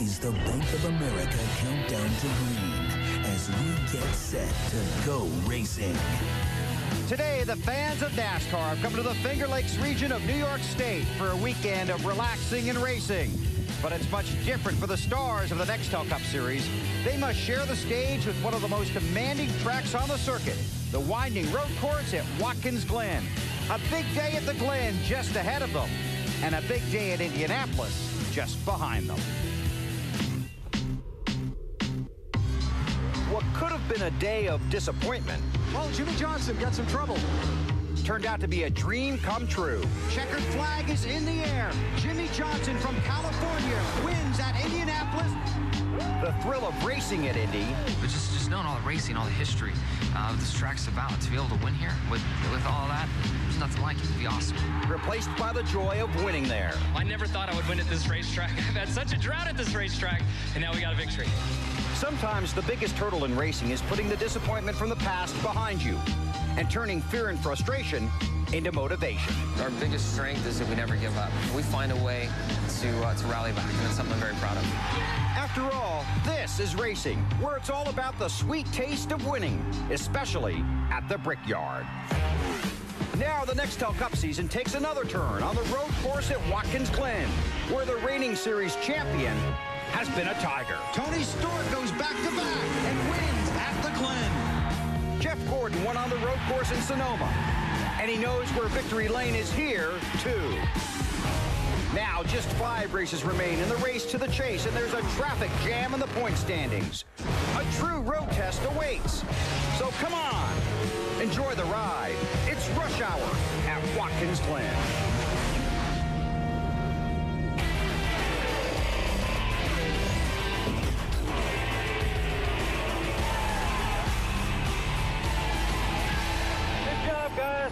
is the Bank of America Countdown to Green as we get set to go racing. Today, the fans of NASCAR have come to the Finger Lakes region of New York State for a weekend of relaxing and racing. But it's much different for the stars of the Nextel Cup Series. They must share the stage with one of the most demanding tracks on the circuit, the winding road course at Watkins Glen. A big day at the Glen just ahead of them, and a big day at Indianapolis just behind them. What could have been a day of disappointment. Oh, Jimmie Johnson got some trouble. Turned out to be a dream come true. Checkered flag is in the air. Jimmie Johnson from California wins at Indianapolis. The thrill of racing at Indy. But just, just knowing all the racing, all the history uh, this track's about, to be able to win here with, with all that, there's nothing like it. It'd be awesome. Replaced by the joy of winning there. I never thought I would win at this racetrack. I've had such a drought at this racetrack, and now we got a victory. Sometimes the biggest hurdle in racing is putting the disappointment from the past behind you and turning fear and frustration into motivation. Our biggest strength is that we never give up. We find a way to, uh, to rally back, and it's something I'm very proud of. After all, this is racing, where it's all about the sweet taste of winning, especially at the Brickyard. Now the Nextel Cup season takes another turn on the road course at Watkins Glen, where the reigning series champion has been a Tiger. Tony Stewart goes back to back and wins at the Glen. Jeff Gordon won on the road course in Sonoma, and he knows where victory lane is here, too. Now, just five races remain in the race to the chase, and there's a traffic jam in the point standings. A true road test awaits. So come on, enjoy the ride. It's rush hour at Watkins Glen.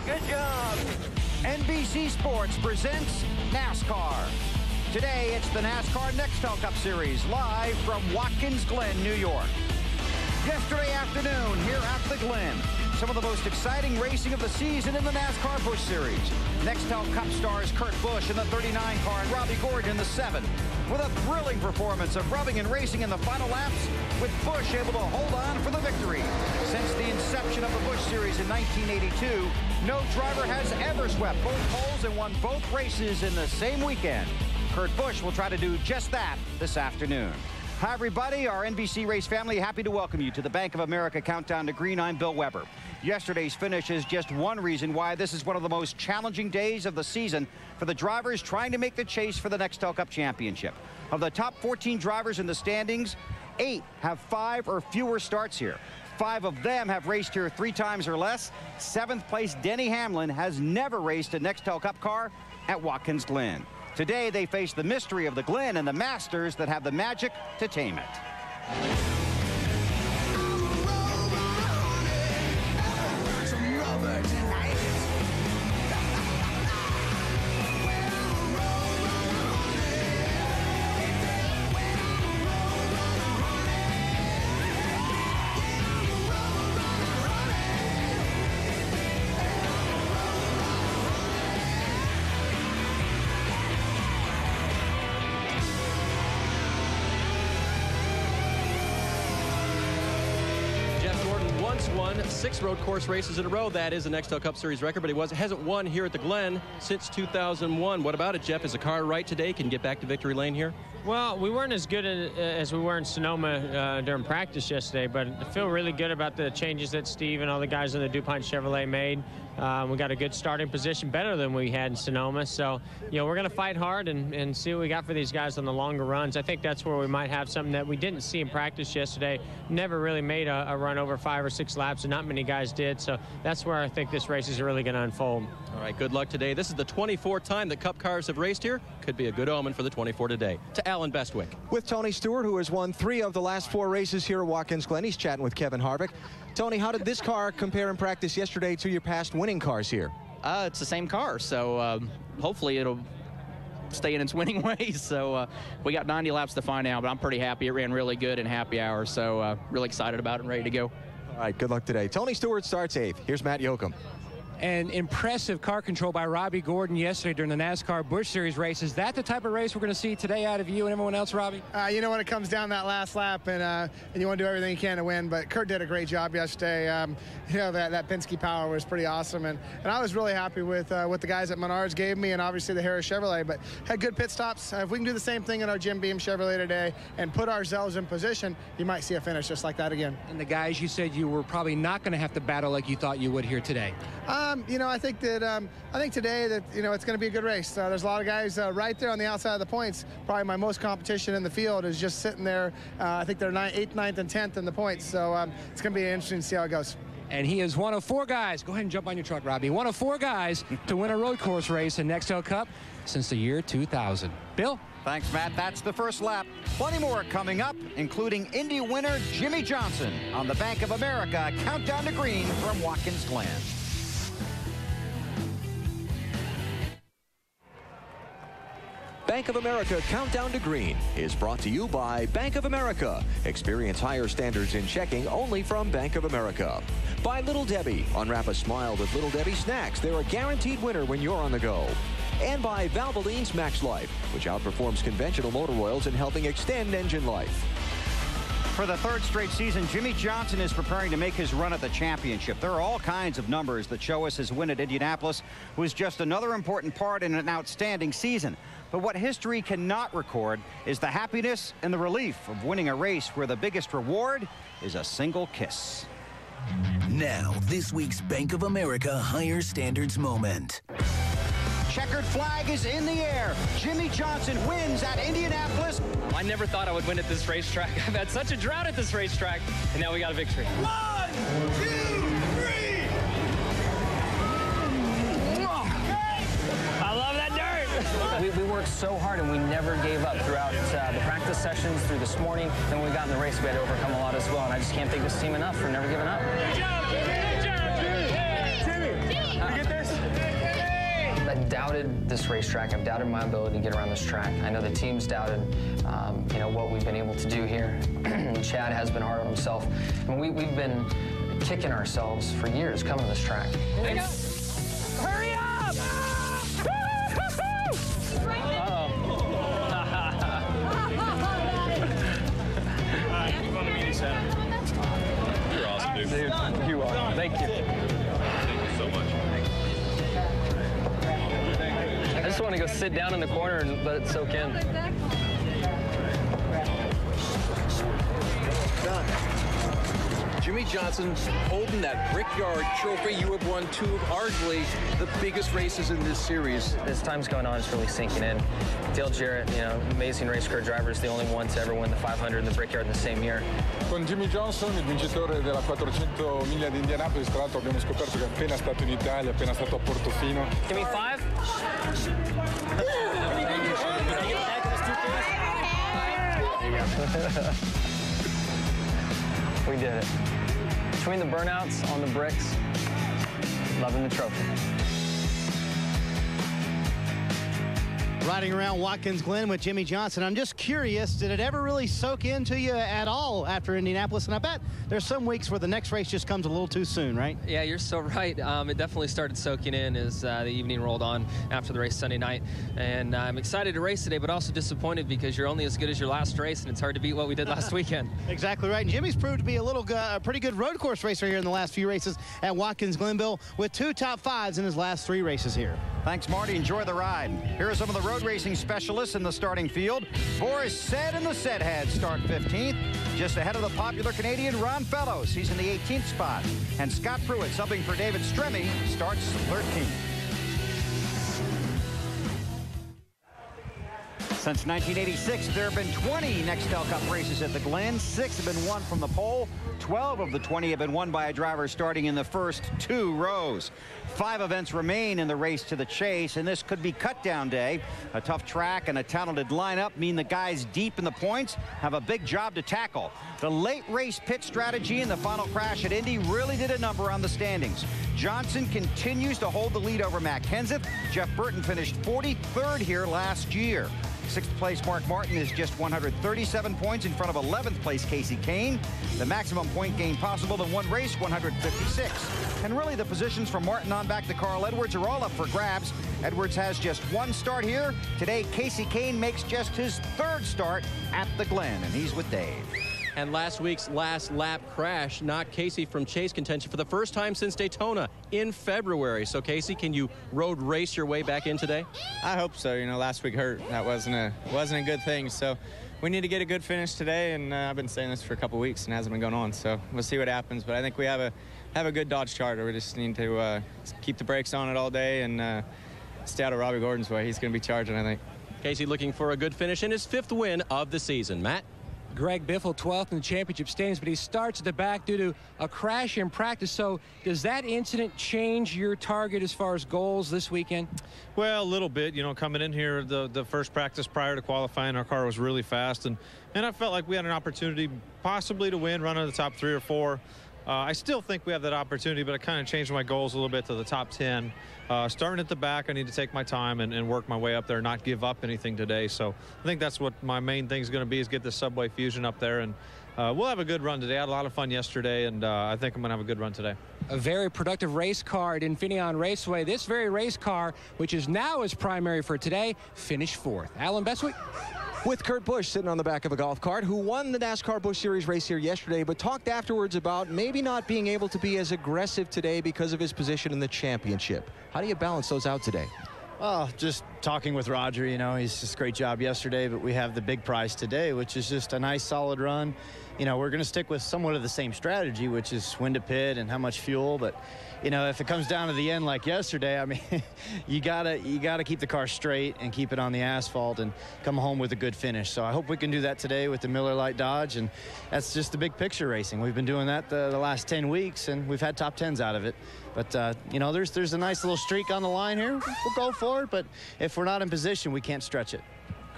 Good job. NBC Sports presents NASCAR. Today, it's the NASCAR Nextel Cup Series live from Watkins Glen, New York. Yesterday afternoon, here at the Glen, some of the most exciting racing of the season in the NASCAR Busch Series. Nextel Cup stars Kurt Busch in the 39 car and Robby Gordon in the 7. With a thrilling performance of rubbing and racing in the final laps, with Busch able to hold on for the victory. Since the inception of the Busch Series in 1982, no driver has ever swept both poles and won both races in the same weekend. Kurt Busch will try to do just that this afternoon. Hi, everybody. Our NBC Race family, happy to welcome you to the Bank of America Countdown to Green. I'm Bill Weber. Yesterday's finish is just one reason why this is one of the most challenging days of the season for the drivers trying to make the chase for the Nextel Cup Championship. Of the top 14 drivers in the standings, eight have five or fewer starts here. Five of them have raced here three times or less. Seventh place Denny Hamlin has never raced a Nextel Cup car at Watkins Glen. Today they face the mystery of the Glen and the Masters that have the magic to tame it. Races in a row. That is a Nextel Cup Series record, but he was, hasn't won here at the Glen since 2001. What about it, Jeff? Is the car right today? Can get back to victory lane here? Well, we weren't as good as we were in Sonoma uh, during practice yesterday, but I feel really good about the changes that Steve and all the guys in the DuPont Chevrolet made. Um, we got a good starting position, better than we had in Sonoma. So, you know, we're going to fight hard and, and see what we got for these guys on the longer runs. I think that's where we might have something that we didn't see in practice yesterday. Never really made a, a run over five or six laps, and not many guys did. So that's where I think this race is really going to unfold. All right, good luck today. This is the 24th time that Cup cars have raced here. Could be a good omen for the 24 today. To Allen Bestwick. With Tony Stewart, who has won three of the last four races here at Watkins Glen. He's chatting with Kevin Harvick. Tony, how did this car compare in practice yesterday to your past winning cars here? Uh, it's the same car, so um, hopefully it'll stay in its winning ways. So uh, we got 90 laps to find out, but I'm pretty happy. It ran really good in happy hour, so uh, really excited about it and ready to go. All right, good luck today. Tony Stewart starts eighth. Here's Matt Yocum. And impressive car control by Robby Gordon yesterday during the NASCAR Busch Series race. Is that the type of race we're going to see today out of you and everyone else, Robby? Uh, you know, when it comes down that last lap and uh, and you want to do everything you can to win, but Kurt did a great job yesterday. Um, you know, that, that Penske power was pretty awesome, and, and I was really happy with uh, what the guys at Menards gave me and obviously the Harris Chevrolet, but had good pit stops. Uh, if we can do the same thing in our Jim Beam Chevrolet today and put ourselves in position, you might see a finish just like that again. And the guys you said you were probably not going to have to battle like you thought you would here today. Um, you know, I think that um, I think today that you know it's going to be a good race. Uh, there's a lot of guys uh, right there on the outside of the points. Probably my most competition in the field is just sitting there. Uh, I think they're ninth, eighth, ninth, and tenth in the points. So um, it's going to be interesting to see how it goes. And he is one of four guys. Go ahead and jump on your truck, Robby. One of four guys to win a road course race in Nextel Cup since the year 2000. Bill. Thanks, Matt. That's the first lap. Plenty more coming up, including Indy winner Jimmie Johnson on the Bank of America Countdown to Green from Watkins Glen. Bank of America Countdown to Green is brought to you by Bank of America. Experience higher standards in checking only from Bank of America. By Little Debbie. Unwrap a smile with Little Debbie snacks. They're a guaranteed winner when you're on the go. And by Valvoline's Max Life, which outperforms conventional motor oils in helping extend engine life. For the third straight season, Jimmie Johnson is preparing to make his run at the championship. There are all kinds of numbers that show us his win at Indianapolis was just another important part in an outstanding season. But what history cannot record is the happiness and the relief of winning a race where the biggest reward is a single kiss. Now, this week's Bank of America Higher Standards moment. Checkered flag is in the air. Jimmie Johnson wins at Indianapolis. I never thought I would win at this racetrack. I've had such a drought at this racetrack, and now we got a victory. One, two, we, we, worked so hard and we never gave up throughout uh, the practice sessions, through this morning. Then when we got in the race, we had to overcome a lot as well. And I just can't thank this team enough for never giving up. Good job, Good job, Jimmy. Jimmy, you get this? I doubted this racetrack. I've doubted my ability to get around this track. I know the team's doubted, um, you know, what we've been able to do here. Chad has been hard on himself. I mean, we, we've been kicking ourselves for years coming to this track. Hurry up! Want to go sit down in the corner and let it soak in. Done. Jimmie Johnson holding that Brickyard trophy. You have won two of arguably the biggest races in this series. As time's going on, it's really sinking in. Dale Jarrett, you know, amazing race car driver, is the only one to ever win the 500 and the Brickyard in the same year. Con Jimmie Johnson, il vincitore della 400 miglia di Indianapolis, tra l'altro abbiamo scoperto che è appena stato in Italia, è appena stato a Portofino. Give me five. we did it. Between the burnouts on the bricks, loving the trophy. Riding around Watkins Glen with Jimmie Johnson. I'm just curious, did it ever really soak into you at all after Indianapolis? And I bet there's some weeks where the next race just comes a little too soon, right? Yeah, you're so right. Um, it definitely started soaking in as uh, the evening rolled on after the race Sunday night. And I'm excited to race today, but also disappointed because you're only as good as your last race, and it's hard to beat what we did last weekend. Exactly right. And Jimmie's proved to be a little, a pretty good road course racer here in the last few races at Watkins Glenville with two top fives in his last three races here. Thanks, Marty. Enjoy the ride. Here are some of the road racing specialists in the starting field. Boris Said in the set head start 15th, just ahead of the popular Canadian Ron Fellows. He's in the 18th spot. And Scott Pruett, subbing for David Stremme, starts 13th. Since 1986, there have been 20 Nextel Cup races at the Glen. Six have been won from the pole. 12 of the 20 have been won by a driver starting in the first two rows. Five events remain in the race to the chase, and this could be cut down day. A tough track and a talented lineup mean the guys deep in the points have a big job to tackle. The late race pit strategy and the final crash at Indy really did a number on the standings. Johnson continues to hold the lead over Matt Kenseth. Jeff Burton finished 43rd here last year. Sixth place Mark Martin is just 137 points in front of 11th place Kasey Kahne. The maximum point gain possible in one race, 156. And really the positions from Martin on back to Carl Edwards are all up for grabs. Edwards has just one start here. Today, Kasey Kahne makes just his third start at the Glen, and he's with Dave. And last week's last lap crash knocked Kasey from chase contention for the first time since Daytona in February. So, Kasey, can you road race your way back in today? I hope so. You know, last week hurt. That wasn't a wasn't a good thing. So, we need to get a good finish today. And uh, I've been saying this for a couple weeks and hasn't been going on. So, we'll see what happens. But I think we have a have a good Dodge Charger. We just need to uh, keep the brakes on it all day and uh, stay out of Robby Gordon's way. He's going to be charging, I think. Kasey looking for a good finish in his fifth win of the season. Matt? Greg Biffle 12th in the championship standings, but he starts at the back due to a crash in practice. So does that incident change your target as far as goals this weekend? Well, a little bit. You know, coming in here, the, the first practice prior to qualifying, our car was really fast. And, and I felt like we had an opportunity possibly to win, run in the top three or four. Uh, I still think we have that opportunity, but I kind of changed my goals a little bit to the top 10. Uh, starting at the back, I need to take my time and, and, work my way up there, not give up anything today. So I think that's what my main thing is going to be is get the Subway Fusion up there. And uh, we'll have a good run today. I had a lot of fun yesterday, and uh, I think I'm going to have a good run today. A very productive race car at Infineon Raceway. This very race car, which is now his primary for today, finished fourth. Allen Bestwick with Kurt Busch sitting on the back of a golf cart who won the NASCAR Busch Series race here yesterday, but talked afterwards about maybe not being able to be as aggressive today because of his position in the championship. How do you balance those out today? Well, just talking with Roger, you know, he's just great job yesterday, but we have the big prize today, which is just a nice solid run. You know, we're going to stick with somewhat of the same strategy, which is when to pit and how much fuel, but you know, if it comes down to the end like yesterday, I mean, you gotta you gotta keep the car straight and keep it on the asphalt and come home with a good finish. So I hope we can do that today with the Miller Lite Dodge, and that's just the big picture racing. We've been doing that the, the last 10 weeks, and we've had top tens out of it. But uh, you know, there's there's a nice little streak on the line here. We'll go for it, but if we're not in position, we can't stretch it.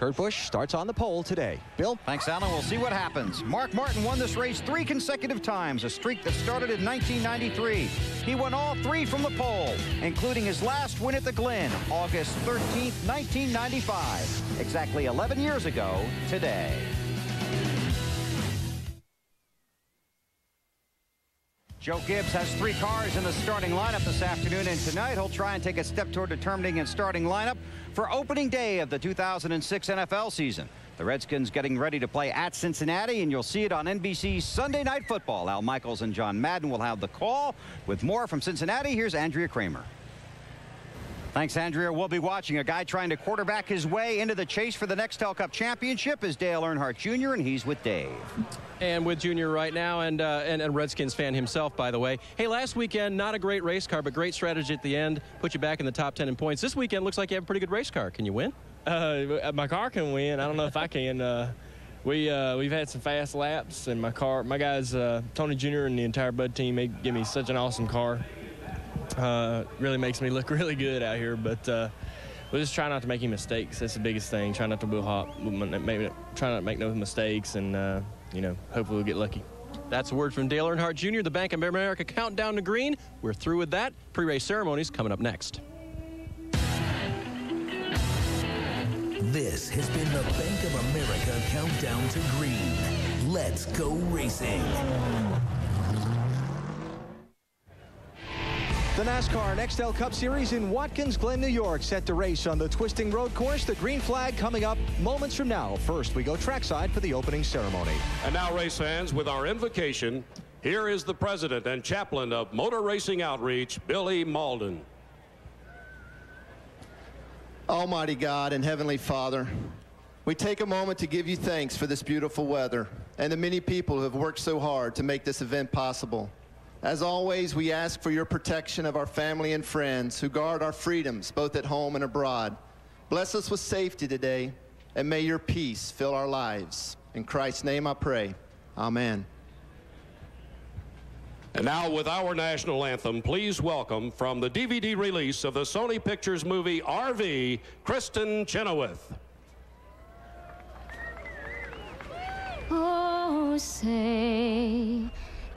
Kurt Busch starts on the pole today. Bill? Thanks, Alan. We'll see what happens. Mark Martin won this race three consecutive times, a streak that started in 1993. He won all three from the pole, including his last win at the Glen, August 13, 1995. Exactly 11 years ago today. Joe Gibbs has three cars in the starting lineup this afternoon, and tonight he'll try and take a step toward determining his starting lineup for opening day of the 2006 NFL season. The Redskins getting ready to play at Cincinnati, and you'll see it on NBC's Sunday Night Football. Al Michaels and John Madden will have the call. With more from Cincinnati, here's Andrea Kremer. Thanks, Andrea. We'll be watching a guy trying to quarterback his way into the chase for the Nextel Cup championship is Dale Earnhardt Jr., and he's with Dave. And with Junior right now, and, uh, and, and Redskins fan himself, by the way. Hey, last weekend, not a great race car, but great strategy at the end. Put you back in the top 10 in points. This weekend looks like you have a pretty good race car. Can you win? Uh, my car can win. I don't know if I can. Uh, we uh, we've had some fast laps, and my car, my guys, uh, Tony Jr. and the entire Bud team, they give me such an awesome car. Uh, really makes me look really good out here, but uh, we'll just try not to make any mistakes. That's the biggest thing. Try not to bull hop. Maybe try not to make no mistakes, and uh, you know, hopefully we'll get lucky. That's a word from Dale Earnhardt Jr., the Bank of America countdown to green. We're through with that. Pre-race ceremonies coming up next. This has been the Bank of America countdown to green. Let's go racing. The NASCAR Nextel Cup Series in Watkins Glen, New York, set to race on the twisting road course. The green flag coming up moments from now. First, we go trackside for the opening ceremony. And now, race fans, with our invocation, here is the president and chaplain of Motor Racing Outreach, Billy Mauldin. Almighty God and Heavenly Father, we take a moment to give you thanks for this beautiful weather and the many people who have worked so hard to make this event possible. As always, we ask for your protection of our family and friends who guard our freedoms both at home and abroad. Bless us with safety today, and may your peace fill our lives. In Christ's name I pray. Amen. And now, with our national anthem, please welcome from the DVD release of the Sony Pictures movie RV, Kristin Chenoweth. Oh, say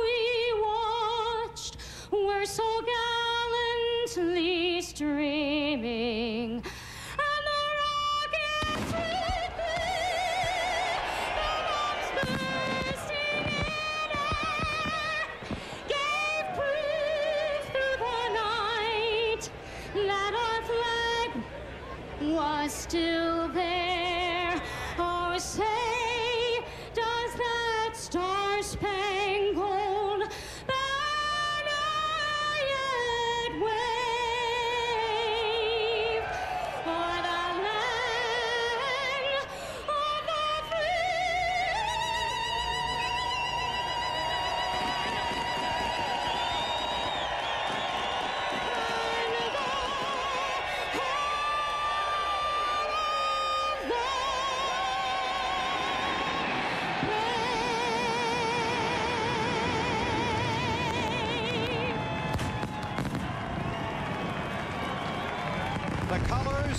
we watched were so gallantly streaming. Was still there. Oh, say,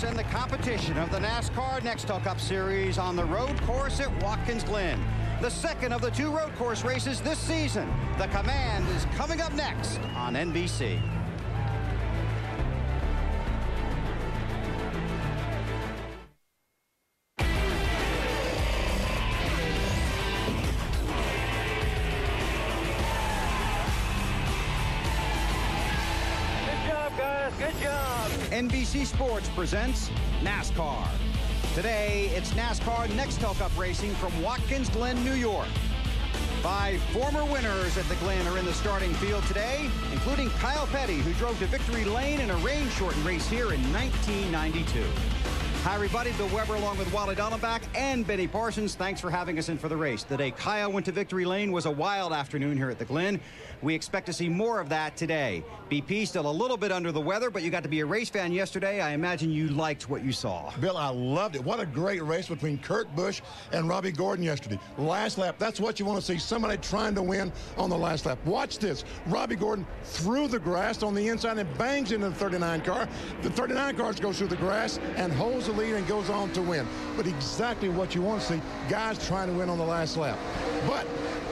and the competition of the NASCAR Nextel Cup Series on the road course at Watkins Glen. The second of the two road course races this season. The Command is coming up next on NBC. Good job, guys. Good job. NBC Sports presents NASCAR. Today, it's NASCAR Nextel Cup racing from Watkins Glen, New York. Five former winners at the Glen are in the starting field today, including Kyle Petty, who drove to victory lane in a rain-shortened race here in 1992. Hi, everybody. Bill Weber along with Wally Dallenbach and Benny Parsons. Thanks for having us in for the race. The day Kyle went to victory lane was a wild afternoon here at the Glen. We expect to see more of that today. BP still a little bit under the weather, but you got to be a race fan yesterday. I imagine you liked what you saw. Bill, I loved it. What a great race between Kurt Busch and Robby Gordon yesterday. Last lap, that's what you want to see. Somebody trying to win on the last lap. Watch this. Robby Gordon through the grass on the inside and bangs into the 39 car. The 39 car goes through the grass and holds the lead and goes on to win. But exactly what you want to see, guys trying to win on the last lap. But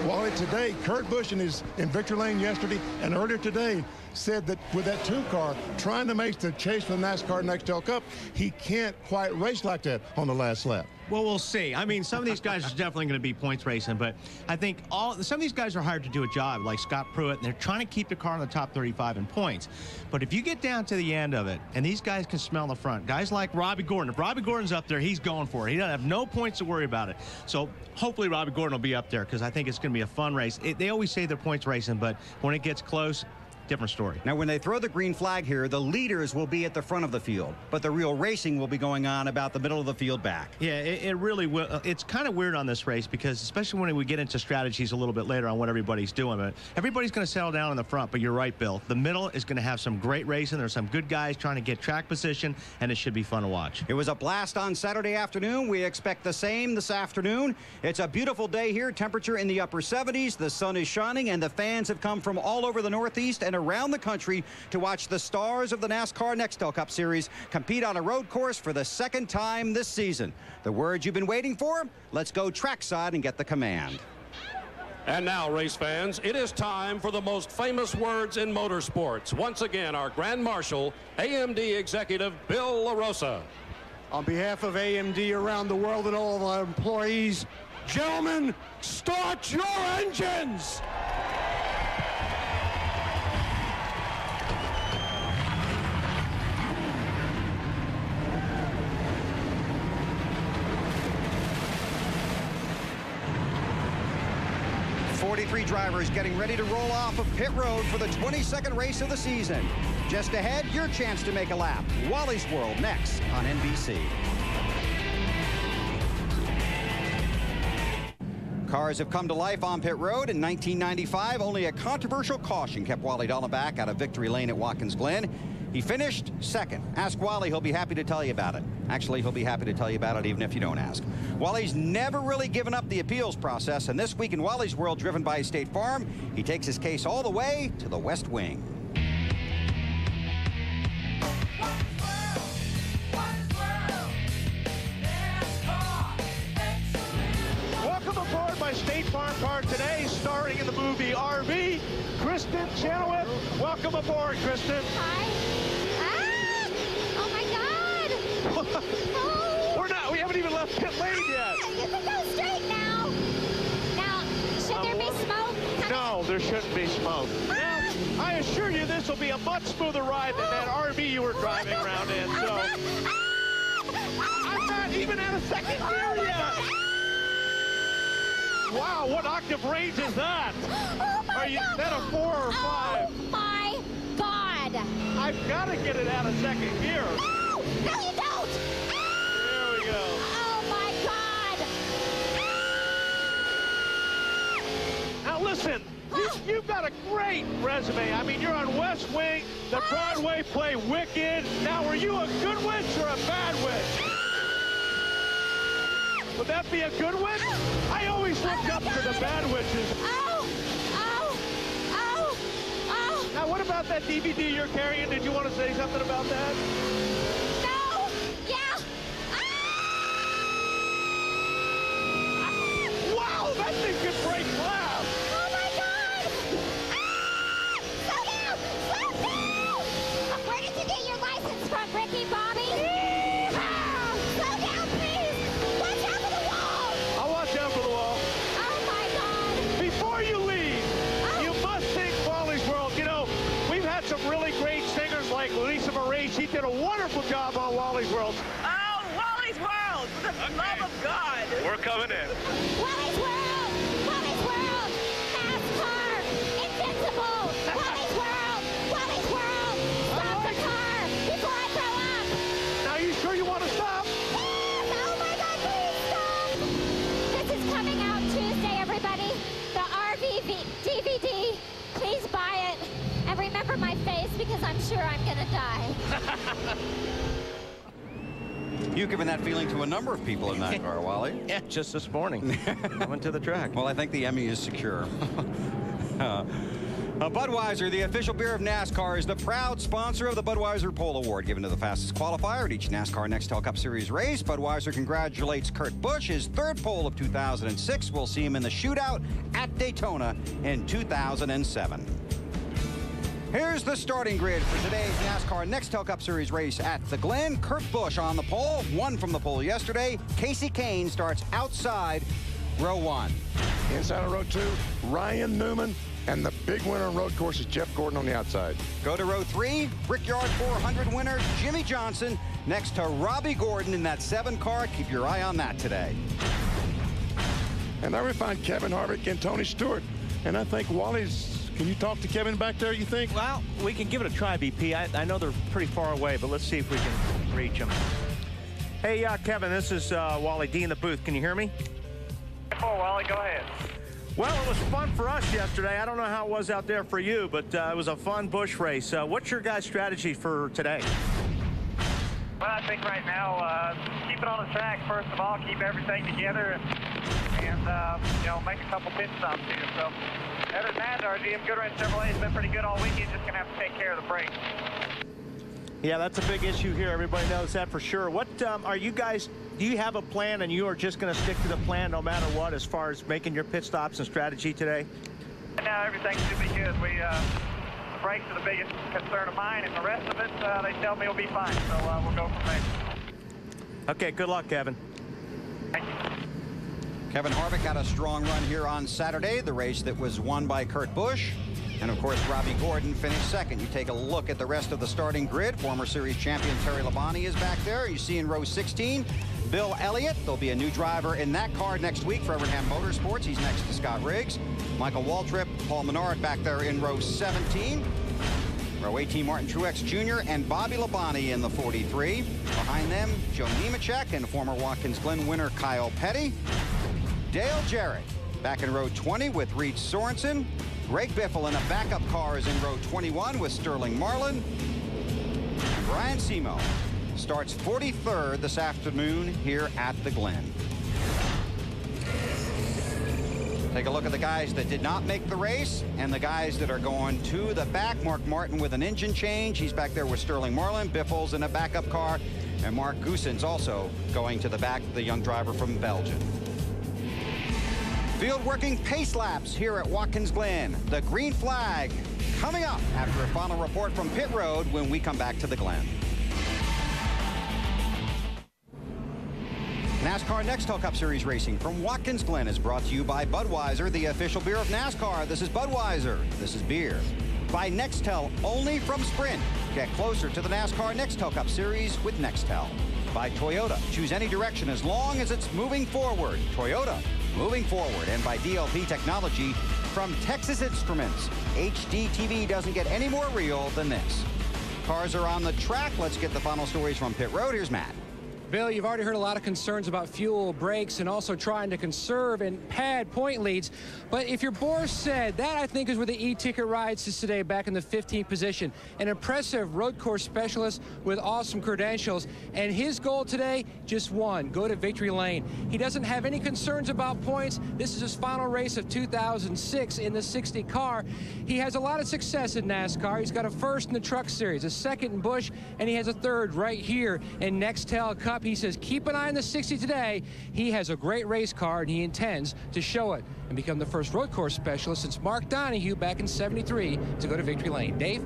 Wally, today, Kurt Busch in his in victory lane yesterday and earlier today said that with that two car trying to make the chase for the NASCAR Nextel Cup, he can't quite race like that on the last lap. Well, we'll see. I mean, some of these guys are definitely going to be points racing, but I think all some of these guys are hired to do a job, like Scott Pruett, and they're trying to keep the car in the top 35 in points. But if you get down to the end of it, and these guys can smell the front, guys like Robby Gordon, if Robby Gordon's up there, he's going for it. He doesn't have no points to worry about it. So hopefully Robby Gordon will be up there because I think it's going to be a fun race. It, they always say they're points racing, but when it gets close, different story. Now, when they throw the green flag here, the leaders will be at the front of the field, but the real racing will be going on about the middle of the field back. Yeah, it, it really will. uh, It's kind of weird on this race because, especially when we get into strategies a little bit later on what everybody's doing, but everybody's going to settle down in the front. But you're right, Bill. The middle is going to have some great racing. There's some good guys trying to get track position, and it should be fun to watch. It was a blast on Saturday afternoon. We expect the same this afternoon. It's a beautiful day here, temperature in the upper 70s. The sun is shining, and the fans have come from all over the Northeast and around the country to watch the stars of the NASCAR Nextel Cup Series compete on a road course for the second time this season. The words you've been waiting for? Let's go trackside and get the command. And now, race fans, it is time for the most famous words in motorsports. Once again, our Grand Marshal, AMD Executive Bill LaRosa. On behalf of AMD around the world and all of our employees, gentlemen, start your engines! Forty-three drivers getting ready to roll off of pit road for the 22nd race of the season. Just ahead, your chance to make a lap. Wally's World next on NBC. Cars have come to life on pit road in 1995. Only a controversial caution kept Wally Dallenbach out of victory lane at Watkins Glen. He finished second. Ask Wally, he'll be happy to tell you about it. Actually, he'll be happy to tell you about it even if you don't ask. Wally's never really given up the appeals process, and this week in Wally's World, driven by State Farm, he takes his case all the way to the West Wing. My State Farm car today, starring in the movie RV, Kristin Chenoweth. Welcome aboard, Kristin. Hi. Ah! Oh my God! We're not, we haven't even left pit lane ah! yet. You can go straight now. Now, should there be smoke? No, there shouldn't be smoke. Now, I assure you this will be a much smoother ride than that RV you were driving around in. So, ah! I'm not even at a second oh, gear yet. Wow, what octave range is that? Oh are you is that a four or oh five? Oh my God! I've got to get it out of second gear. No! No, you don't! There we go. Oh my God! Now listen, you, you've got a great resume. I mean, you're on West Wing, the Broadway play Wicked. Now, were you a good witch or a bad witch? Would that be a good witch? I always looked up to the bad witches. Oh! Oh! Oh! Oh! Now, what about that DVD you're carrying? Did you want to say something about that? Number of people in that car, Wally. Yeah, just this morning. I went to the track. Well, I think the Emmy is secure. uh, uh, Budweiser, the official beer of NASCAR, is the proud sponsor of the Budweiser Pole Award, given to the fastest qualifier at each NASCAR Nextel Cup Series race. Budweiser congratulates Kurt Busch, his third pole of 2006. We'll see him in the shootout at Daytona in 2007. Here's the starting grid for today's NASCAR Nextel Cup Series race at the Glen. Kurt Busch on the pole, one from the pole yesterday. Kasey Kahne starts outside row one. Inside of row two, Ryan Newman, and the big winner on road course is Jeff Gordon on the outside. Go to row three, Brickyard 400 winner Jimmie Johnson next to Robby Gordon in that seven car. Keep your eye on that today. And there we find Kevin Harvick and Tony Stewart. And I think Wally's. Can you talk to Kevin back there, you think? Well, we can give it a try, BP. I, I know they're pretty far away, but let's see if we can reach them. Hey, uh, Kevin, this is uh, Wally D in the booth. Can you hear me? Oh, Wally, go ahead. Well, it was fun for us yesterday. I don't know how it was out there for you, but uh, it was a fun Busch race. Uh, what's your guys' strategy for today? Well, I think right now, uh, keep it on the track, first of all, keep everything together, and, and uh, you know, make a couple pit stops here. So, other than that, our GM Goodwrench Chevrolet has been pretty good all weekend, just going to have to take care of the brakes. Yeah, that's a big issue here. Everybody knows that for sure. What um, are you guys? Do you have a plan, and you are just going to stick to the plan no matter what, as far as making your pit stops and strategy today? Now everything should be good. We uh, the brakes are the biggest concern of mine, and the rest of it, uh, they tell me will be fine. So uh, we'll go from there. Okay, good luck, Kevin. Kevin Harvick had a strong run here on Saturday, the race that was won by Kurt Busch. And of course, Robby Gordon finished second. You take a look at the rest of the starting grid. Former series champion Terry Labonte is back there. You see in row 16, Bill Elliott. There'll be a new driver in that car next week for Evernham Motorsports. He's next to Scott Riggs. Michael Waltrip, Paul Menard back there in row 17. Row 18, Martin Truex Jr. and Bobby Labonte in the 43. Behind them, Joe Nemechek and former Watkins Glen winner Kyle Petty. Dale Jarrett back in row 20 with Reed Sorenson. Greg Biffle in a backup car is in row 21 with Sterling Marlin. Brian Simo starts 43rd this afternoon here at the Glen. Take a look at the guys that did not make the race and the guys that are going to the back. Mark Martin with an engine change. He's back there with Sterling Marlin, Biffle's in a backup car, and Marc Goossens also going to the back, the young driver from Belgium. Field working pace laps here at Watkins Glen. The green flag coming up after a final report from pit road when we come back to the Glen. NASCAR Next Nextel Cup Series racing from Watkins Glen is brought to you by Budweiser, the official beer of NASCAR. This is Budweiser. This is beer. By Nextel, only from Sprint. Get closer to the NASCAR Nextel Cup Series with Nextel. By Toyota, choose any direction as long as it's moving forward. Toyota, moving forward. And by DLP Technology from Texas Instruments. HD TV doesn't get any more real than this. Cars are on the track. Let's get the final stories from pit road. Here's Matt. Bill, you've already heard a lot of concerns about fuel, brakes, and also trying to conserve and pad point leads. But if your boss said, that I think is where the e-ticket rides is today, back in the 15th position. An impressive road course specialist with awesome credentials. And his goal today, just one, go to victory lane. He doesn't have any concerns about points. This is his final race of 2006 in the 60 car. He has a lot of success in NASCAR. He's got a first in the Truck Series, a second in Busch, and he has a third right here in Nextel Cup. He says, keep an eye on the 60 today. He has a great race car, and he intends to show it and become the first road course specialist since Mark Donohue back in 73 to go to victory lane. Dave?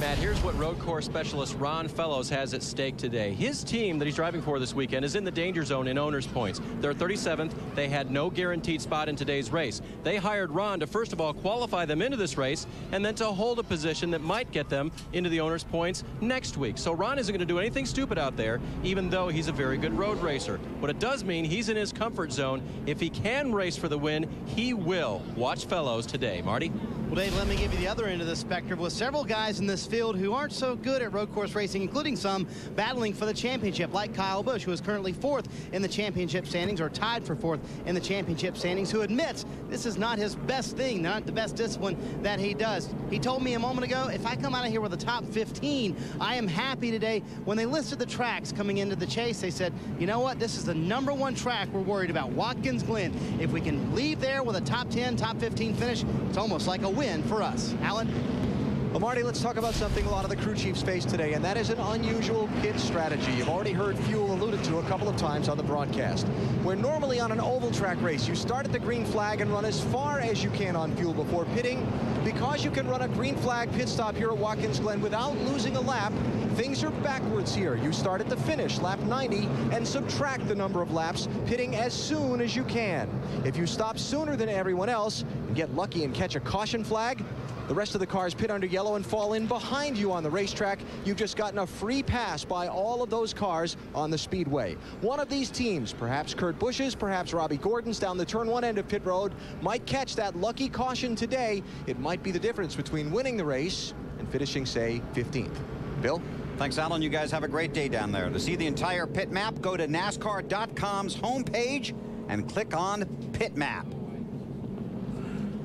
Matt, here's what road course specialist Ron Fellows has at stake today. His team that he's driving for this weekend is in the danger zone in owner's points. They're 37th. They had no guaranteed spot in today's race. They hired Ron to first of all qualify them into this race and then to hold a position that might get them into the owner's points next week. So Ron isn't going to do anything stupid out there, even though he's a very good road racer. What it does mean he's in his comfort zone. If he can race for the win, he will. Watch Fellows today. Marty? Well, Dave, let me give you the other end of the spectrum with several guys in this field who aren't so good at road course racing, including some battling for the championship, like Kyle Busch, who is currently fourth in the championship standings or tied for fourth in the championship standings, who admits this is not his best thing, not the best discipline that he does. He told me a moment ago, if I come out of here with a top 15, I am happy today. When they listed the tracks coming into the chase, they said, you know what, this is the number one track we're worried about, Watkins Glen. If we can leave there with a top 10, top 15 finish, it's almost like a win win for us. Alan? Well, Marty, let's talk about something a lot of the crew chiefs face today, and that is an unusual pit strategy. You've already heard Fuel alluded to a couple of times on the broadcast. Where normally on an oval track race, you start at the green flag and run as far as you can on fuel before pitting. Because you can run a green flag pit stop here at Watkins Glen without losing a lap, things are backwards here. You start at the finish, lap 90, and subtract the number of laps, pitting as soon as you can. If you stop sooner than everyone else and get lucky and catch a caution flag, the rest of the cars pit under yellow and fall in behind you on the racetrack. You've just gotten a free pass by all of those cars on the speedway. One of these teams, perhaps Kurt Busch's, perhaps Robby Gordon's down the turn one end of pit road, might catch that lucky caution today. It might be the difference between winning the race and finishing, say, 15th. Bill? Thanks, Alan. You guys have a great day down there. To see the entire pit map, go to NASCAR.com's homepage and click on Pit Map.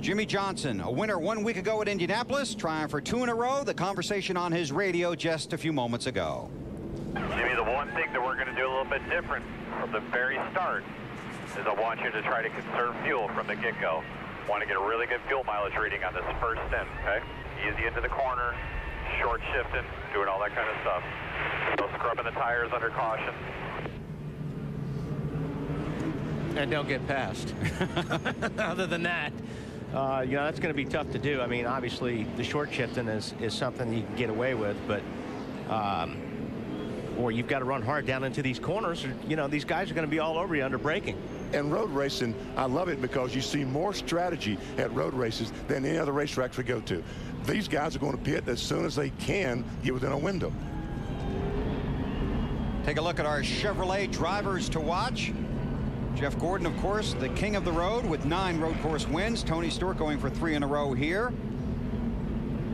Jimmie Johnson, a winner one week ago at Indianapolis, trying for two in a row. The conversation on his radio just a few moments ago. Jimmy, the one thing that we're going to do a little bit different from the very start is I want you to try to conserve fuel from the get-go. Want to get a really good fuel mileage reading on this first stint, okay? Easy into the corner, short shifting, doing all that kind of stuff. No scrubbing the tires under caution. And don't get passed. Other than that, uh, you know, that's going to be tough to do. I mean, obviously, the short shifting is, is something you can get away with, but, um, or you've got to run hard down into these corners. Or, you know, these guys are going to be all over you under braking. And road racing, I love it because you see more strategy at road races than any other racetracks we go to. These guys are going to pit as soon as they can get within a window. Take a look at our Chevrolet drivers to watch. Jeff Gordon, of course, the king of the road with nine road course wins. Tony Stewart going for three in a row here.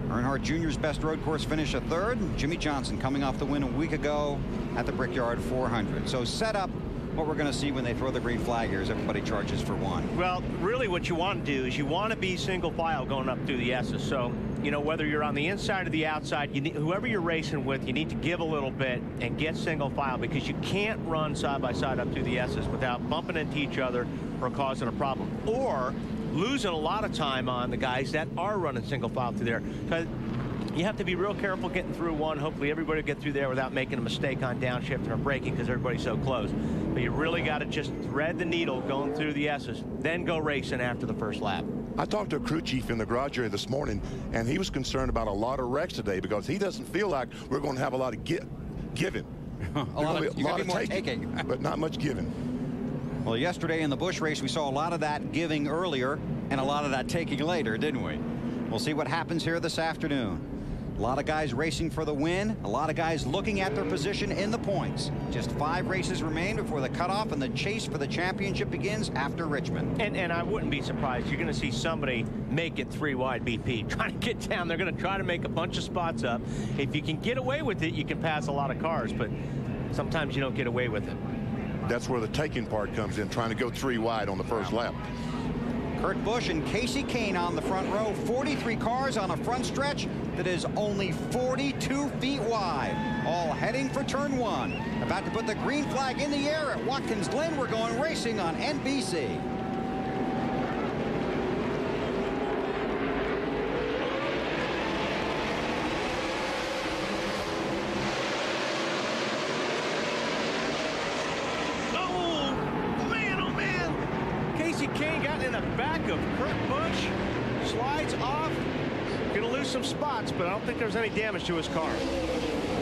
Earnhardt Jr.'s best road course finish a third. Jimmie Johnson coming off the win a week ago at the Brickyard 400. So set up what we're going to see when they throw the green flag here is everybody charges for one. Well, really what you want to do is you want to be single file going up through the S's. So you know, whether you're on the inside or the outside, you need, whoever you're racing with, you need to give a little bit and get single file because you can't run side by side up through the S's without bumping into each other or causing a problem. Or losing a lot of time on the guys that are running single file through there. Because you have to be real careful getting through one. Hopefully everybody will get through there without making a mistake on downshift or braking because everybody's so close. But you really got to just thread the needle going through the S's, then go racing after the first lap. I talked to a crew chief in the garage area this morning, and he was concerned about a lot of wrecks today because he doesn't feel like we're going to have a lot of gi giving. a lot of, a lot of taking, taking. but not much giving. Well, yesterday in the Busch race, we saw a lot of that giving earlier and a lot of that taking later, didn't we? We'll see what happens here this afternoon. A lot of guys racing for the win. A lot of guys looking at their position in the points. Just five races remain before the cutoff and the chase for the championship begins after Richmond. And, and I wouldn't be surprised. You're going to see somebody make it three wide BP. Trying to get down. They're going to try to make a bunch of spots up. If you can get away with it, you can pass a lot of cars. But sometimes you don't get away with it. That's where the taking part comes in, trying to go three wide on the first lap. Kurt Busch and Kasey Kahne on the front row. 43 cars on a front stretch that is only 42 feet wide. All heading for turn one. About to put the green flag in the air at Watkins Glen. We're going racing on NBC. Oh, man, oh, man. Kasey Kahne got in the back of Kurt Busch. Slides off. Going to lose some spots, but I don't think there's any damage to his car.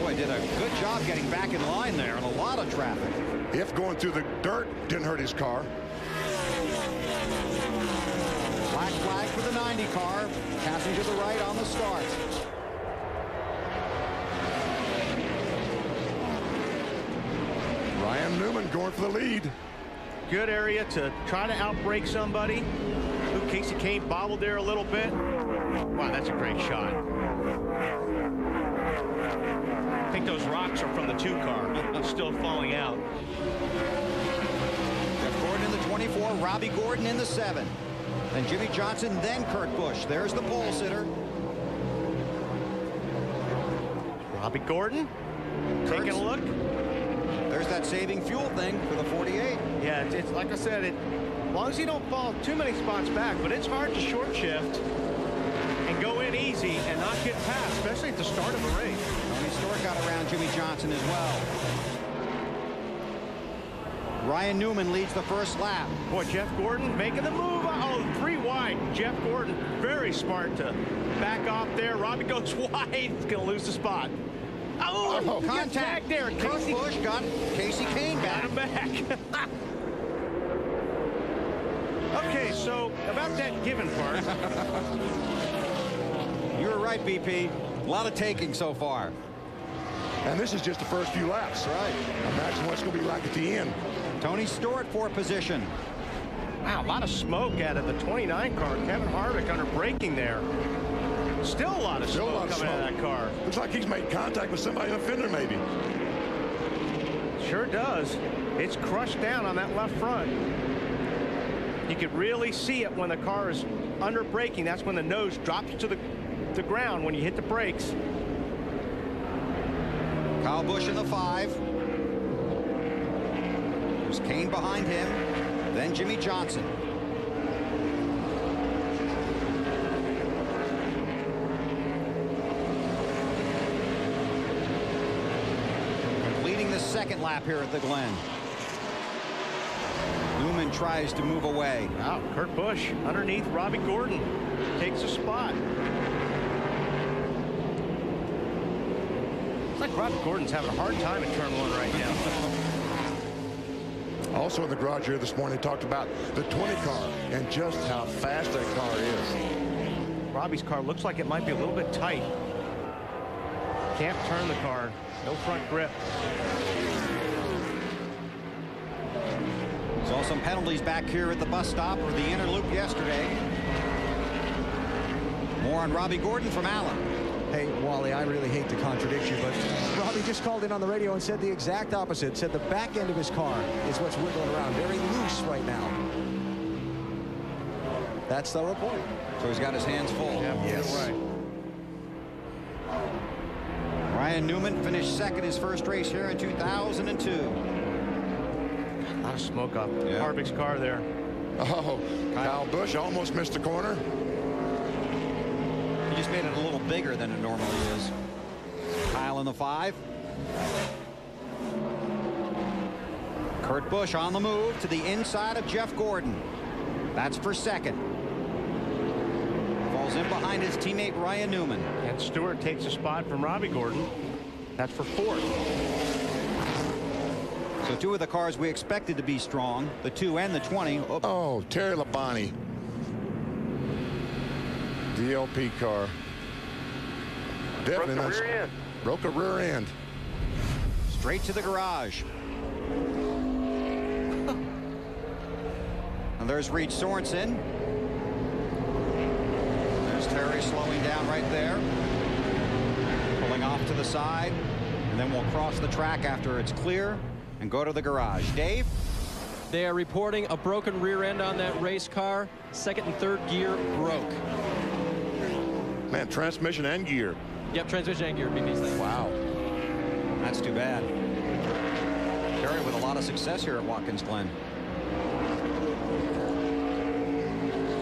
Boy, did a good job getting back in line there and a lot of traffic. If going through the dirt didn't hurt his car. Black flag for the 90 car. Passing to the right on the start. Ryan Newman going for the lead. Good area to try to outbreak somebody. Ooh, Kasey Kahne bobbled there a little bit. Wow, that's a great shot. I think those rocks are from the two car. Still falling out. Jeff Gordon in the 24, Robby Gordon in the 7. Then Jimmie Johnson, then Kurt Busch. There's the pole sitter. Robby Gordon taking a look. There's that saving fuel thing for the 48. Yeah, it's, it's like I said, it, as long as you don't fall too many spots back, but it's hard to short shift and and not get past, especially at the start of a race. Tony Stewart got around Jimmie Johnson as well. Ryan Newman leads the first lap. Boy, Jeff Gordon making the move. Oh, three wide. Jeff Gordon, very smart to back off there. Robby goes wide. He's going to lose the spot. Oh, Oh, contact. back there. Kurt Kasey Busch got Kasey Kahne got him back. okay, so about that given part. You were right, BP. A lot of taking so far. And this is just the first few laps. Right. Imagine what's going to be like at the end. Tony Stewart for position. Wow, a lot of smoke out of the 29 car. Kevin Harvick under braking there. Still a lot of Still smoke lot of coming out of that car. Looks like he's made contact with somebody in the fender, maybe. Sure does. It's crushed down on that left front. You could really see it when the car is under braking. That's when the nose drops to the, the ground when you hit the brakes. Kyle Busch in the five. There's Kahne behind him. Then Jimmie Johnson. Completing the second lap here at the Glen. Newman tries to move away. Wow, Kurt Busch underneath Robby Gordon takes a spot. Like Robby Gordon's having a hard time in turn one right now. Also in the garage here this morning, they talked about the 20 car and just how fast that car is. Robby's car looks like it might be a little bit tight. Can't turn the car. No front grip. Saw some penalties back here at the bus stop or the inner loop yesterday. More on Robby Gordon from Allen. Hey, Wally, I really hate to contradict you, but Robby just called in on the radio and said the exact opposite. Said the back end of his car is what's wiggling around, very loose right now. That's the report. So he's got his hands full. Yeah, Yes. right. Ryan Newman finished second his first race here in 2002. A lot of smoke up Yeah. Harvick's car there. Oh, Kyle Busch almost missed the corner. He just made it a little bigger than it normally is. Kyle in the five. Kurt Busch on the move to the inside of Jeff Gordon. That's for second. Falls in behind his teammate Ryan Newman. And Stewart takes a spot from Robby Gordon. That's for fourth. So two of the cars we expected to be strong, the two and the 20. Oh, Terry Labonte. DLP car. Definitely Broke the not- rear end. Broke a rear end. Straight to the garage. and there's Reed Sorenson. There's Terry slowing down right there. Pulling off to the side. And then we'll cross the track after it's clear and go to the garage. Dave? They are reporting a broken rear end on that race car. Second and third gear broke. Man, transmission and gear. Yep, transmission and gear. BB's thing. Wow. That's too bad. Terry with a lot of success here at Watkins Glen.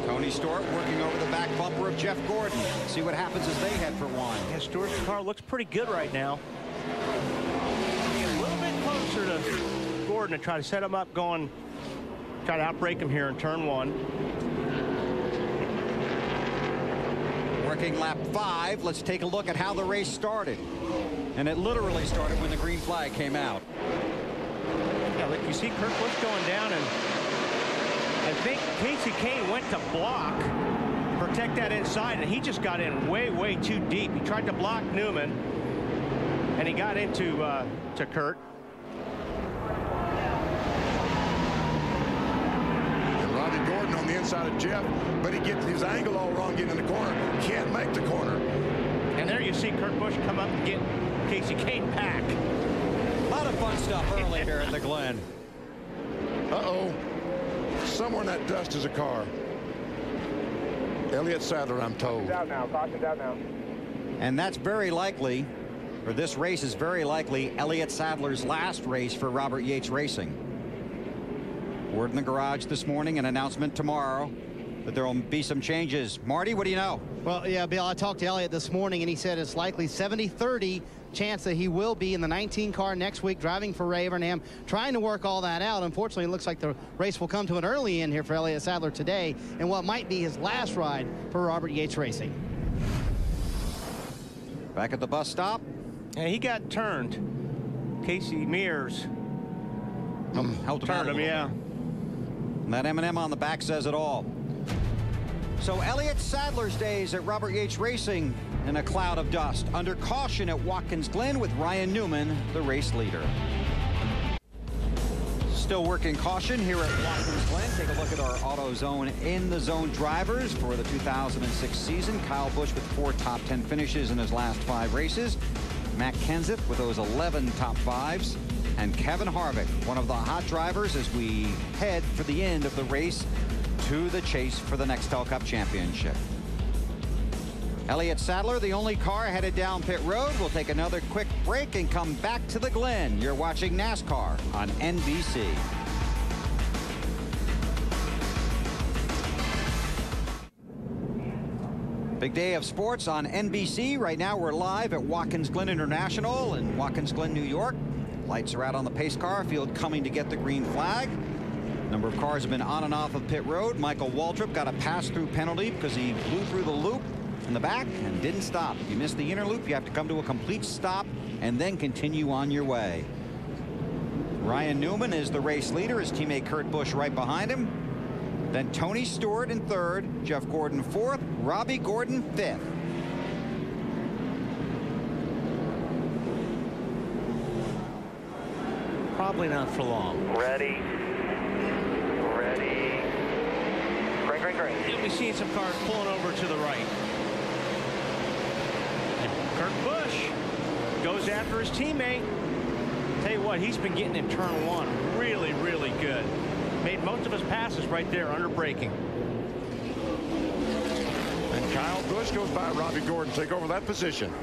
Tony Stewart working over the back bumper of Jeff Gordon. See what happens as they head for one. Yeah, Stewart's car looks pretty good right now. A little bit closer to Gordon to try to set him up going, try to outbreak him here in turn one. Working lap five. Let's take a look at how the race started. And it literally started when the green flag came out. Yeah, look, you see Kurt Busch going down, and I think Kasey Kahne went to block, protect that inside, and he just got in way, way too deep. He tried to block Newman, and he got into uh, to Kurt. And Robby Gordon on of Jeff, but he gets his angle all wrong getting in the corner. Can't make the corner. And there you see Kurt Busch come up and get Kasey Kahne back. A lot of fun stuff early here at the Glen. Uh-oh. Somewhere in that dust is a car. Elliott Sadler, I'm told. Down now. Caution down now. And that's very likely, or this race is very likely Elliott Sadler's last race for Robert Yates Racing. Word in the garage this morning, an announcement tomorrow that there will be some changes. Marty, what do you know? Well, yeah, Bill, I talked to Elliott this morning, and he said it's likely 70-30 chance that he will be in the 19 car next week driving for Ray Evernham, trying to work all that out. Unfortunately, it looks like the race will come to an early end here for Elliott Sadler today and what might be his last ride for Robert Yates Racing. Back at the bus stop. And he got turned. Casey Mears helped him turned him, little yeah. And that M&M on the back says it all. So Elliott Sadler's days at Robert Yates Racing in a cloud of dust. Under caution at Watkins Glen with Ryan Newman, the race leader. Still working caution here at Watkins Glen. Take a look at our AutoZone in the zone drivers for the 2006 season. Kyle Busch with four top 10 finishes in his last five races. Matt Kenseth with those 11 top fives. And Kevin Harvick, one of the hot drivers as we head for the end of the race to the chase for the Nextel Cup Championship. Elliott Sadler, the only car headed down pit road. We'll take another quick break and come back to the Glen. You're watching NASCAR on NBC. Big day of sports on NBC. Right now we're live at Watkins Glen International in Watkins Glen, New York. Lights are out on the pace car field coming to get the green flag. Number of cars have been on and off of pit road. Michael Waltrip got a pass-through penalty because he blew through the loop in the back and didn't stop. If you miss the inner loop, you have to come to a complete stop and then continue on your way. Ryan Newman is the race leader. His teammate Kurt Busch right behind him. Then Tony Stewart in third, Jeff Gordon fourth, Robby Gordon fifth. Probably not for long. Ready. Ready. Great, great, great. You'll be seeing some cars pulling over to the right. And Kurt Busch goes after his teammate. Tell you what, he's been getting in turn one really, really good. Made most of his passes right there under braking. And Kyle Busch goes by Robby Gordon, take over that position.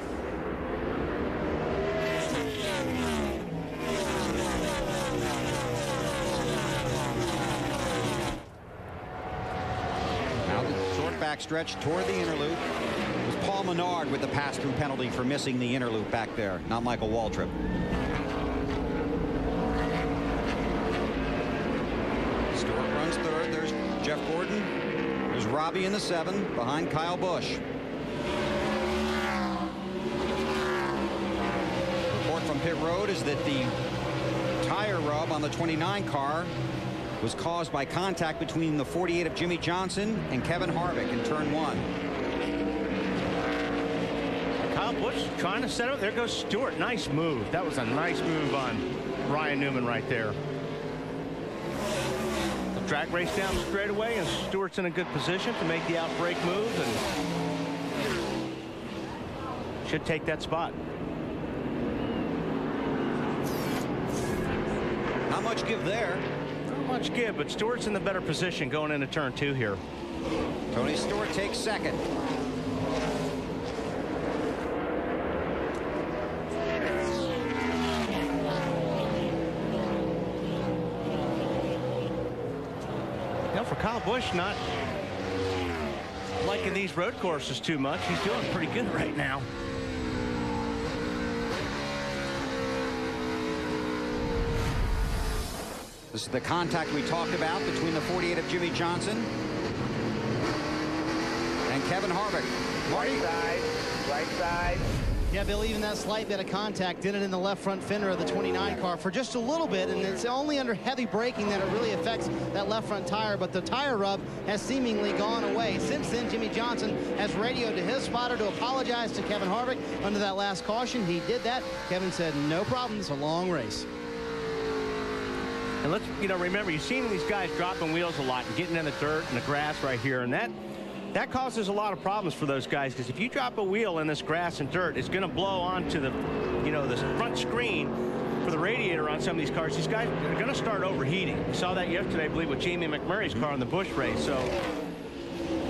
Backstretch toward the inner loop. It was Paul Menard with the pass-through penalty for missing the inner loop back there, not Michael Waltrip. Stewart runs third. There's Jeff Gordon. There's Robby in the seven behind Kyle Busch. Report from pit road is that the tire rub on the 29 car was caused by contact between the 48 of Jimmie Johnson and Kevin Harvick in turn one. Kyle Busch trying to set up. There goes Stewart. Nice move. That was a nice move on Ryan Newman right there. The drag race down straight away, and Stewart's in a good position to make the outbreak move and should take that spot. How much give there. Much but Stewart's in the better position going into turn two here. Tony Stewart takes second. Now for Kyle Busch, not liking these road courses too much. He's doing pretty good right now. This is the contact we talked about between the 48 of Jimmie Johnson and Kevin Harvick. Right side, right side. Yeah, Bill, even that slight bit of contact did it in the left front fender of the 29 car for just a little bit, and it's only under heavy braking that it really affects that left front tire, but the tire rub has seemingly gone away. Since then, Jimmie Johnson has radioed to his spotter to apologize to Kevin Harvick under that last caution. He did that. Kevin said, no problem, it's a long race. And let's, you know, remember, you've seen these guys dropping wheels a lot and getting in the dirt and the grass right here, and that that causes a lot of problems for those guys because if you drop a wheel in this grass and dirt, it's going to blow onto the, you know, the front screen for the radiator on some of these cars. These guys are going to start overheating. We saw that yesterday, I believe, with Jamie McMurray's car in the Busch race. So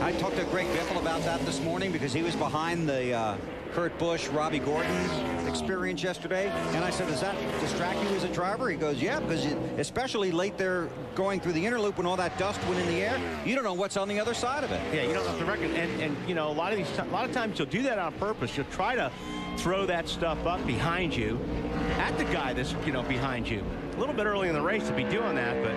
I talked to Greg Biffle about that this morning because he was behind the uh, Kurt Busch, Robby Gordon experience yesterday. And I said, does that distract you as a driver? He goes, yeah, because especially late there going through the inner loop when all that dust went in the air, you don't know what's on the other side of it. Yeah, you don't have to reckon. And, and you know, a lot of these, a lot of times you'll do that on purpose. You'll try to throw that stuff up behind you at the guy that's, you know, behind you. A little bit early in the race to be doing that, but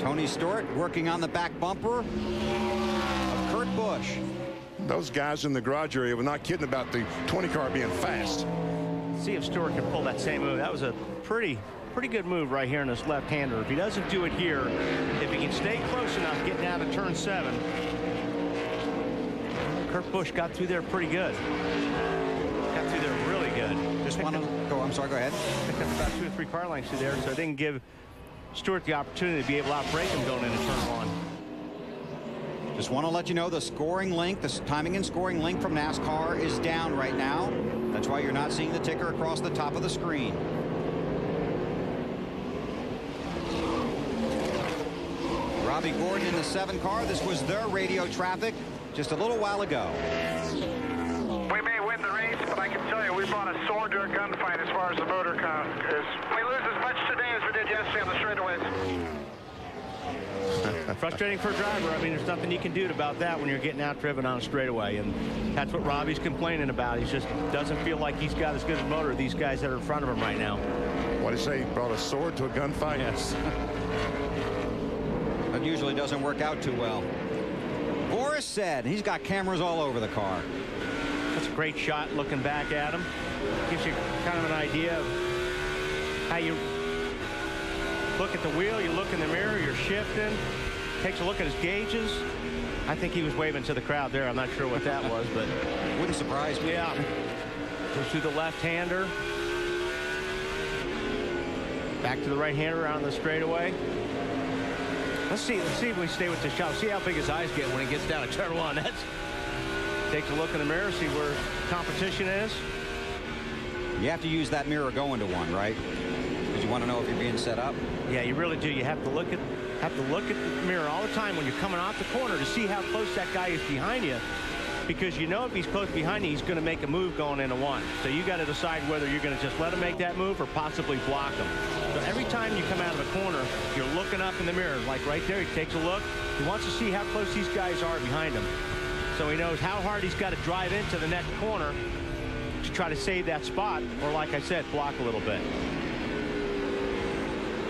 Tony Stewart working on the back bumper of Kurt Busch. Those guys in the garage area were not kidding about the 20 car being fast. see if Stewart can pull that same move. That was a pretty, pretty good move right here in this left-hander. If he doesn't do it here, if he can stay close enough getting out of turn seven, Kurt Busch got through there pretty good. Got through there really good. Just want to go. I'm sorry. Go ahead. Picked up about two or three car lengths through there, so it didn't give Stewart the opportunity to be able to outbrake him going into turn one. Just want to let you know the scoring link, the timing and scoring link from NASCAR is down right now. That's why you're not seeing the ticker across the top of the screen. Robby Gordon in the seven car. This was their radio traffic just a little while ago. We may win the race, but I can tell you we brought a sword to a gunfight as far as the motor count. We lose as much today as we did yesterday on the straightaways. Frustrating for a driver. I mean, there's nothing you can do about that when you're getting out driven on a straightaway. And that's what Robby's complaining about. He just doesn't feel like he's got as good a motor as these guys that are in front of him right now. What did he say? He brought a sword to a gunfight? Yes. That usually doesn't work out too well. Boris said he's got cameras all over the car. That's a great shot looking back at him. Gives you kind of an idea of how you look at the wheel, you look in the mirror, you're shifting. Takes a look at his gauges. I think he was waving to the crowd there. I'm not sure what that was, but wouldn't surprise me. Yeah. Goes through the left-hander. Back to the right-hander on the straightaway. Let's see. Let's see if we stay with the shot. See how big his eyes get when he gets down to turn one. That's takes a look in the mirror, see where competition is. You have to use that mirror going to one, right? Because you want to know if you're being set up. Yeah, you really do. You have to look at have to look at the mirror all the time when you're coming off the corner to see how close that guy is behind you. Because you know if he's close behind you, he's going to make a move going into one. So you got to decide whether you're going to just let him make that move or possibly block him. So every time you come out of a corner, you're looking up in the mirror. Like right there, he takes a look. He wants to see how close these guys are behind him. So he knows how hard he's got to drive into the next corner to try to save that spot, or like I said, block a little bit.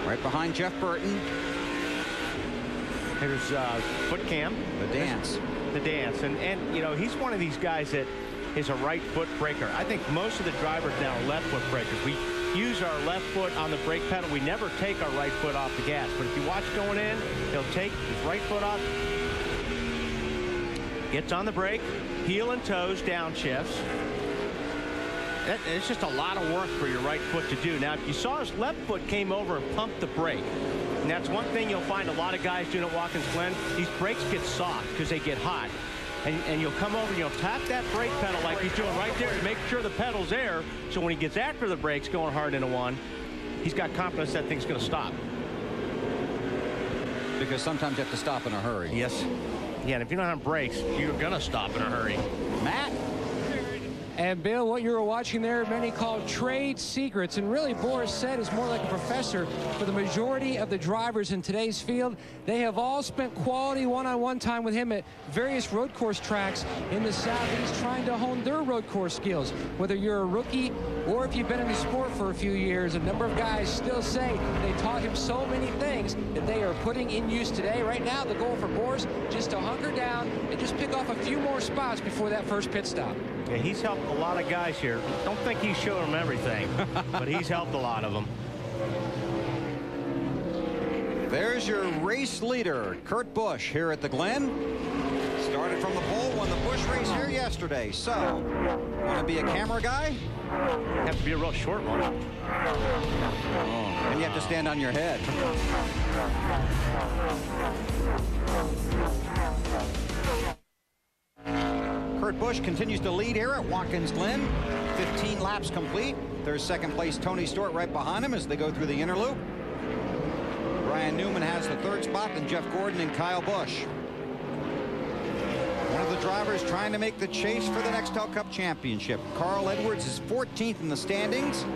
Right behind Jeff Burton. Here's uh, foot cam. The dance. The dance. And, and, you know, he's one of these guys that is a right foot breaker. I think most of the drivers now are left foot breakers. We use our left foot on the brake pedal. We never take our right foot off the gas. But if you watch going in, he'll take his right foot off, gets on the brake, heel and toes downshifts. That, it's just a lot of work for your right foot to do. Now, if you saw his left foot came over and pumped the brake, and that's one thing you'll find a lot of guys doing at Watkins Glen, these brakes get soft because they get hot. And, and, you'll come over and you'll tap that brake pedal like he's doing right there to make sure the pedal's there. So when he gets after the brakes going hard into one, he's got confidence that thing's going to stop. Because sometimes you have to stop in a hurry. Yes. Yeah, and if you don't have brakes, you're going to stop in a hurry. Matt? And Bill, what you were watching there, many call trade secrets. And really, Boris Said is more like a professor for the majority of the drivers in today's field. They have all spent quality one-on-one -on -one time with him at various road course tracks in the Southeast trying to hone their road course skills. Whether you're a rookie or if you've been in the sport for a few years, a number of guys still say they taught him so many things that they are putting in use today. Right now, the goal for Boris just to hunker down and just pick off a few more spots before that first pit stop. Yeah, he's helped a lot of guys here. Don't think he's showing them everything, but he's helped a lot of them. There's your race leader, Kurt Busch, here at the Glen. Started from the pole, won the Busch race here yesterday. So, want to be a camera guy? Have to be a real short one. Oh, and you have to stand on your head. Kurt Busch continues to lead here at Watkins Glen. 15 laps complete. There's second place Tony Stewart right behind him as they go through the inner loop. Ryan Newman has the third spot, then Jeff Gordon and Kyle Busch. One of the drivers trying to make the chase for the Nextel Cup Championship. Carl Edwards is 14th in the standings.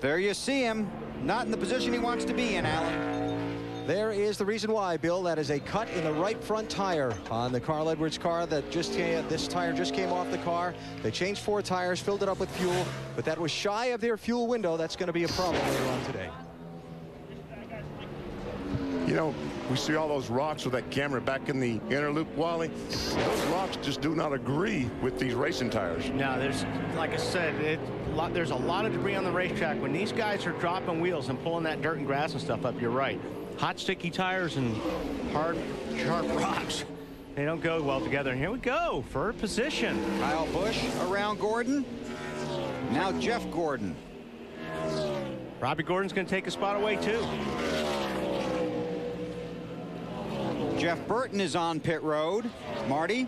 There you see him, not in the position he wants to be in, Allen. There is the reason why, Bill. That is a cut in the right front tire on the Carl Edwards car that just came, this tire just came off the car. They changed four tires, filled it up with fuel, but that was shy of their fuel window. That's going to be a problem later on today. You know, we see all those rocks with that camera back in the inner loop, Wally. Those rocks just do not agree with these racing tires. No, there's, like I said, it, there's a lot of debris on the racetrack. When these guys are dropping wheels and pulling that dirt and grass and stuff up, you're right. Hot, sticky tires and hard, sharp rocks. They don't go well together. And here we go, for position. Kyle Busch around Gordon. Now Jeff Gordon. Robby Gordon's going to take a spot away, too. Jeff Burton is on pit road. Marty?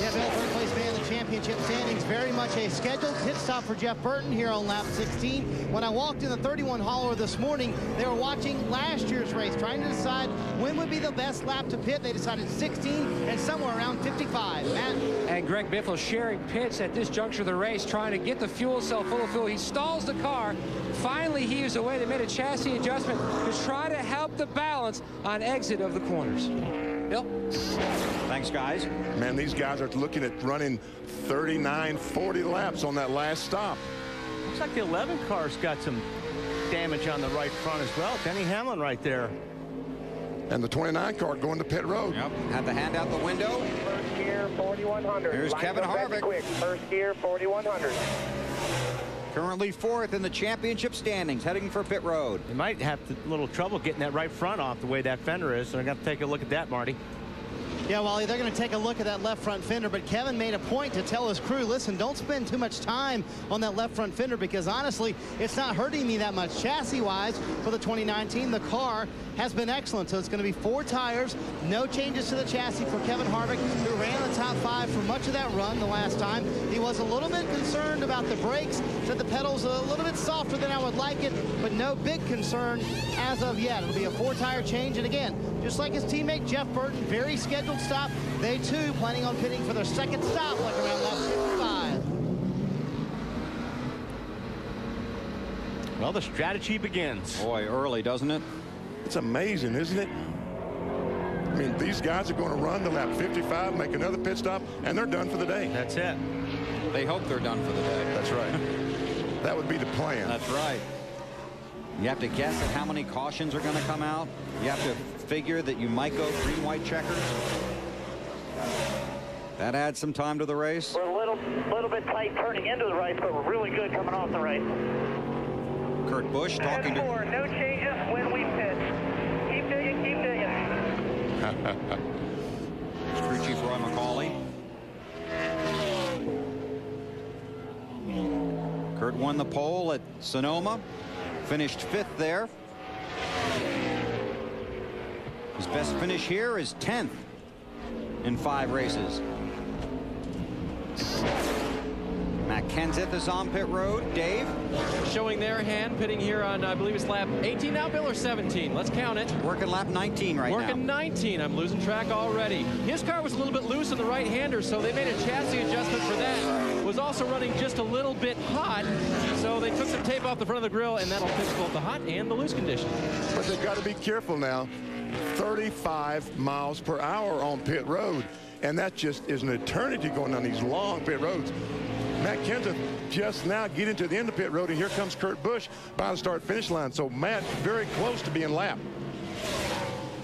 Yeah, Bill, third place man in the championship standings. Very much a scheduled pit stop for Jeff Burton here on lap 16. When I walked in the 31 hauler this morning, they were watching last year's race, trying to decide when would be the best lap to pit. They decided 16 and somewhere around 55. Matt? And Greg Biffle sharing pits at this juncture of the race, trying to get the fuel cell full of fuel. He stalls the car. Finally he heaves away. They made a chassis adjustment to try to help the balance on exit of the corners. Bill? Thanks, guys. Man, these guys are looking at running 39, 40 laps on that last stop. Looks like the 11 car's got some damage on the right front as well. Denny Hamlin right there. And the 29 car going to pit road. Yep. Had the hand out the window. First gear, 4100. Here's Line Kevin Harvick. Quick. First gear, 4100. Currently fourth in the championship standings, heading for pit road. They might have a little trouble getting that right front off the way that fender is, so I got to take a look at that, Marty. Yeah, Wally, they're going to take a look at that left front fender, but Kevin made a point to tell his crew, listen, don't spend too much time on that left front fender because honestly, it's not hurting me that much. Chassis-wise, for the 2019, the car has been excellent. So it's going to be four tires, no changes to the chassis for Kevin Harvick, who ran the top five for much of that run the last time. He was a little bit concerned about the brakes, said the pedals are a little bit softer than I would like it, but no big concern as of yet. It'll be a four-tire change, and again, just like his teammate Jeff Burton, very scheduled stop. They too planning on pitting for their second stop, like around lap 55. Well, the strategy begins. Boy, early, doesn't it? It's amazing, isn't it? I mean, these guys are going to run to lap 55, make another pit stop, and they're done for the day. That's it. They hope they're done for the day. That's right. that would be the plan. That's right. You have to guess at how many cautions are going to come out. You have to figure that you might go green, white checkers. That adds some time to the race. We're a little, little bit tight turning into the race, but we're really good coming off the race. Kurt Busch talking to... No changes when we pit. Keep digging, keep digging. Crew Chief Roy McCauley. Kurt won the pole at Sonoma. Finished fifth there. His best finish here is 10th in five races. Matt Kenseth is on pit road. Dave? Showing their hand, pitting here on, I believe it's lap 18 now, Bill, or 17? Let's count it. Working lap 19 right now. Working 19. I'm losing track already. His car was a little bit loose in the right-hander, so they made a chassis adjustment for that. Was also running just a little bit hot, so they took some tape off the front of the grill, and that'll fix both the hot and the loose condition. But they've got to be careful now. 35 miles per hour on pit road. And that just is an eternity going on these long pit roads. Matt Kenseth just now getting to the end of pit road, and here comes Kurt Busch by the start-finish line. So Matt very close to being lapped.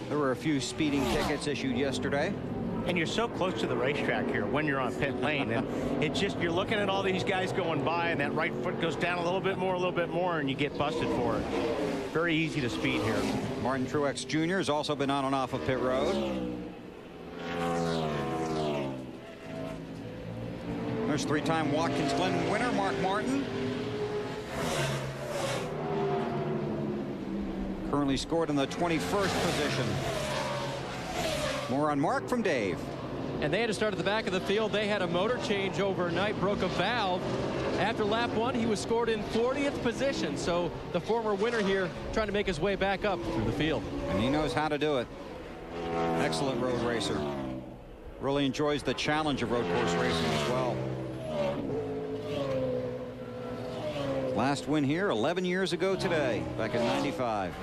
There were a few speeding tickets issued yesterday. And you're so close to the racetrack here when you're on pit lane. And it's just, you're looking at all these guys going by, and that right foot goes down a little bit more, a little bit more, and you get busted for it. Very easy to speed here. Martin Truex Jr. has also been on and off of pit road. There's three-time Watkins Glen winner Mark Martin. Currently scored in the 21st position. More on Mark from Dave. And they had to start at the back of the field. They had a motor change overnight, broke a valve. After lap one, he was scored in 40th position. So the former winner here trying to make his way back up through the field. And he knows how to do it. Excellent road racer. Really enjoys the challenge of road course racing as well. Last win here 11 years ago today, back in 95.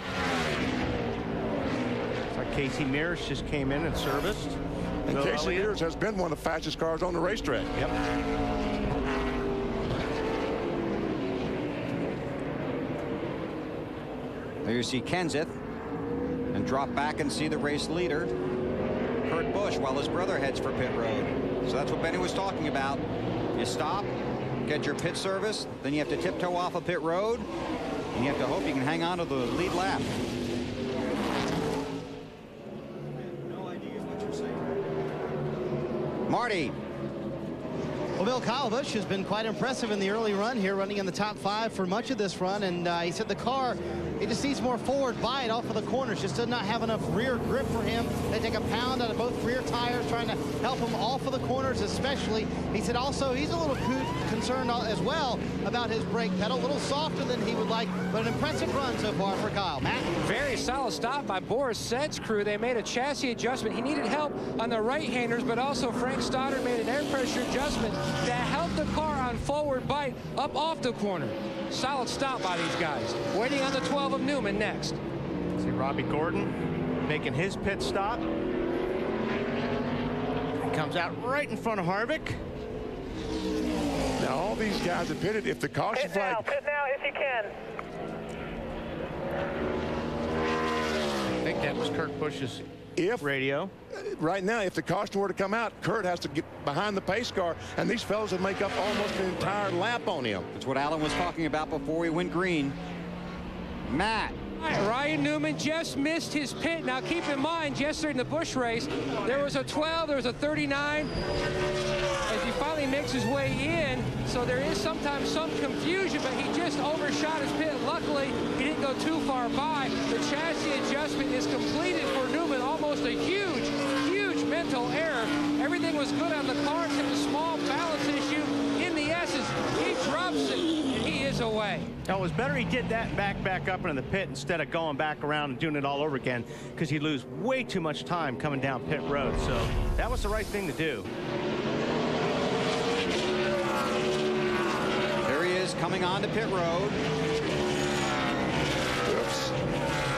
Like Casey Mears just came in and serviced. And Casey Elliott- Mears has been one of the fastest cars on the racetrack. Yep. There you see Kenseth. And drop back and see the race leader, Kurt Busch, while his brother heads for pit road. So that's what Benny was talking about. You stop, get your pit service, then you have to tiptoe off of pit road, and you have to hope you can hang on to the lead lap. Marty. Well, Bill Kyle Busch has been quite impressive in the early run here, running in the top five for much of this run. And uh, he said the car, it just needs more forward bite off of the corners. Just does not have enough rear grip for him. They take a pound out of both rear tires, trying to help him off of the corners, especially. He said also he's a little co- concerned as well about his brake pedal, a little softer than he would like, but an impressive run so far for Kyle. Matt? Very solid stop by Boris Said's crew. They made a chassis adjustment. He needed help on the right-handers, but also Frank Stoddard made an air pressure adjustment that helped the car on forward bite up off the corner. Solid stop by these guys. Waiting on the 12 of Newman next. See Robby Gordon making his pit stop. He comes out right in front of Harvick. Now, all these guys have pitted. If the caution Pit now, flag, pit now if you can. I think that was Kurt Busch's if radio. Uh, right now, if the caution were to come out, Kurt has to get behind the pace car, and these fellows would make up almost an entire lap on him. That's what Allen was talking about before we went green. Matt. Ryan Newman just missed his pit. Now keep in mind, yesterday in the Busch race, there was a 12, there was a 39. As he finally makes his way in, so there is sometimes some confusion, but he just overshot his pit. Luckily, he didn't go too far by. The chassis adjustment is completed for Newman. Almost a huge, huge mental error. Everything was good on the car except a small balance issue in the S's. He drops it, and he is away. No, it was better he did that back back up into the pit instead of going back around and doing it all over again because he'd lose way too much time coming down pit road. So that was the right thing to do. There he is coming on to pit road.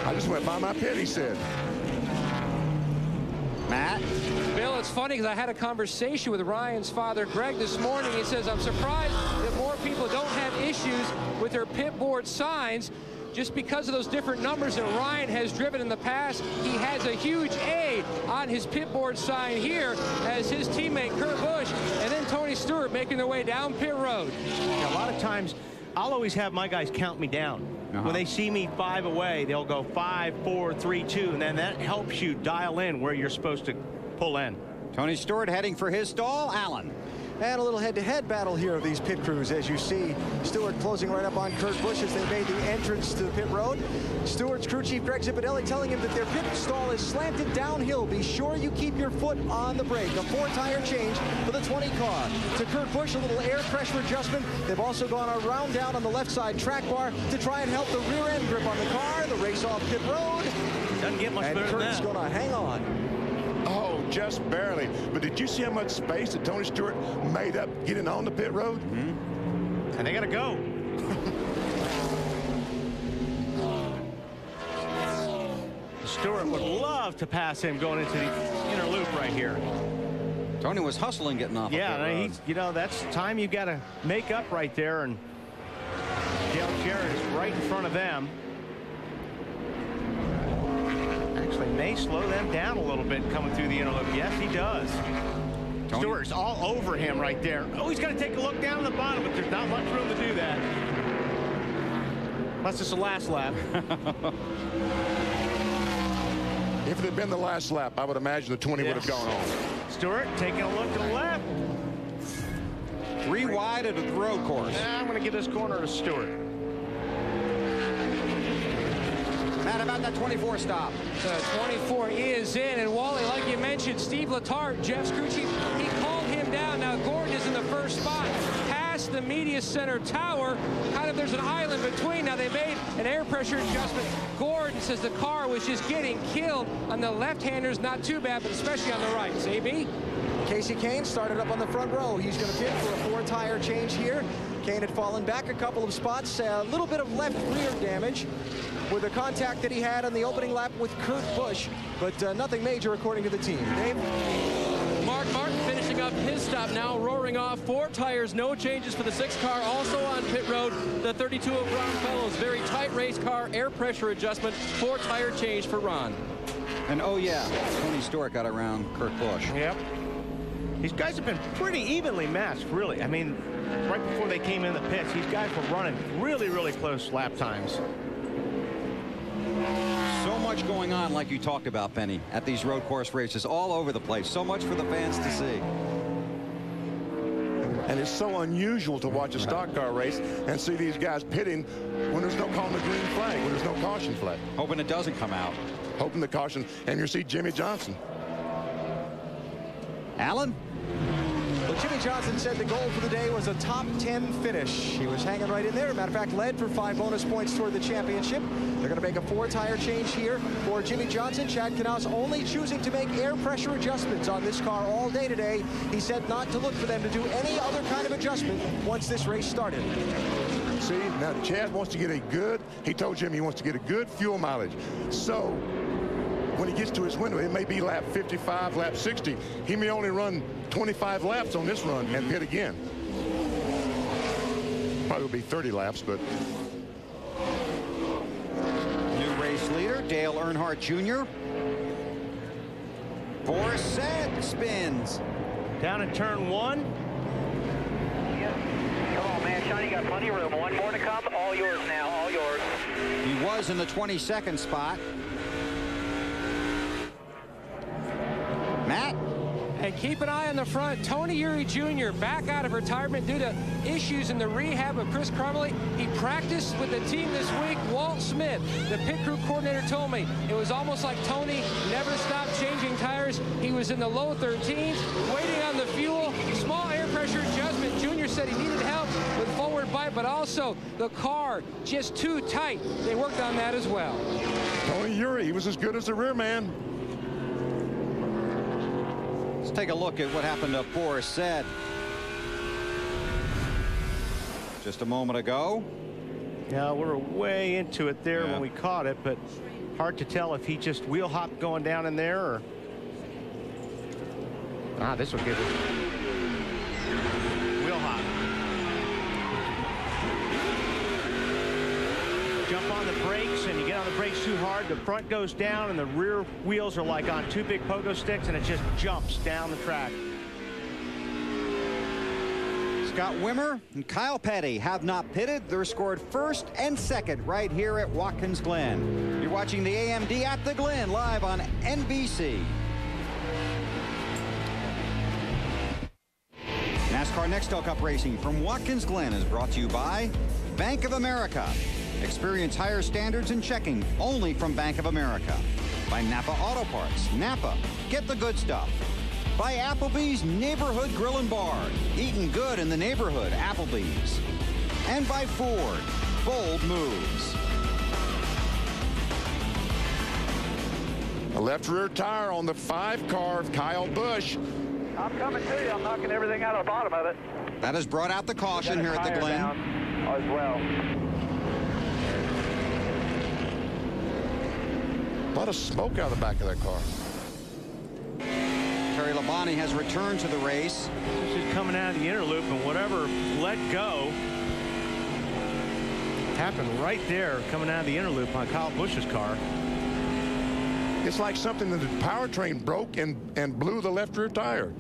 I just went by my pit, he said. Matt? Bill, it's funny because I had a conversation with Ryan's father, Greg, this morning. He says, I'm surprised that more people don't have issues with their pit board signs just because of those different numbers that Ryan has driven in the past. He has a huge A on his pit board sign here as his teammate Kurt Busch and then Tony Stewart making their way down pit road. A lot of times, I'll always have my guys count me down. Uh-huh. When they see me five away, they'll go five, four, three, two, and then that helps you dial in where you're supposed to pull in. Tony Stewart heading for his stall. Allen. And a little head-to-head battle here of these pit crews, as you see. Stewart closing right up on Kurt Busch as they made the entrance to the pit road. Stewart's crew chief Greg Zipadelli telling him that their pit stall is slanted downhill. Be sure you keep your foot on the brake. A four-tire change for the 20 car. To Kurt Busch, a little air pressure adjustment. They've also gone around down on the left side track bar to try and help the rear end grip on the car. The race off pit road. Doesn't get much and better than Kurt's that. going to hang on. Oh, just barely. But did you see how much space that Tony Stewart made up getting on the pit road? Mm-hmm. And they got to go. Stewart would love to pass him going into the inner loop right here. Tony was hustling getting off. Yeah, of pit he's, you know, that's time you got to make up right there. And Dale Jarrett is right in front of them. Actually, may slow them down a little bit coming through the inner loop. Yes, he does. Tony- Stewart's all over him right there. Oh, he's got to take a look down the bottom, but there's not much room to do that. Unless it's the last lap. If it had been the last lap, I would imagine the 20 would have gone on. Stewart taking a look to the left. Three wide at the throw course. Nah, I'm going to give this corner to Stewart. Matt, about that 24 stop. The 24 is in, and Wally, like you mentioned, Steve Letarte, Jeff's crew chief, he called him down. Now Gordon is in the first spot, past the media center tower. Kind of, there's an island between. Now they made an air pressure adjustment. Gordon says the car was just getting killed on the left-handers. Not too bad, but especially on the right. AB. Kasey Kahne started up on the front row. He's going to pit for a four-tire change here. Kahne had fallen back a couple of spots. A little bit of left rear damage with the contact that he had on the opening lap with Kurt Busch, but uh, nothing major according to the team. Dave? Mark Martin finishing up his stop now, roaring off four tires, no changes for the six car. Also on pit road, the 32 of Ron Fellows. Very tight race car, air pressure adjustment, four tire change for Ron. And oh yeah, Tony Stewart got around Kurt Busch. Yep. These guys have been pretty evenly matched, really. I mean, right before they came in the pits, these guys were running really, really close lap times. So much going on, like you talked about, Benny, at these road course races all over the place. So much for the fans to see. And it's so unusual to watch a stock car race and see these guys pitting when there's no calling the green flag, when there's no caution flag. Hoping it doesn't come out. Hoping the caution. And you see Jimmie Johnson. Allen? Jimmie Johnson said the goal for the day was a top 10 finish. He was hanging right in there. Matter of fact, led for five bonus points toward the championship. They're going to make a four-tire change here for Jimmie Johnson. Chad Knaus only choosing to make air pressure adjustments on this car all day today. He said not to look for them to do any other kind of adjustment once this race started. See, now Chad wants to get a good, he told Jimmie he wants to get a good fuel mileage. So when he gets to his window, it may be lap 55, lap 60. He may only run 25 laps on this run and pit again. Probably will be 30 laps, but New race leader, Dale Earnhardt Jr. Forsett spins. Down in turn one. Come on, man. Shiny got plenty of room. One more to come. All yours now. All yours. He was in the 22nd spot. Matt? And keep an eye on the front. Tony Uri Jr. back out of retirement due to issues in the rehab of Chris Crumley. He practiced with the team this week. Walt Smith, the pit crew coordinator, told me it was almost like Tony never stopped changing tires. He was in the low 13s, waiting on the fuel. Small air pressure adjustment. Jr. said he needed help with forward bite, but also the car just too tight. They worked on that as well. Tony Uri, he was as good as the rear man. Let's take a look at what happened to Forsett. Just a moment ago. Yeah, we were way into it there Yeah. when we caught it, but Hard to tell if he just wheel hopped going down in there or. Ah, this will give it. Wheel hop. On the brakes and you get on the brakes too hard, the front goes down and the rear wheels are like on two big pogo sticks and it just jumps down the track. Scott Wimmer and Kyle Petty have not pitted. They're scored first and second right here at Watkins Glen. You're watching the AMD at the Glen live on NBC. NASCAR Nextel Cup Racing from Watkins Glen is brought to you by Bank of America. Experience higher standards in checking only from Bank of America. By Napa Auto Parts. Napa, get the good stuff by Applebee's Neighborhood Grill and Bar. Eating good in the neighborhood, Applebee's. And by Ford, bold moves. A left rear tire on the five car of Kyle Busch. I'm coming to you. I'm knocking everything out of the bottom of it. That has brought out the caution here at the Glen. As well. Lot of smoke out of the back of that car. Terry Labonte has returned to the race. This is coming out of the inner loop and whatever let go happened right there coming out of the inner loop on Kyle Busch's car. It's like something that the powertrain broke and, and blew the left rear tire.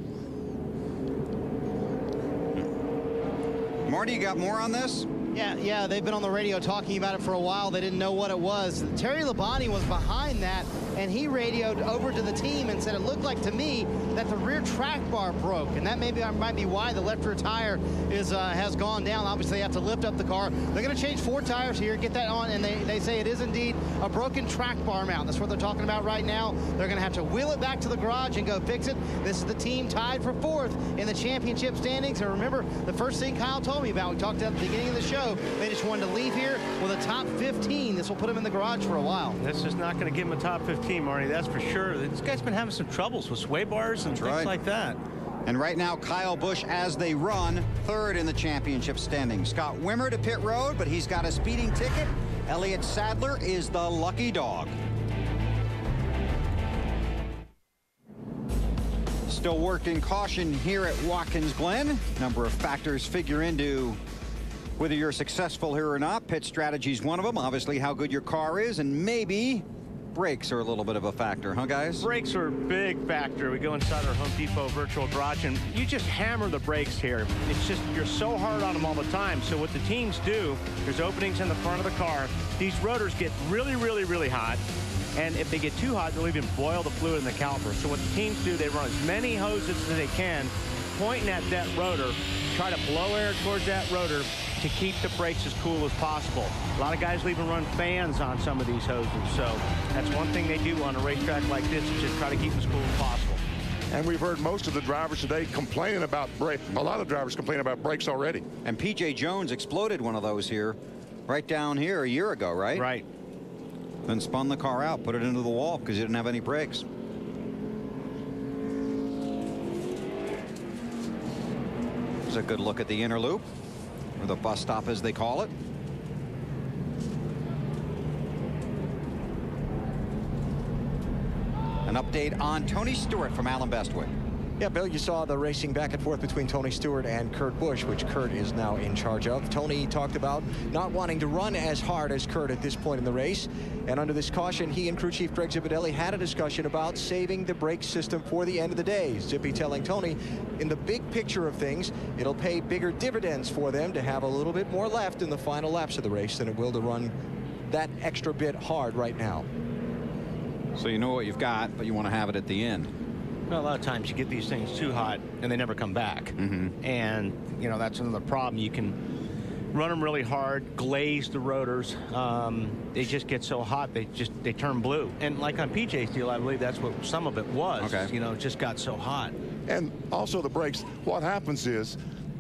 Marty, you got more on this? Yeah, yeah, they've been on the radio talking about it for a while. They didn't know what it was. Terry Labonte was behind that, and he radioed over to the team and said it looked like to me that the rear track bar broke, and that maybe might be why the left rear tire is uh, has gone down. Obviously, they have to lift up the car. They're going to change four tires here, get that on, and they, they say it is indeed a broken track bar mount. That's what they're talking about right now. They're going to have to wheel it back to the garage and go fix it. This is the team tied for fourth in the championship standings. And remember, the first thing Kyle told me about, we talked at the beginning of the show, they just wanted to leave here with a top 15. This will put them in the garage for a while. This is not going to give him a top 15, Marty, that's for sure. This guy's been having some troubles with sway bars and That's things right. like that. And right now, Kyle Busch, as they run, third in the championship standing. Scott Wimmer to pit road, but he's got a speeding ticket. Elliott Sadler is the lucky dog. Still working caution here at Watkins Glen. Number of factors figure into whether you're successful here or not. Pit strategy is one of them. Obviously, how good your car is, and maybe brakes are a little bit of a factor, huh, guys? Brakes are a big factor. We go inside our Home Depot virtual garage and you just hammer the brakes here. It's just, you're so hard on them all the time. So what the teams do, there's openings in the front of the car. These rotors get really, really, really hot. And if they get too hot, they'll even boil the fluid in the caliper. So what the teams do, they run as many hoses as they can, pointing at that rotor, try to blow air towards that rotor to keep the brakes as cool as possible. A lot of guys will even run fans on some of these hoses. So that's one thing they do on a racetrack like this is just try to keep them as cool as possible. And we've heard most of the drivers today complaining about brake. A lot of drivers complain about brakes already. And P.J. Jones exploded one of those here, right down here a year ago, right? Right. Then spun the car out, put it into the wall because he didn't have any brakes. A good look at the inner loop, or the bus stop as they call it. An update on Tony Stewart from Allen Bestwick. Yeah, Bill, you saw the racing back and forth between Tony Stewart and Kurt Busch, which Kurt is now in charge of. Tony talked about not wanting to run as hard as Kurt at this point in the race. And under this caution, he and crew chief Greg Zipadelli had a discussion about saving the brake system for the end of the day. Zippy telling Tony, in the big picture of things, it'll pay bigger dividends for them to have a little bit more left in the final laps of the race than it will to run that extra bit hard right now. So you know what you've got, but you want to have it at the end. Well, a lot of times you get these things too hot and they never come back. Mm-hmm. And, you know, that's another problem. You can run them really hard, glaze the rotors. Um, they just get so hot, they just they turn blue. And like on PJ's deal, I believe that's what some of it was. Okay. You know, it just got so hot. And also the brakes, what happens is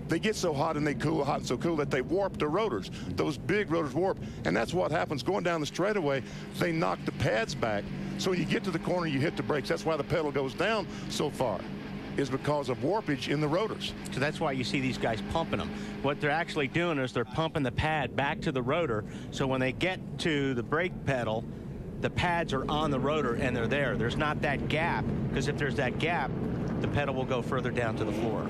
they get so hot and they cool hot and so cool that they warp the rotors. Those big rotors warp. And that's what happens going down the straightaway. They knock the pads back. So when you get to the corner, you hit the brakes. That's why the pedal goes down so far is because of warpage in the rotors. So that's why you see these guys pumping them. What they're actually doing is they're pumping the pad back to the rotor. So when they get to the brake pedal, the pads are on the rotor and they're there. There's not that gap because if there's that gap, the pedal will go further down to the floor.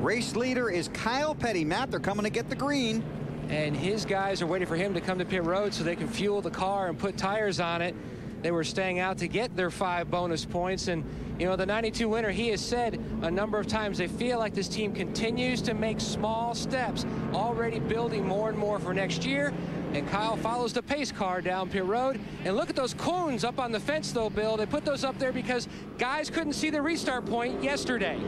Race leader is Kyle Petty. Matt, they're coming to get the green. And his guys are waiting for him to come to pit road so they can fuel the car and put tires on it. They were staying out to get their five bonus points. And, you know, the 92 winner, he has said a number of times they feel like this team continues to make small steps, already building more and more for next year. And Kyle follows the pace car down pit road. And look at those cones up on the fence, though, Bill. They put those up there because guys couldn't see the restart point yesterday.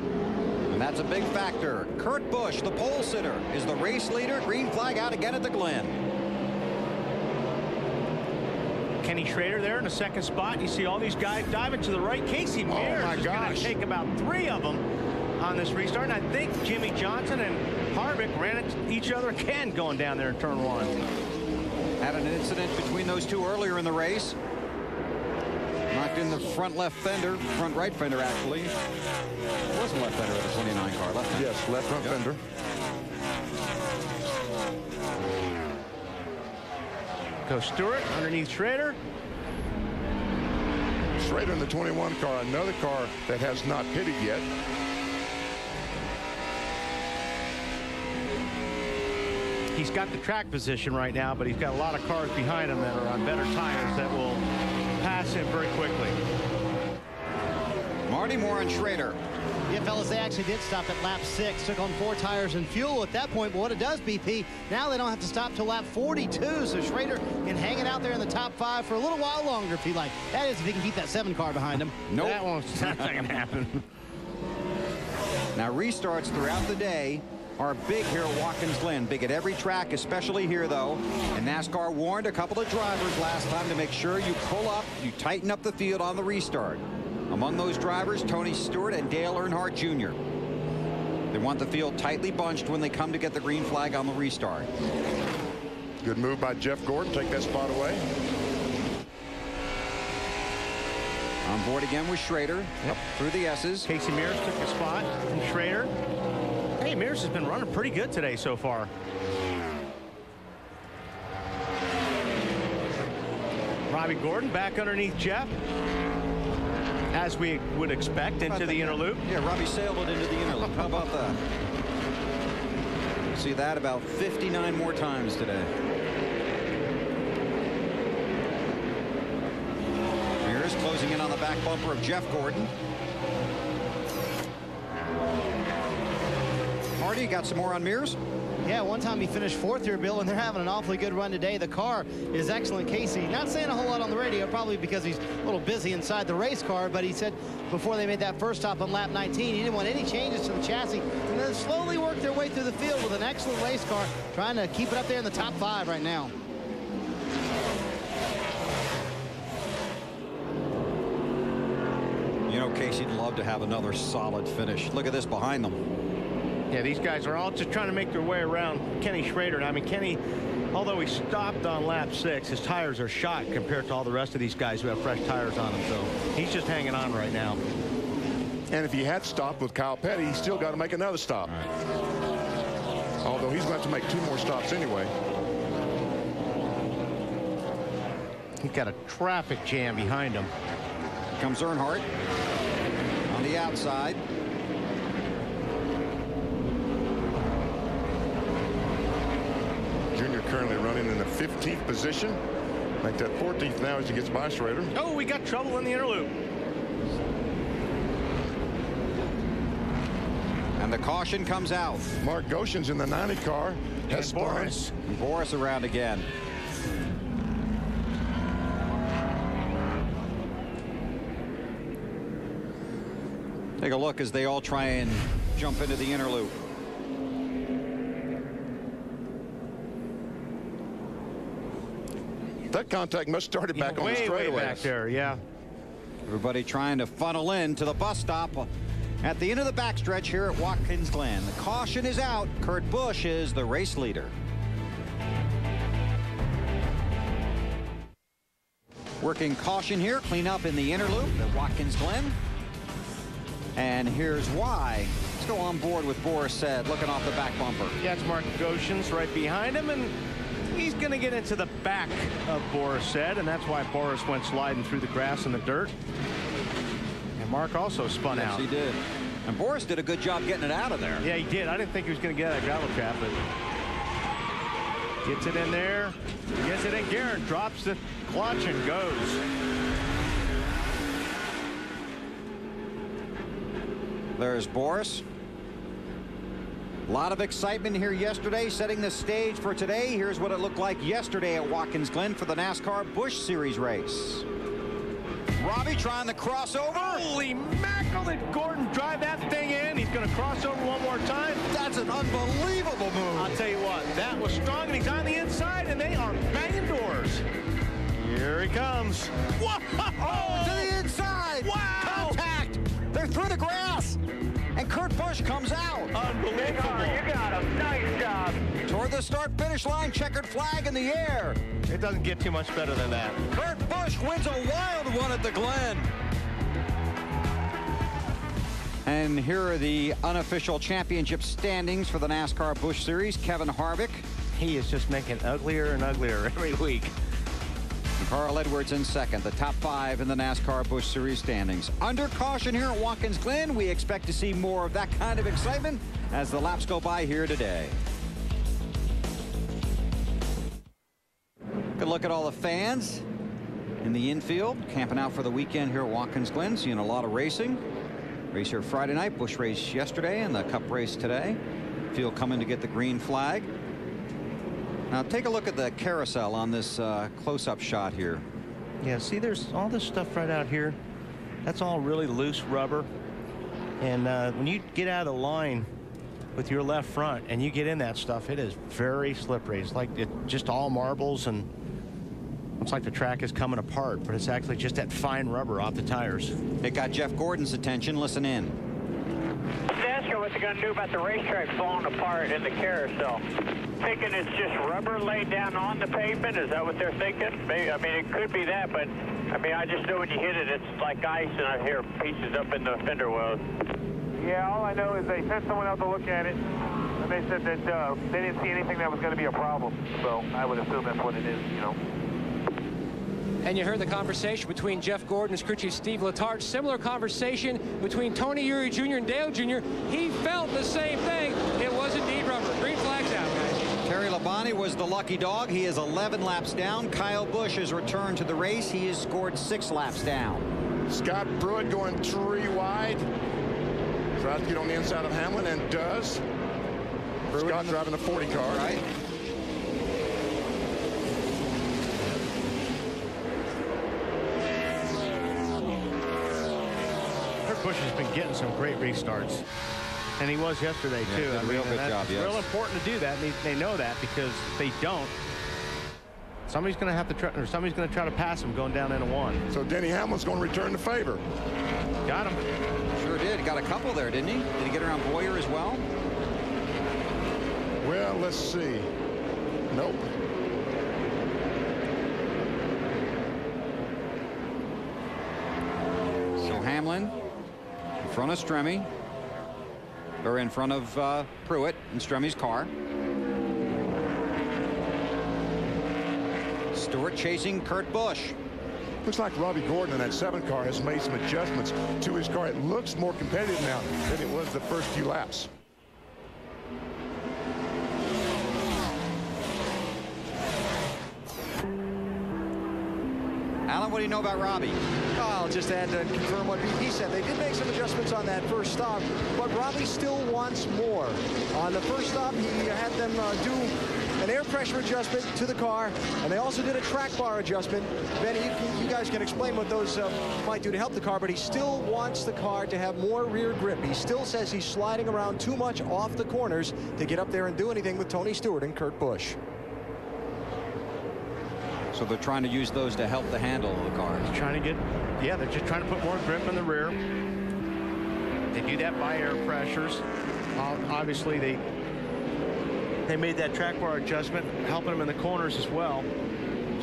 And that's a big factor. Kurt Busch, the pole sitter, is the race leader. Green flag out again at the Glen. Kenny Schrader there in the second spot. You see all these guys diving to the right. Casey oh, Mears oh my is going to take about three of them on this restart. And I think Jimmie Johnson and Harvick ran into each other again going down there in turn one. Had an incident between those two earlier in the race. Knocked in the front left fender, front right fender actually. It wasn't left fender of the 29 car. Left fender. Yes, left front Yep. fender. Go Stewart underneath Schrader. Schrader in the 21 car, another car that has not pitted yet. He's got the track position right now, but he's got a lot of cars behind him that are on better tires that will pass him very quickly. Marty Moore and Schrader. Yeah, fellas, they actually did stop at lap six, took on four tires and fuel at that point. But what it does, BP, now they don't have to stop till lap 42, so Schrader can hang it out there in the top five for a little while longer if he like. That is if he can keep that seven car behind him. Nope. That won't, that's not going to happen. Now restarts throughout the day are big here at Watkins Glen. Big at every track, especially here though. And NASCAR warned a couple of drivers last time to make sure you pull up, you tighten up the field on the restart. Among those drivers, Tony Stewart and Dale Earnhardt Jr. They want the field tightly bunched when they come to get the green flag on the restart. Good move by Jeff Gordon. Take that spot away. On board again with Schrader. Up through the S's. Casey Mears took a spot from Schrader. Hey, Mears has been running pretty good today so far. Robby Gordon back underneath Jeff. As we would expect into the inner loop. Yeah, Robby sailed into the inner loop. How about that? See that about 59 more times today. Mears closing in on the back bumper of Jeff Gordon. Marty got some more on Mears. Yeah, one time he finished fourth here, Bill, and they're having an awfully good run today. The car is excellent. Casey, not saying a whole lot on the radio, probably because he's a little busy inside the race car, but he said before they made that first stop on lap 19, he didn't want any changes to the chassis, and then slowly worked their way through the field with an excellent race car, trying to keep it up there in the top five right now. You know, Casey'd love to have another solid finish. Look at this behind them. Yeah, these guys are all just trying to make their way around Kenny Schrader. And I mean, Kenny, although he stopped on lap six, his tires are shot compared to all the rest of these guys who have fresh tires on them. So he's just hanging on right now. And if he had stopped with Kyle Petty, he's still got to make another stop. Although he's going to have to make two more stops anyway. He's got a traffic jam behind him. Comes Earnhardt on the outside. Junior currently running in the 15th position. Make that 14th now as he gets by Schrader. Oh, we got trouble in the interloop. And the caution comes out. Marc Goossens in the 90 car. Has And Boris. And Boris around again. Take a look as they all try and jump into the inner loop. That contact must have started back on the way, way back there, yeah. Everybody trying to funnel in to the bus stop at the end of the backstretch here at Watkins Glen. The caution is out. Kurt Busch is the race leader. Working caution here, clean up in the inner loop at Watkins Glen. And here's why. Let's go on board with Boris Said, looking off the back bumper. Yeah, it's Marc Goossens right behind him, and He's going to get into the back of Boris Said, and that's why Boris went sliding through the grass and the dirt. And Marc also spun yes, out. he did. And Boris did a good job getting it out of there. Yeah, he did. I didn't think he was going to get out of that gravel trap, but gets it in there. Gets it in gear and drops the clutch and goes. There's Boris. A lot of excitement here yesterday, setting the stage for today. Here's what it looked like yesterday at Watkins Glen for the NASCAR Busch Series race. Robby trying the crossover. Holy mackerel, did Gordon drive that thing in? He's going to cross over one more time. That's an unbelievable move. I'll tell you what, that was strong, and he's on the inside, and they are banging doors. Here he comes. Whoa! Oh, to the inside. Wow! Contact. They're through the grass. And Kurt Busch comes out. Unbelievable. you got him. Nice job. Toward the start finish line, checkered flag in the air. It doesn't get too much better than that. Kurt Busch wins a wild one at the Glen. And here are the unofficial championship standings for the NASCAR Busch Series. Kevin Harvick. He is just making uglier and uglier every week. Carl Edwards in second, the top five in the NASCAR Busch Series standings. Under caution here at Watkins Glen, we expect to see more of that kind of excitement as the laps go by here today. Good look at all the fans in the infield, camping out for the weekend here at Watkins Glen, seeing a lot of racing. Race here Friday night, Busch race yesterday, and the Cup race today. Field coming to get the green flag. Now take a look at the carousel on this uh, close-up shot here. Yeah, see, there's all this stuff right out here. That's all really loose rubber. And uh, when you get out of the line with your left front and you get in that stuff, it is very slippery. It's like it just all marbles and looks like the track is coming apart, but it's actually just that fine rubber off the tires. It got Jeff Gordon's attention. Listen in. NASCAR, what they're going to do about the racetrack falling apart in the carousel? Thinking it's just rubber laid down on the pavement? Is that what they're thinking? Maybe, I mean, it could be that, but I mean, I just know when you hit it, it's like ice, and I hear pieces up in the fender wells. Yeah, all I know is they sent someone out to look at it, and they said that uh, they didn't see anything that was going to be a problem. So I would assume that's what it is, you know. And you heard the conversation between Jeff Gordon and crew chief Steve Letarte. Similar conversation between Tony Eury Jr. and Dale Jr. He felt the same thing. It was indeed rubber. Green flag's out, guys. Terry Labonte was the lucky dog. He is 11 laps down. Kyle Busch has returned to the race. He has scored six laps down. Scott Pruett going three wide. Tries to get on the inside of Hamlin and does. Pruett Scott driving a 40 car. Right. Kurt Busch has been getting some great restarts. And he was yesterday, Yeah, too. did a I mean, real good that's job, yes. real important to do that, and they, they know that because if they don't, somebody's going to have to try, or somebody's going to try to pass him going down into one. So Denny Hamlin's going to return the favor. Got him. Sure did. Got a couple there, didn't he? Did he get around Boyer as well? Well, let's see. Nope. So Hamlin in front of Stremme. Or in front of uh, Pruett in Stremme's car. Stewart chasing Kurt Busch. Looks like Robby Gordon in that seven car has made some adjustments to his car. It looks more competitive now than it was the first few laps. Allen, what do you know about Robby? I'll just add to confirm what he said. They did make some adjustments on that first stop, but Robby still wants more. On the first stop, he had them uh, do an air pressure adjustment to the car, and they also did a track bar adjustment. Benny, you, you guys can explain what those uh, might do to help the car, but he still wants the car to have more rear grip. He still says he's sliding around too much off the corners to get up there and do anything with Tony Stewart and Kurt Busch. So they're trying to use those to help the handle of the car. Trying to get, yeah, they're just trying to put more grip in the rear. They do that by air pressures. Uh, obviously, they they made that track bar adjustment, helping him in the corners as well.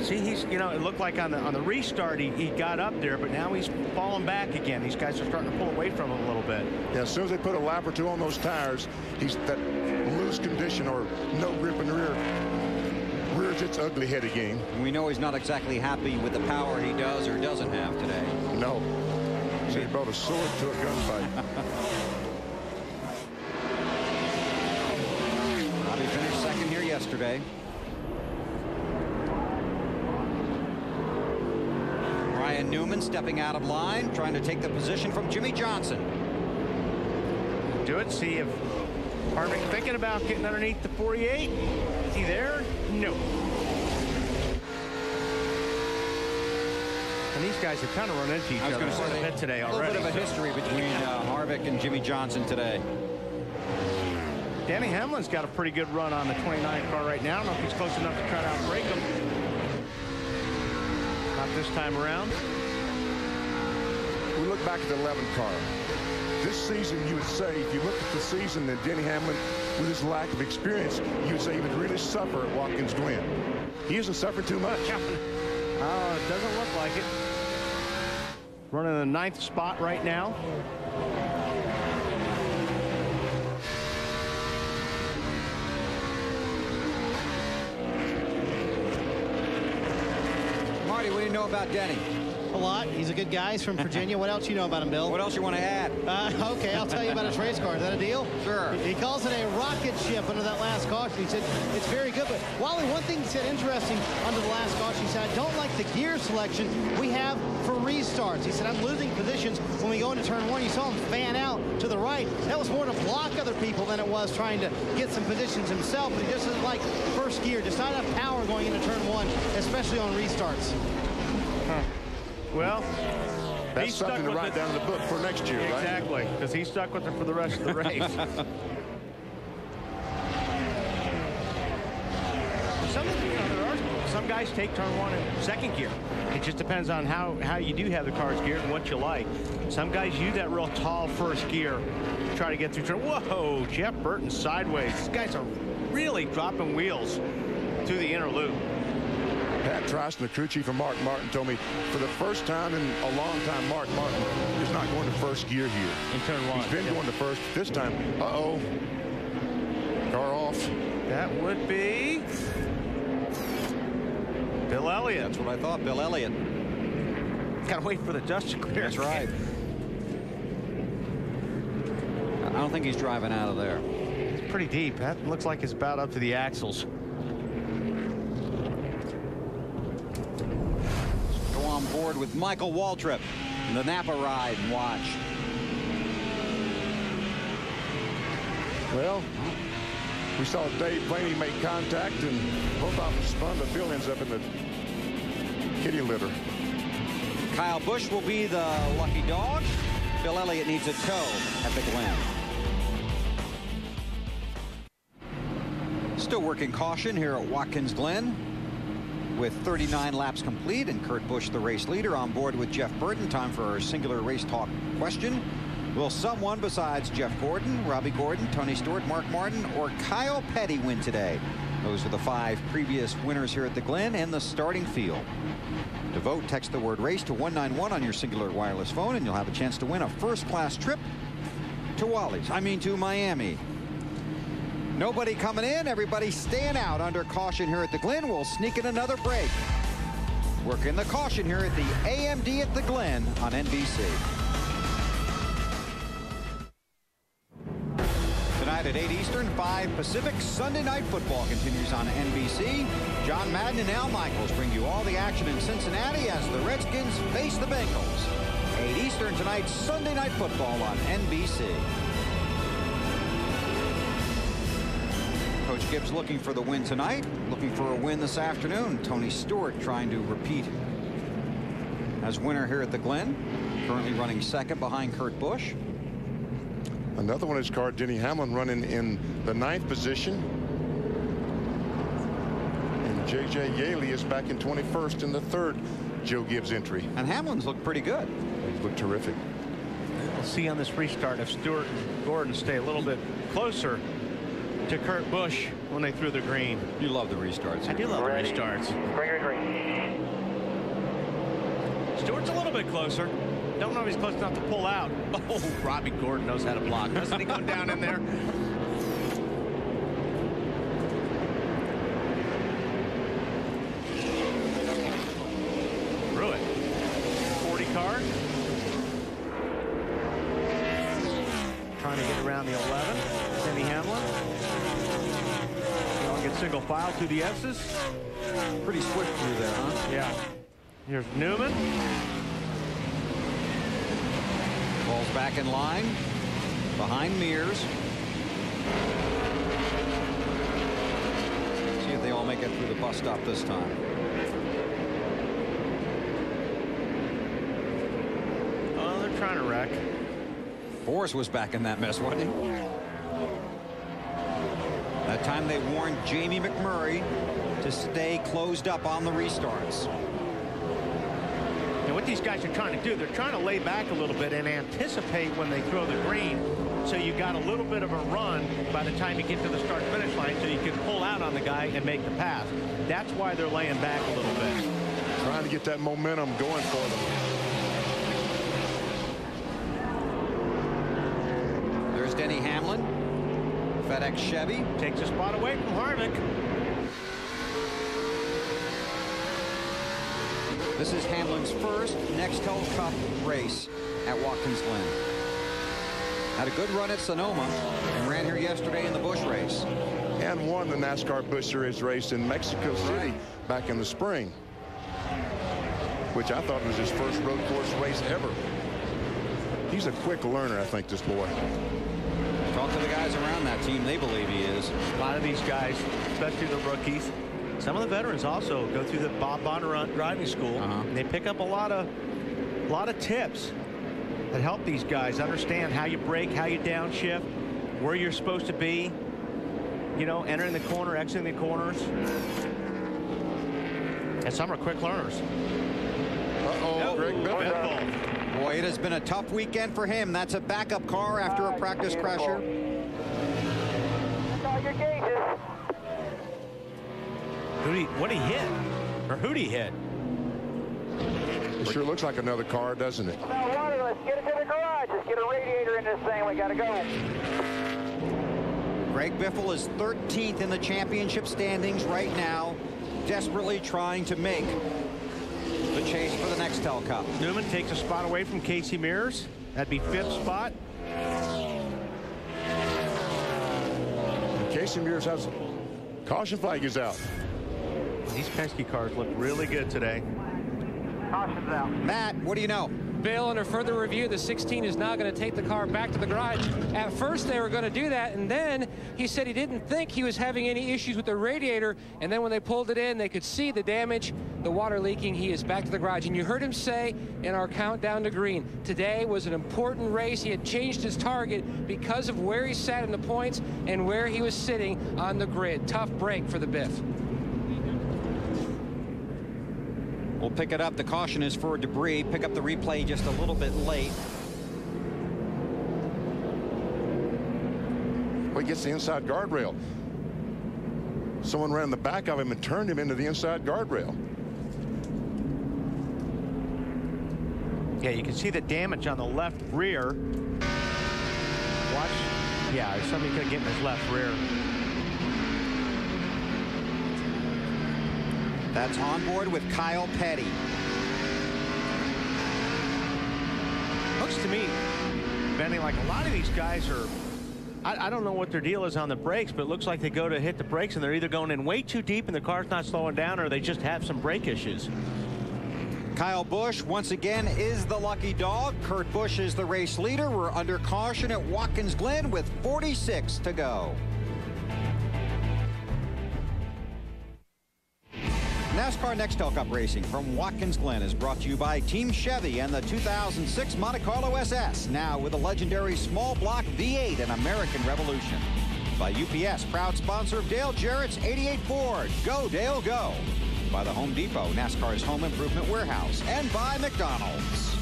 See, he's, you know, it looked like on the on the restart he, he got up there, but now he's falling back again. These guys are starting to pull away from him a little bit. Yeah, as soon as they put a lap or two on those tires, he's that loose condition or no grip in the rear. Rear it's ugly-headed game. We know he's not exactly happy with the power he does or doesn't have today. No. So he brought a sword to a gunfight. Robby finished second here yesterday. Ryan Newman stepping out of line, trying to take the position from Jimmie Johnson. Do it, see if Harvick thinking about getting underneath the 48. Is he there? No. And these guys have kind of run into each I was other going to quite a bit today a little bit of a history between uh, Harvick and Jimmie Johnson today. Denny Hamlin's got a pretty good run on the 29 car right now. I don't know if he's close enough to try to outbrake him. Not this time around. We look back at the 11 car. This season, you would say, if you look at the season that Denny Hamlin, with his lack of experience, you would say he would really suffer at Watkins Glen. He isn't suffering too much. Oh, it doesn't look like it. Running the ninth spot right now. Marty, what do you know about Denny? A lot. He's a good guy. He's from Virginia. What else you know about him, Bill? What else you want to add? Uh, okay, I'll tell you about his race car. Is that a deal? Sure. He calls it a rocket ship under that last caution. He said it's very good. But Wally, one thing he said interesting under the last caution, he said, I don't like the gear selection we have for restarts. He said, I'm losing positions when we go into turn one. You saw him fan out to the right. That was more to block other people than it was trying to get some positions himself. But he just doesn't like first gear. Just not enough power going into turn one, especially on restarts. Well, That's he's stuck something to write it. down in the book for next year, right? Exactly, because he's stuck with it for the rest of the race. some, you there are, some guys take turn one in second gear. It just depends on how, how you do have the cars geared and what you like. Some guys use that real tall first gear to try to get through turn. Whoa, Jeff Burton sideways. These guys are really dropping wheels through the inner loop. Pat Tryson, the crew chief of Mark Martin, told me for the first time in a long time, Mark Martin is not going to first gear here. In turn one. He's been going to first. This time, uh-oh. Car off. That would be Bill Elliott. That's what I thought, Bill Elliott. Got to wait for the dust to clear. That's right. I don't think he's driving out of there. It's pretty deep. That looks like it's about up to the axles. Go on board with Michael Waltrip in the Napa ride and watch. Well, we saw Dave Blaney make contact and both offers spun, The Bill ends up in the kitty litter. Kyle Busch will be the lucky dog. Bill Elliott needs a tow at the Glen. Still working caution here at Watkins Glen with 39 laps complete and Kurt Busch the race leader on board with Jeff Burton. Time for our Cingular race talk question. Will someone besides Jeff Gordon, Robby Gordon, Tony Stewart, Mark Martin, or Kyle Petty win today? Those are the five previous winners here at the Glen and the starting field. To vote, text the word race to 191 on your Cingular wireless phone and you'll have a chance to win a first class trip to Wally's. I mean to Miami. Nobody coming in, everybody staying out under caution here at the Glen. We'll sneak in another break. Working the caution here at the AMD at the Glen on NBC. 5 Pacific, Sunday Night Football continues on NBC. John Madden and Al Michaels bring you all the action in Cincinnati as the Redskins face the Bengals. 8 Eastern tonight, Sunday Night Football on NBC. Coach Gibbs looking for the win tonight, looking for a win this afternoon. Tony Stewart trying to repeat as winner here at the Glen. Currently running second behind Kurt Busch. Another one is car, Denny Hamlin running in the ninth position. And J.J. Yeley is back in 21st in the third Joe Gibbs entry. And Hamlin's looked pretty good. He's looked terrific. We'll see on this restart if Stewart and Gordon stay a little bit closer to Kurt Busch when they threw the green. You love the restarts. I do love Ready. the restarts. Green, green. Stewart's a little bit closer. Don't know if he's close enough to pull out. Oh, Robby Gordon knows how to block. Doesn't he go down in there? Ruin. 40 car. Trying to get around the 11. Timmy Hamlin. Don't get single file to the S's. Pretty swift through there, huh? Yeah. Here's Newman. Falls back in line. Behind Mears. See if they all make it through the bus stop this time. Oh, they're trying to wreck. Boris was back in that mess, wasn't he? That time they warned Jamie McMurray to stay closed up on the restarts. And what these guys are trying to do, they're trying to lay back a little bit and anticipate when they throw the green. So you got a little bit of a run by the time you get to the start finish line so you can pull out on the guy and make the pass. That's why they're laying back a little bit. Trying to get that momentum going for them. There's Denny Hamlin. FedEx Chevy. Takes a spot away from Harvick. This is Hamlin's first Nextel Cup race at Watkins Glen. Had a good run at Sonoma and ran here yesterday in the Busch race. And won the NASCAR Busch Series race in Mexico City back in the spring. Which I thought was his first road course race ever. He's a quick learner, I think, this boy. Talk to the guys around that team. They believe he is. A lot of these guys, especially the rookies, some of the veterans also go through the Bob Bondurant driving school. Uh -huh. And they pick up a lot of a lot of tips that help these guys understand how you brake, how you downshift, where you're supposed to be. You know, entering the corner, exiting the corners. And some are quick learners. Uh-oh, Greg Biffle. Boy, it has been a tough weekend for him. That's a backup car after a practice crasher. He, what he hit? Or who'd he hit? It sure looks like another car, doesn't it? Now, water, let's get it to the garage. Let's get a radiator in this thing. We got to go. Greg Biffle is 13th in the championship standings right now, desperately trying to make the chase for the next Cup. Newman takes a spot away from Casey Mears. That'd be fifth spot. Casey Mears has caution flag is out. These Penske cars look really good today. Caution's out. Matt, what do you know? Bill, under further review, the 16 is now going to take the car back to the garage. At first, they were going to do that, and then he said he didn't think he was having any issues with the radiator, and then when they pulled it in, they could see the damage, the water leaking. He is back to the garage, and you heard him say in our countdown to green, today was an important race. He had changed his target because of where he sat in the points and where he was sitting on the grid. Tough break for the Biff. We'll pick it up. The caution is for debris. Pick up the replay just a little bit late. Well, he gets the inside guardrail. Someone ran the back of him and turned him into the inside guardrail. Yeah, you can see the damage on the left rear. Watch. Yeah, somebody could get in his left rear. That's on board with Kyle Petty. Looks to me, Benny, like a lot of these guys are, I, I, don't know what their deal is on the brakes, but it looks like they go to hit the brakes and they're either going in way too deep and the car's not slowing down or they just have some brake issues. Kyle Busch, once again, is the lucky dog. Kurt Busch is the race leader. We're under caution at Watkins Glen with 46 to go. NASCAR Nextel Cup Racing from Watkins Glen is brought to you by Team Chevy and the 2006 Monte Carlo SS, now with a legendary small block V8 and American Revolution. By UPS, proud sponsor of Dale Jarrett's 88 Ford. Go, Dale, go. By the Home Depot, NASCAR's home improvement warehouse. And by McDonald's.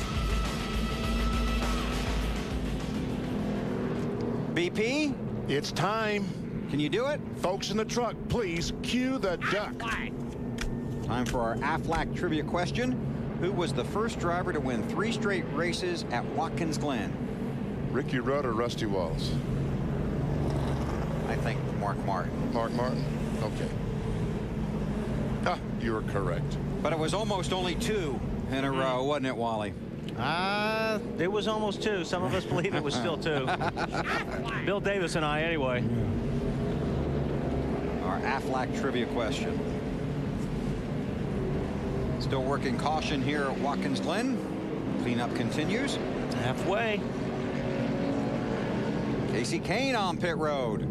BP? It's time. Can you do it? Folks in the truck, please cue the duck. Time for our Aflac trivia question. Who was the first driver to win three straight races at Watkins Glen? Ricky Rudd or Rusty Wallace? I think Mark Martin. Mark Martin? Okay. Ah, you were correct. But it was almost only two in a row, wasn't it, Wally? Uh, it was almost two. Some of us believe it was still two. Bill Davis and I, anyway. Our Aflac trivia question. Still working caution here at Watkins Glen. Cleanup continues. Halfway. Kasey Kahne on pit road.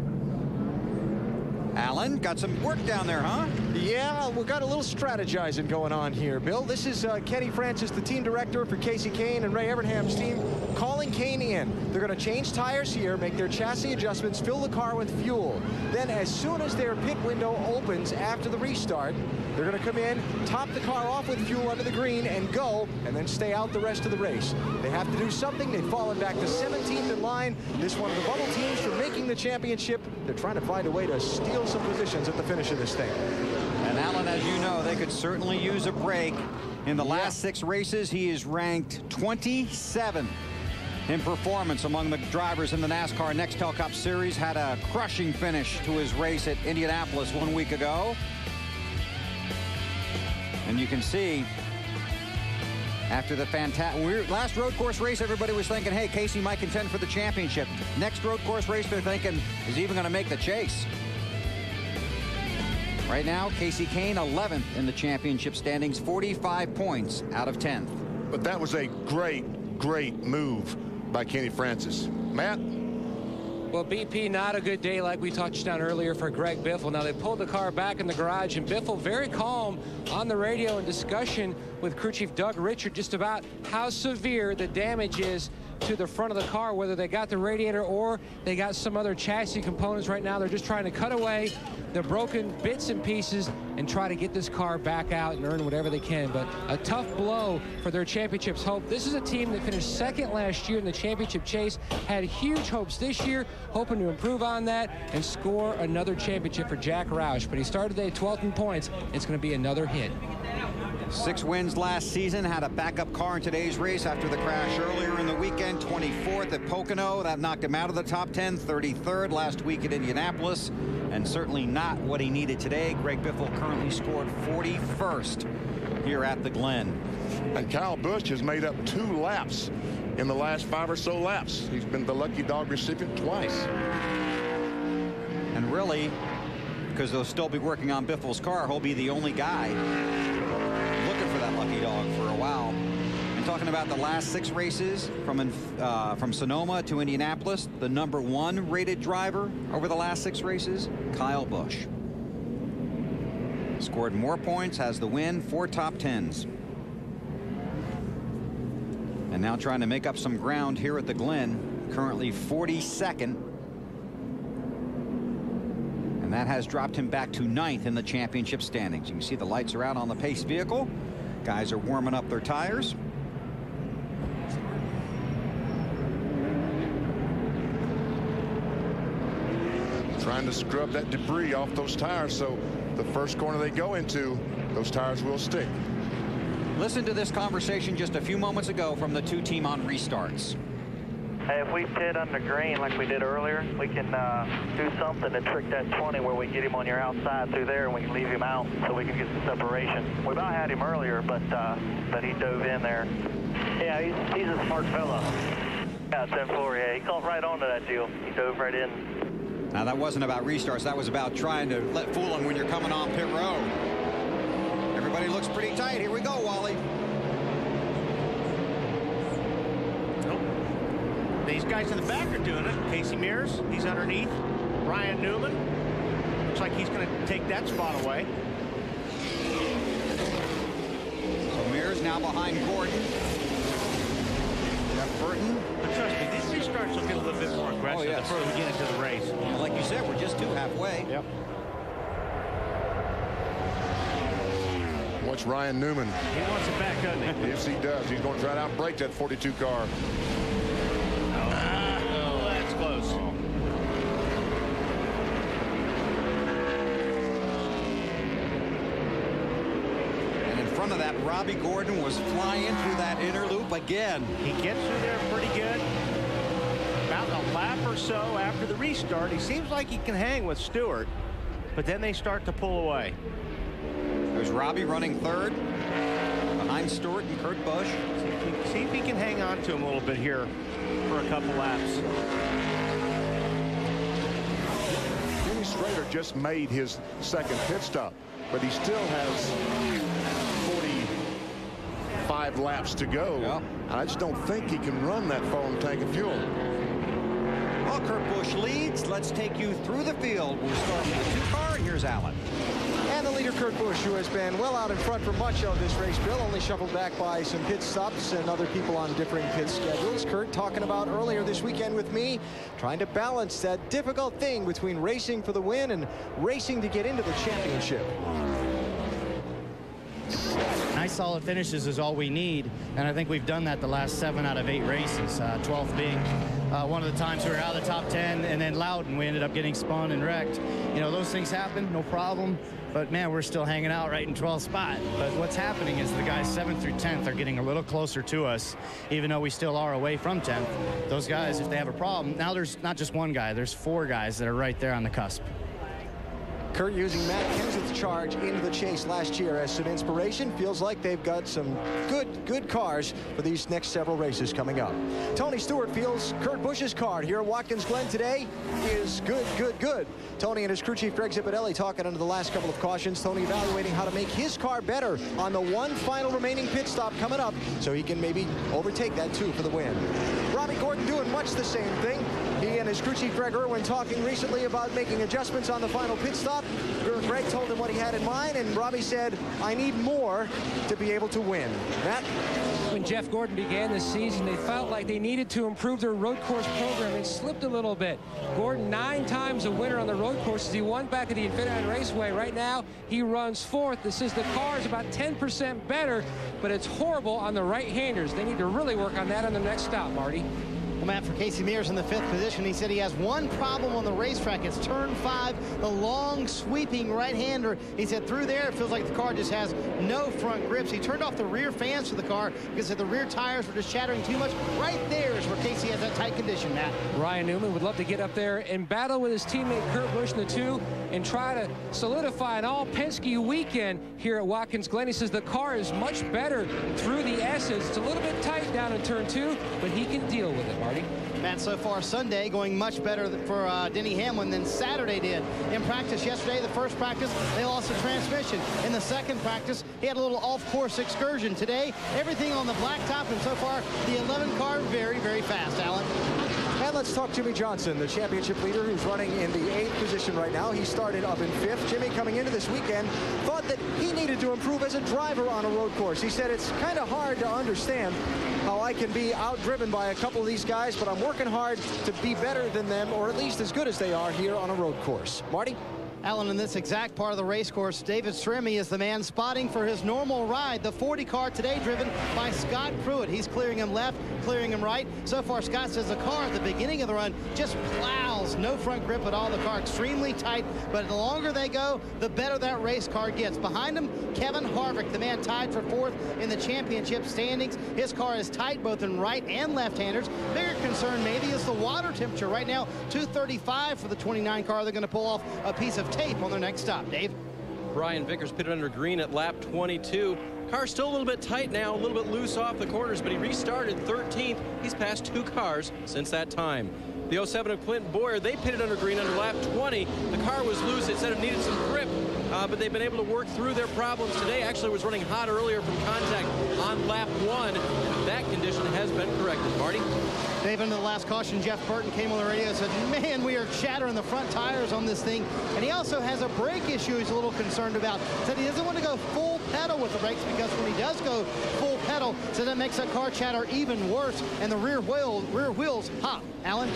Allen, got some work down there, huh? Yeah, we got a little strategizing going on here, Bill. This is uh, Kenny Francis, the team director for Kasey Kahne and Ray Evernham's team, in. They're going to change tires here, make their chassis adjustments, fill the car with fuel. Then as soon as their pit window opens after the restart, they're going to come in, top the car off with fuel under the green and go, and then stay out the rest of the race. They have to do something. They've fallen back to 17th in line. This one of the bubble teams for making the championship. They're trying to find a way to steal some positions at the finish of this thing. And Allen, as you know, they could certainly use a break. In the last six races, he is ranked 27 in performance among the drivers in the NASCAR Nextel Cup Series. Had a crushing finish to his race at Indianapolis one week ago. And you can see after the fantastic last road course race, everybody was thinking, hey, Kasey might contend for the championship. Next road course race, they're thinking, is even going to make the chase? Right now, Kasey Kahne 11th in the championship standings, 45 points out of 10th. But that was a great, great move by Kenny Francis. Matt? Well, BP, not a good day like we touched on earlier for Greg Biffle. Now, they pulled the car back in the garage, and Biffle very calm on the radio in discussion with crew chief Doug Richert just about how severe the damage is to the front of the car, whether they got the radiator or they got some other chassis components right now. They're just trying to cut away the broken bits and pieces and try to get this car back out and earn whatever they can. But a tough blow for their championship's hope. This is a team that finished second last year in the championship chase, had huge hopes this year, hoping to improve on that and score another championship for Jack Roush. But he started today 12th in points. It's going to be another hit. Six wins last season, had a backup car in today's race after the crash earlier in the weekend. 24th at Pocono. That knocked him out of the top 10. 33rd last week at Indianapolis. And certainly not what he needed today. Greg Biffle currently scored 41st here at the Glen. And Kyle Busch has made up two laps in the last five or so laps. He's been the lucky dog recipient twice. And really, because they'll still be working on Biffle's car, he'll be the only guy talking about the last six races from uh, from Sonoma to Indianapolis, the number one rated driver over the last six races, Kyle Busch. Scored more points, has the win, four top tens. And now trying to make up some ground here at the Glen, currently 42nd. And that has dropped him back to ninth in the championship standings. You can see the lights are out on the pace vehicle. Guys are warming up their tires. Trying to scrub that debris off those tires so the first corner they go into, those tires will stick. Listen to this conversation just a few moments ago from the two team on restarts. Hey, if we pit under green like we did earlier, we can uh, do something to trick that 20 where we get him on your outside through there and we can leave him out so we can get some separation. We about had him earlier, but uh, but he dove in there. Yeah, he's, he's a smart fella. Yeah, Tim Flory, yeah, he caught right onto that deal. He dove right in. Now, that wasn't about restarts. That was about trying to let fool him when you're coming on pit road. Everybody looks pretty tight. Here we go, Wally. These guys in the back are doing it. Casey Mears, he's underneath. Ryan Newman. Looks like he's going to take that spot away. So Mears now behind Gordon. Jeff Burton. But trust me, these restarts will get a little bit more aggressive Oh, yes. the further we get into the race. And like you said, we're just two halfway. Yep. Watch Ryan Newman. He wants it back, doesn't he? Yes, he does. He's going to try to outbrake that 42 car. Oh, that's close. And in front of that, Robby Gordon was flying through that inner loop again. He gets through there pretty good. About a lap or so after the restart, he seems like he can hang with Stewart, but then they start to pull away. There's Robby running third behind Stewart and Kurt Busch. See if, he, see if he can hang on to him a little bit here for a couple laps. Jimmy Strader just made his second pit stop, but he still has 45 laps to go. I just don't think he can run that full tank of fuel. Busch leads. Let's take you through the field. We'll start with the two car, here's Allen. And the leader, Kurt Busch, who has been well out in front for much of this race, Bill, only shuffled back by some pit stops and other people on differing pit schedules. Kurt talking about earlier this weekend with me, trying to balance that difficult thing between racing for the win and racing to get into the championship. Nice solid finishes is all we need, and I think we've done that the last seven out of eight races, uh, 12th being uh, one of the times we were out of the top 10, and then Loudon, we ended up getting spun and wrecked. You know, those things happen, no problem, but man, we're still hanging out right in 12th spot. But what's happening is the guys 7th through 10th are getting a little closer to us, even though we still are away from 10th. Those guys, if they have a problem, now there's not just one guy, there's four guys that are right there on the cusp. Kurt using Matt Kenseth's charge into the chase last year as some inspiration. Feels like they've got some good, good cars for these next several races coming up. Tony Stewart feels Kurt Busch's car here at Watkins Glen today is good, good, good. Tony and his crew chief Greg Zipadelli talking under the last couple of cautions. Tony evaluating how to make his car better on the one final remaining pit stop coming up so he can maybe overtake that two for the win. Robby Gordon doing much the same thing. And his crew chief Greg Irwin talking recently about making adjustments on the final pit stop. Greg told him what he had in mind, and Robby said, I need more to be able to win. Matt? When Jeff Gordon began the season, they felt like they needed to improve their road course program. It slipped a little bit. Gordon, nine times a winner on the road courses. He won back at the Infineon Raceway. Right now, he runs fourth. This is the car is about 10% better, but it's horrible on the right-handers. They need to really work on that on the next stop, Marty. Matt, for Casey Mears in the fifth position, he said he has one problem on the racetrack. It's turn five, the long sweeping right-hander. He said through there, it feels like the car just has no front grips. He turned off the rear fans for the car because the rear tires were just chattering too much. Right there is where Casey has that tight condition, Matt. Ryan Newman would love to get up there and battle with his teammate Kurt Busch in the two and try to solidify an all Penske weekend here at Watkins Glen. He says the car is much better through the S's. It's a little bit tight down in turn two, but he can deal with it, Marty. Matt, so far Sunday going much better for uh, Denny Hamlin than Saturday did. In practice yesterday, the first practice, they lost the transmission. In the second practice, he had a little off-course excursion. Today, everything on the blacktop, and so far, the 11 car very, very fast, Allen. Let's talk Jimmie Johnson, the championship leader who's running in the eighth position right now. He started up in fifth. Jimmie coming into this weekend thought that he needed to improve as a driver on a road course. He said it's kind of hard to understand how I can be outdriven by a couple of these guys, but I'm working hard to be better than them, or at least as good as they are here on a road course. Marty? Allen, in this exact part of the race course, David Stremme is the man spotting for his normal ride. The 40 car today driven by Scott Pruett. He's clearing him left, clearing him right. So far, Scott says the car at the beginning of the run just plows. No front grip at all. The car extremely tight, but the longer they go, the better that race car gets. Behind him, Kevin Harvick, the man tied for fourth in the championship standings. His car is tight both in right and left-handers. Bigger concern maybe is the water temperature. Right now, 235 for the 29 car. They're going to pull off a piece of tape on their next stop. Dave? Brian Vickers pitted under green at lap 22. Car's still a little bit tight now, a little bit loose off the corners, but he restarted 13th. He's passed two cars since that time. The 07 of Clinton Bowyer, they pitted under green under lap 20. The car was loose. It said it needed some grip, uh, but they've been able to work through their problems today. Actually, was running hot earlier from contact on lap one. That condition has been corrected. Marty? Into the last caution, Jeff Burton came on the radio and said, man, we are chattering the front tires on this thing. And he also has a brake issue he's a little concerned about. Said he doesn't want to go full pedal with the brakes because when he does go full pedal, so that makes that car chatter even worse and the rear wheel rear wheels hop. Allen?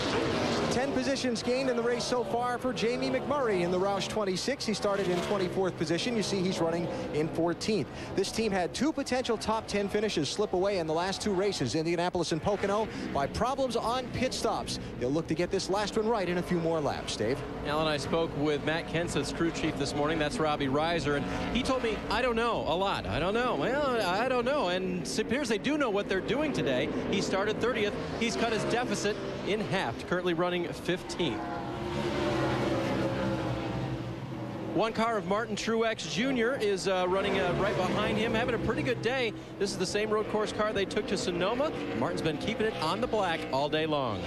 10 positions gained in the race so far for Jamie McMurray in the Roush 26. He started in 24th position. You see he's running in 14th. This team had two potential top 10 finishes slip away in the last two races, Indianapolis and Pocono, by problems on pit stops. They'll look to get this last one right in a few more laps. Dave? Allen, I spoke with Matt Kenseth's crew chief this morning. That's Robbie Reiser. And he told me, I don't know a lot. I don't know. Well, I don't know. And it appears they do know what they're doing today. He started 30th. He's cut his deficit in half, currently running 15th. One car of Martin Truex Jr. is uh, running uh, right behind him, having a pretty good day. This is the same road course car they took to Sonoma. Martin's been keeping it on the black all day long.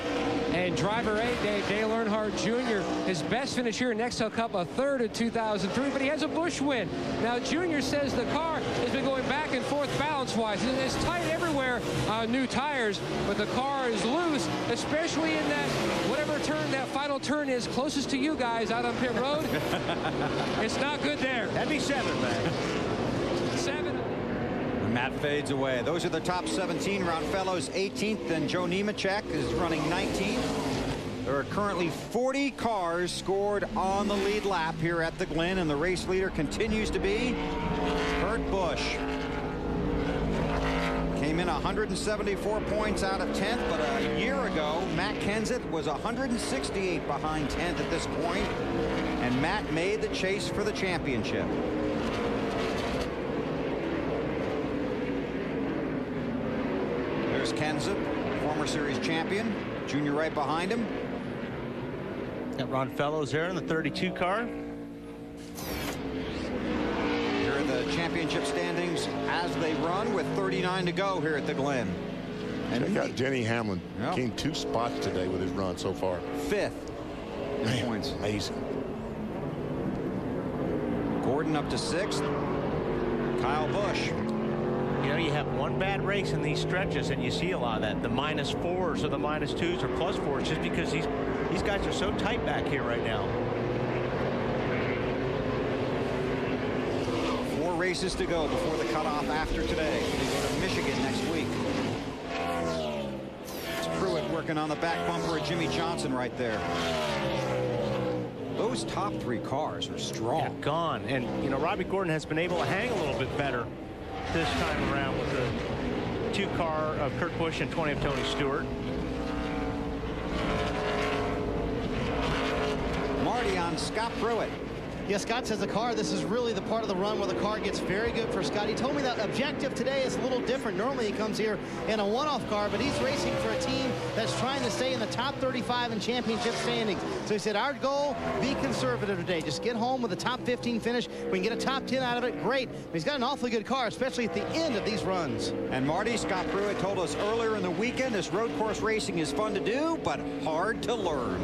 And driver eight, Dave, Dale Earnhardt Jr., his best finish here in Nextel Cup, a third in 2003, but he has a Busch win. Now, Jr. says the car has been going back and forth balance-wise. It's tight everywhere on new tires, but the car is loose, especially in that whatever turn that final turn is closest to you guys out on pit road. it's not good there. That'd be seven, man. Seven. Matt fades away. Those are the top 17. Ron Fellows 18th, and Joe Nemechek is running 19th. There are currently 40 cars scored on the lead lap here at the Glen, and the race leader continues to be Kurt Busch. Came in 174 points out of 10th, but a year ago, Matt Kenseth was 168 behind 10th at this point, and Matt made the chase for the championship. There's Kenseth, former series champion. Junior right behind him. Got Ron Fellows there in the 32 car. Here are the championship standings as they run with 39 to go here at the Glen. And Check out Denny Hamlin. Yep. Gained two spots today with his run so far. Fifth. Man, points. Amazing. Gordon up to sixth. Kyle Busch. You know, you have one bad race in these stretches, and you see a lot of that. The minus fours or the minus twos or plus fours, just because these these guys are so tight back here right now. Four races to go before the cutoff after today. They go to Michigan next week. It's Pruett working on the back bumper of Jimmie Johnson right there. Those top three cars are strong. Yeah, gone. And, you know, Robby Gordon has been able to hang a little bit better this time around with the two car of Kurt Busch and 20 of Tony Stewart. Marty on Scott Pruett. Yeah, Scott says the car, this is really the part of the run where the car gets very good for Scott. He told me that objective today is a little different. Normally he comes here in a one-off car, but he's racing for a team that's trying to stay in the top 35 in championship standings. So he said, our goal, be conservative today. Just get home with a top 15 finish. We can get a top 10 out of it, great. But he's got an awfully good car, especially at the end of these runs. And Marty, Scott Pruett told us earlier in the weekend, this road course racing is fun to do, but hard to learn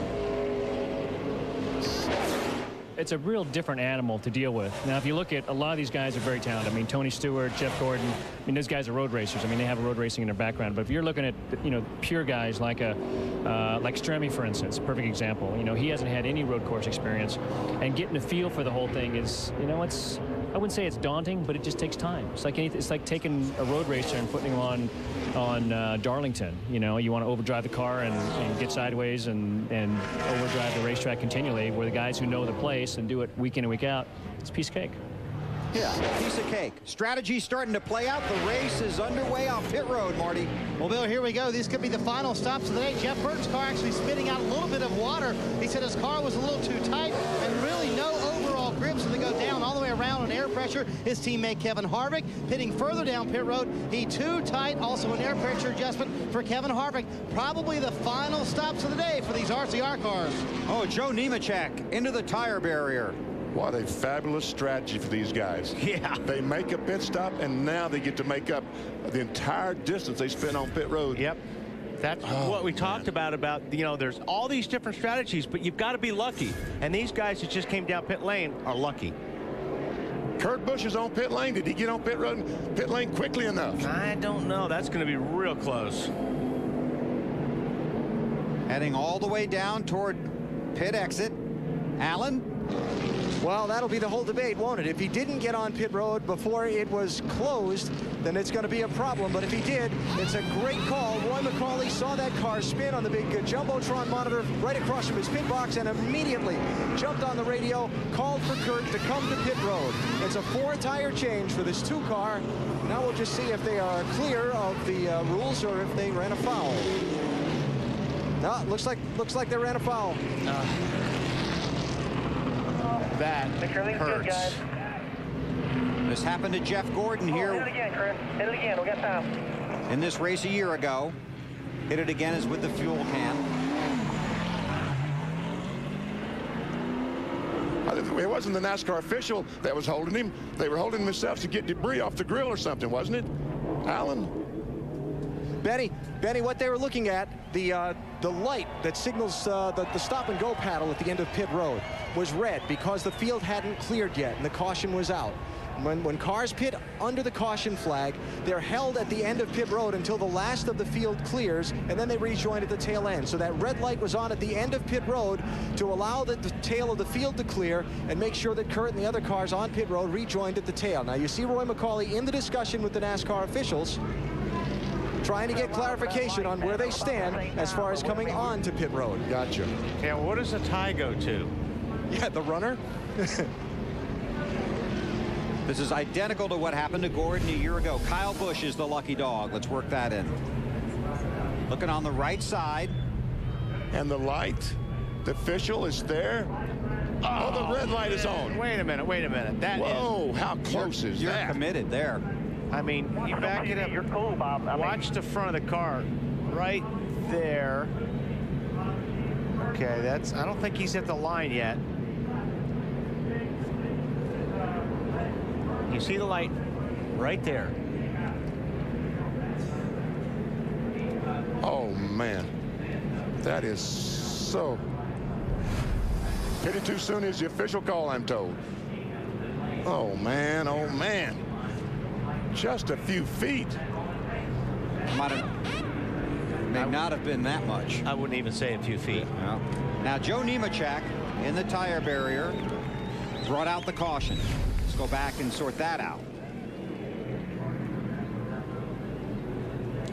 it's a real different animal to deal with. Now, if you look at a lot of these guys are very talented. I mean, Tony Stewart, Jeff Gordon. I mean, those guys are road racers. I mean, they have road racing in their background. But if you're looking at you know pure guys like a uh, like Stremme, for instance, perfect example. You know, he hasn't had any road course experience, and getting a feel for the whole thing is you know it's I wouldn't say it's daunting, but it just takes time. It's like anything, it's like taking a road racer and putting him on on uh, Darlington. You know, you want to overdrive the car and, and, get sideways and and overdrive the racetrack continually. Where the guys who know the place and do it week in and week out, it's a piece of cake. Yeah, piece of cake. Strategy starting to play out. The race is underway on pit road, Marty. Well, Bill, here we go. These could be the final stops of the day. Jeff Burton's car actually spitting out a little bit of water. He said his car was a little too tight and really no overall grip, so they go down all the way around on air pressure. His teammate Kevin Harvick pitting further down pit road. He too tight, also an air pressure adjustment for Kevin Harvick. Probably the final stops of the day for these RCR cars. Oh, Joe Nemechek into the tire barrier. What a fabulous strategy for these guys. Yeah. They make a pit stop, and now they get to make up the entire distance they spent on pit road. Yep. That's oh, what we man. talked about, about, you know, there's all these different strategies, but you've got to be lucky. And these guys that just came down pit lane are lucky. Kurt Busch is on pit lane. Did he get on pit road, pit lane quickly enough? I don't know. That's going to be real close. Heading all the way down toward pit exit. Allen, well, that'll be the whole debate, won't it? If he didn't get on pit road before it was closed, then it's going to be a problem. But if he did, it's a great call. Roy McCauley saw that car spin on the big Jumbotron monitor right across from his pit box and immediately jumped on the radio, called for Kurt to come to pit road. It's a four-tire change for this two car. Now we'll just see if they are clear of the uh, rules or if they ran a foul. No, looks like looks like they ran a foul. Uh that hurts. This happened to Jeff Gordon oh, here. Oh, hit it again, Chris. Hit it again. We got time. In this race a year ago. Hit it again as with the fuel can. It wasn't the NASCAR official that was holding him. They were holding themselves to get debris off the grill or something, wasn't it? Alan? Benny, Benny, what they were looking at, the uh, the light that signals uh, the, the stop and go paddle at the end of pit road was red because the field hadn't cleared yet and the caution was out. When, when cars pit under the caution flag, they're held at the end of pit road until the last of the field clears, and then they rejoin at the tail end. So that red light was on at the end of pit road to allow the, the tail of the field to clear and make sure that Kurt and the other cars on pit road rejoined at the tail. Now you see Roy McCauley in the discussion with the NASCAR officials trying to get clarification on where they stand as far as coming on to pit road. Gotcha. Yeah, what does the tie go to? Yeah, the runner. This is identical to what happened to Gordon a year ago. Kyle Busch is the lucky dog. Let's work that in. Looking on the right side. And the light, the official is there. Oh, the red light is on. Wait a minute, wait a minute. That Whoa, is, how close you're, is you're that? You're committed there. I mean, you back it up. You're cool, Bob. I Watch mean, the front of the car right there. Okay, that's, I don't think he's at the line yet. You see the light right there. Oh, man. That is so. Pity too soon is the official call, I'm told. Oh, man. Oh, man. Just a few feet. Might have, may not have been that much. I wouldn't even say a few feet. No. Now, Joe Nemechek in the tire barrier brought out the caution. Let's go back and sort that out.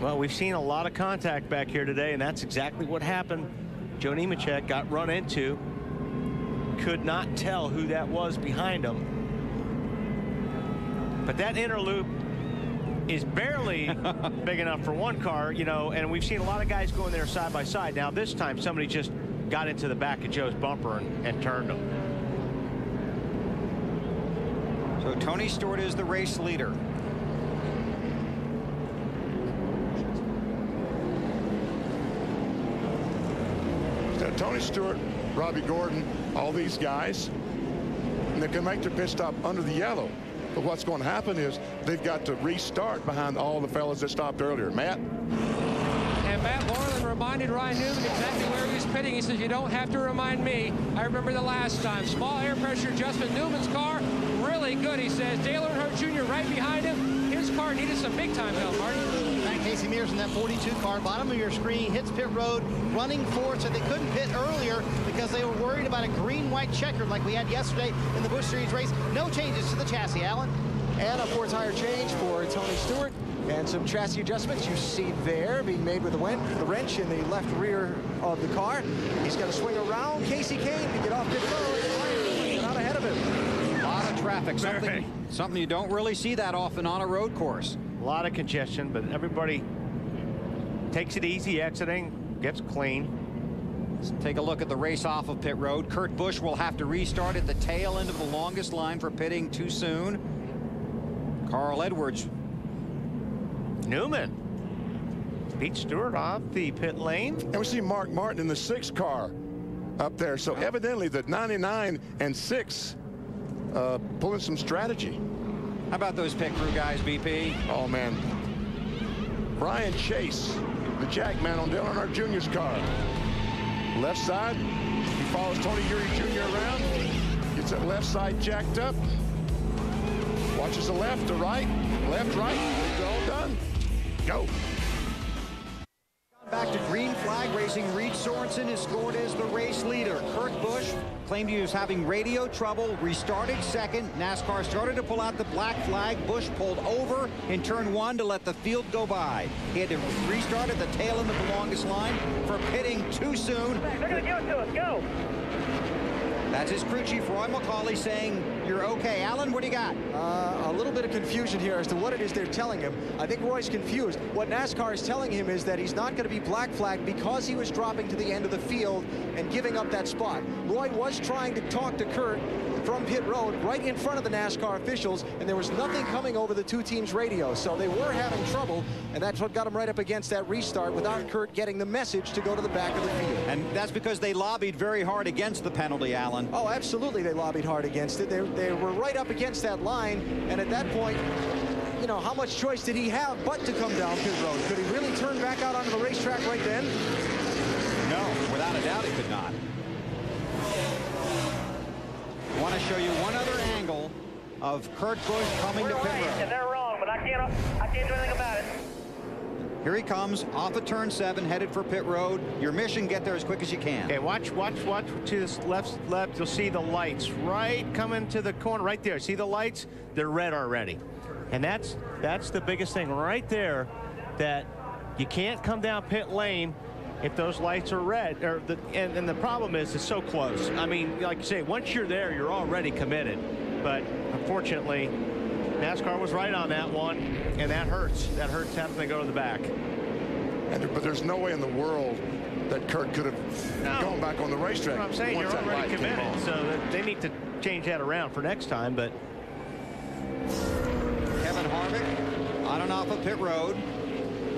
Well, we've seen a lot of contact back here today, and that's exactly what happened. Joe Nemechek got run into. Could not tell who that was behind him. But that inner loop is barely big enough for one car, you know, and we've seen a lot of guys going there side by side. Now, this time, somebody just got into the back of Joe's bumper and, and turned him. So Tony Stewart is the race leader. So Tony Stewart, Robby Gordon, all these guys, and they can make their pit stop under the yellow. But what's going to happen is they've got to restart behind all the fellas that stopped earlier. Matt? And Matt Borland reminded Ryan Newman exactly where he was pitting. He says, you don't have to remind me. I remember the last time. Small air pressure adjustment. Newman's car, really good, he says. Dale Earnhardt Jr. right behind him. His car needed some big time help, Marty. Back Casey Mears in that 42 car, bottom of your screen, hits pit road, running fourth, so they couldn't pit earlier because they were worried about a green-white checkered like we had yesterday in the Busch Series race. No changes to the chassis, Allen. And a four tire change for Tony Stewart. And some chassis adjustments you see there being made with the, the wrench in the left rear of the car. He's got to swing around Kasey Kahne to get off pit road. Get out ahead of him. A lot of traffic. Something, something you don't really see that often on a road course. A lot of congestion, but everybody takes it easy exiting, gets clean. Let's take a look at the race off of pit road. Kurt Busch will have to restart at the tail end of the longest line for pitting too soon. Carl Edwards. Newman. Pete Stewart off the pit lane. And we see Mark Martin in the six car up there. So evidently the 99 and 6 uh, pulling some strategy. How about those pit crew guys, BP? Oh, man. Brian Chase, the jackman on Dale Earnhardt Jr.'s car. Left side, he follows Tony Eury Jr. around, gets that left side jacked up, watches the left to right, left, right, it's all done. Go. Back to green flag racing. Reed Sorenson is scored as the race leader. Kurt Busch claimed he was having radio trouble. Restarted second. NASCAR started to pull out the black flag. Busch pulled over in turn one to let the field go by. He had to restart at the tail end of the longest line for pitting too soon. They're going to give it to us. Go. That's his crew chief, Roy McCauley, saying you're okay. Allen, what do you got? Uh, a little bit of confusion here as to what it is they're telling him. I think Roy's confused. What NASCAR is telling him is that he's not going to be black flagged because he was dropping to the end of the field and giving up that spot. Roy was trying to talk to Kurt from pit road right in front of the NASCAR officials, and there was nothing coming over the two teams' radio. So they were having trouble, and that's what got them right up against that restart without Kurt getting the message to go to the back of the field. And that's because they lobbied very hard against the penalty, Allen. One? Oh, absolutely. They lobbied hard against it. They, they were right up against that line. And at that point, you know, how much choice did he have but to come down pit road? Could he really turn back out onto the racetrack right then? No, without a doubt he could not. I want to show you one other angle of Kurt Busch coming We're to pit right, road. and they're wrong, but I can't, I can't do anything about it. Here he comes off of turn seven, headed for pit road. Your mission, get there as quick as you can. Okay, watch, watch, watch to this left, left. You'll see the lights right coming to the corner right there. See the lights? They're red already. And that's that's the biggest thing right there that you can't come down pit lane if those lights are red. Or the, and, and the problem is it's so close. I mean, like you say, once you're there, you're already committed. But unfortunately, NASCAR was right on that one, and that hurts. That hurts having to go to the back. And, but there's no way in the world that Kurt could have No. gone back on the racetrack. That's what I'm saying once you're already committed, so that they need to change that around for next time. But Kevin Harvick on and off of pit road.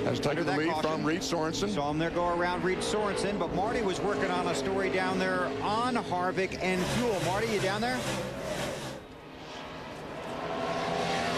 Has taken the lead caution. from Reed Sorenson. Saw him there go around Reed Sorenson, but Marty was working on a story down there on Harvick and fuel. Marty, you down there?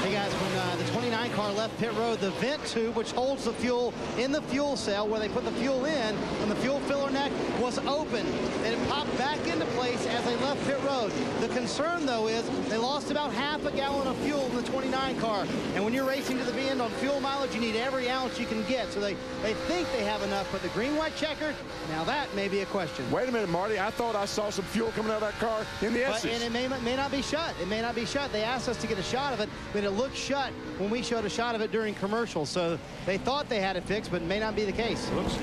Hey guys, when uh, the 29 car left pit road, the vent tube, which holds the fuel in the fuel cell where they put the fuel in, when the fuel filler neck was open, and it popped back into place as they left pit road. The concern, though, is they lost about half a gallon of fuel in the 29 car. And when you're racing to the end on fuel mileage, you need every ounce you can get. So they, they think they have enough, but the green-white checker, now that may be a question. Wait a minute, Marty. I thought I saw some fuel coming out of that car in the But, and it may, may not be shut. It may not be shut. They asked us to get a shot of it, but it looked shut when we showed a shot of it during commercials. So they thought they had it fixed, but it may not be the case. Looks.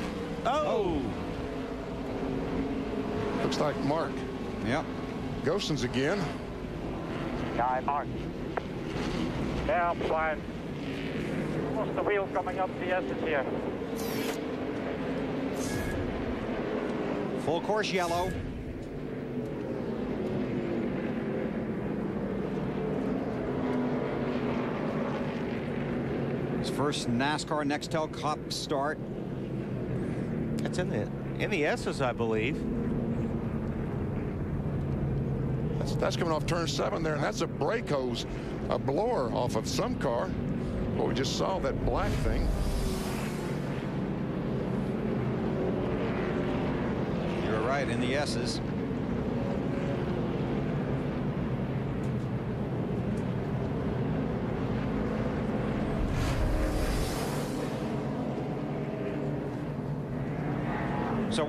Oh. Looks like Mark. Yep. Goossens again. Guy Mark. Yeah, I'm flying. What's the wheel coming up the S's here? Full course yellow. First NASCAR Nextel Cup start. That's in the in the S's, I believe. That's, that's coming off turn seven there, and that's a brake hose, a blower off of some car. Well, we just saw that black thing. You're right, in the S's.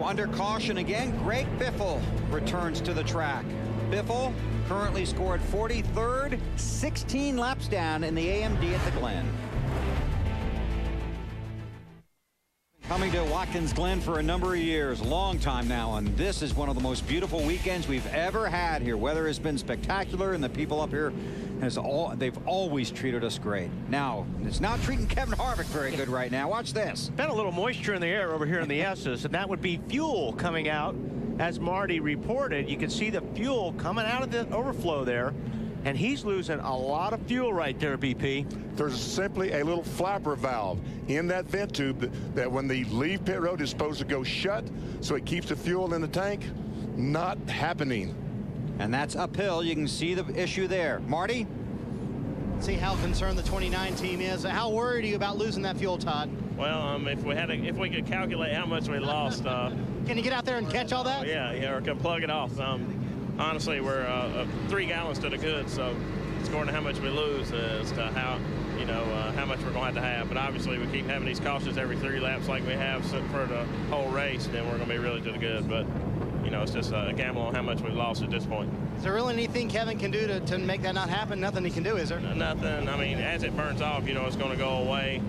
Under caution again, Greg Biffle returns to the track. Biffle currently scored 43rd, 16 laps down in the AMD at the Glen. Coming to Watkins Glen for a number of years, long time now, and this is one of the most beautiful weekends we've ever had here. Weather has been spectacular, and the people up here has all they've always treated us great. Now, it's not treating Kevin Harvick very good right now. Watch this. Been a little moisture in the air over here in the S's, and that would be fuel coming out. As Marty reported, you can see the fuel coming out of the overflow there, and he's losing a lot of fuel right there, BP. There's simply a little flapper valve in that vent tube that, that when they leave pit road is supposed to go shut so it keeps the fuel in the tank. Not happening. And that's uphill. You can see the issue there. Marty? See how concerned the 29 team is. How worried are you about losing that fuel, Todd? Well, um, if we had, a, if we could calculate how much we lost, uh, Can you get out there and catch all that? yeah, yeah, or could plug it off. Um, honestly, we're uh, uh, three gallons to the good, so it's going to how much we lose as to how, you know, uh, how much we're going to have to have. But obviously, we keep having these cautions every three laps like we have for the whole race, then we're going to be really to the good. But you know, it's just a gamble on how much we've lost at this point. Is there really anything Kevin can do to, to make that not happen? Nothing he can do, is there? Nothing. I mean, as it burns off, you know, it's going to go away.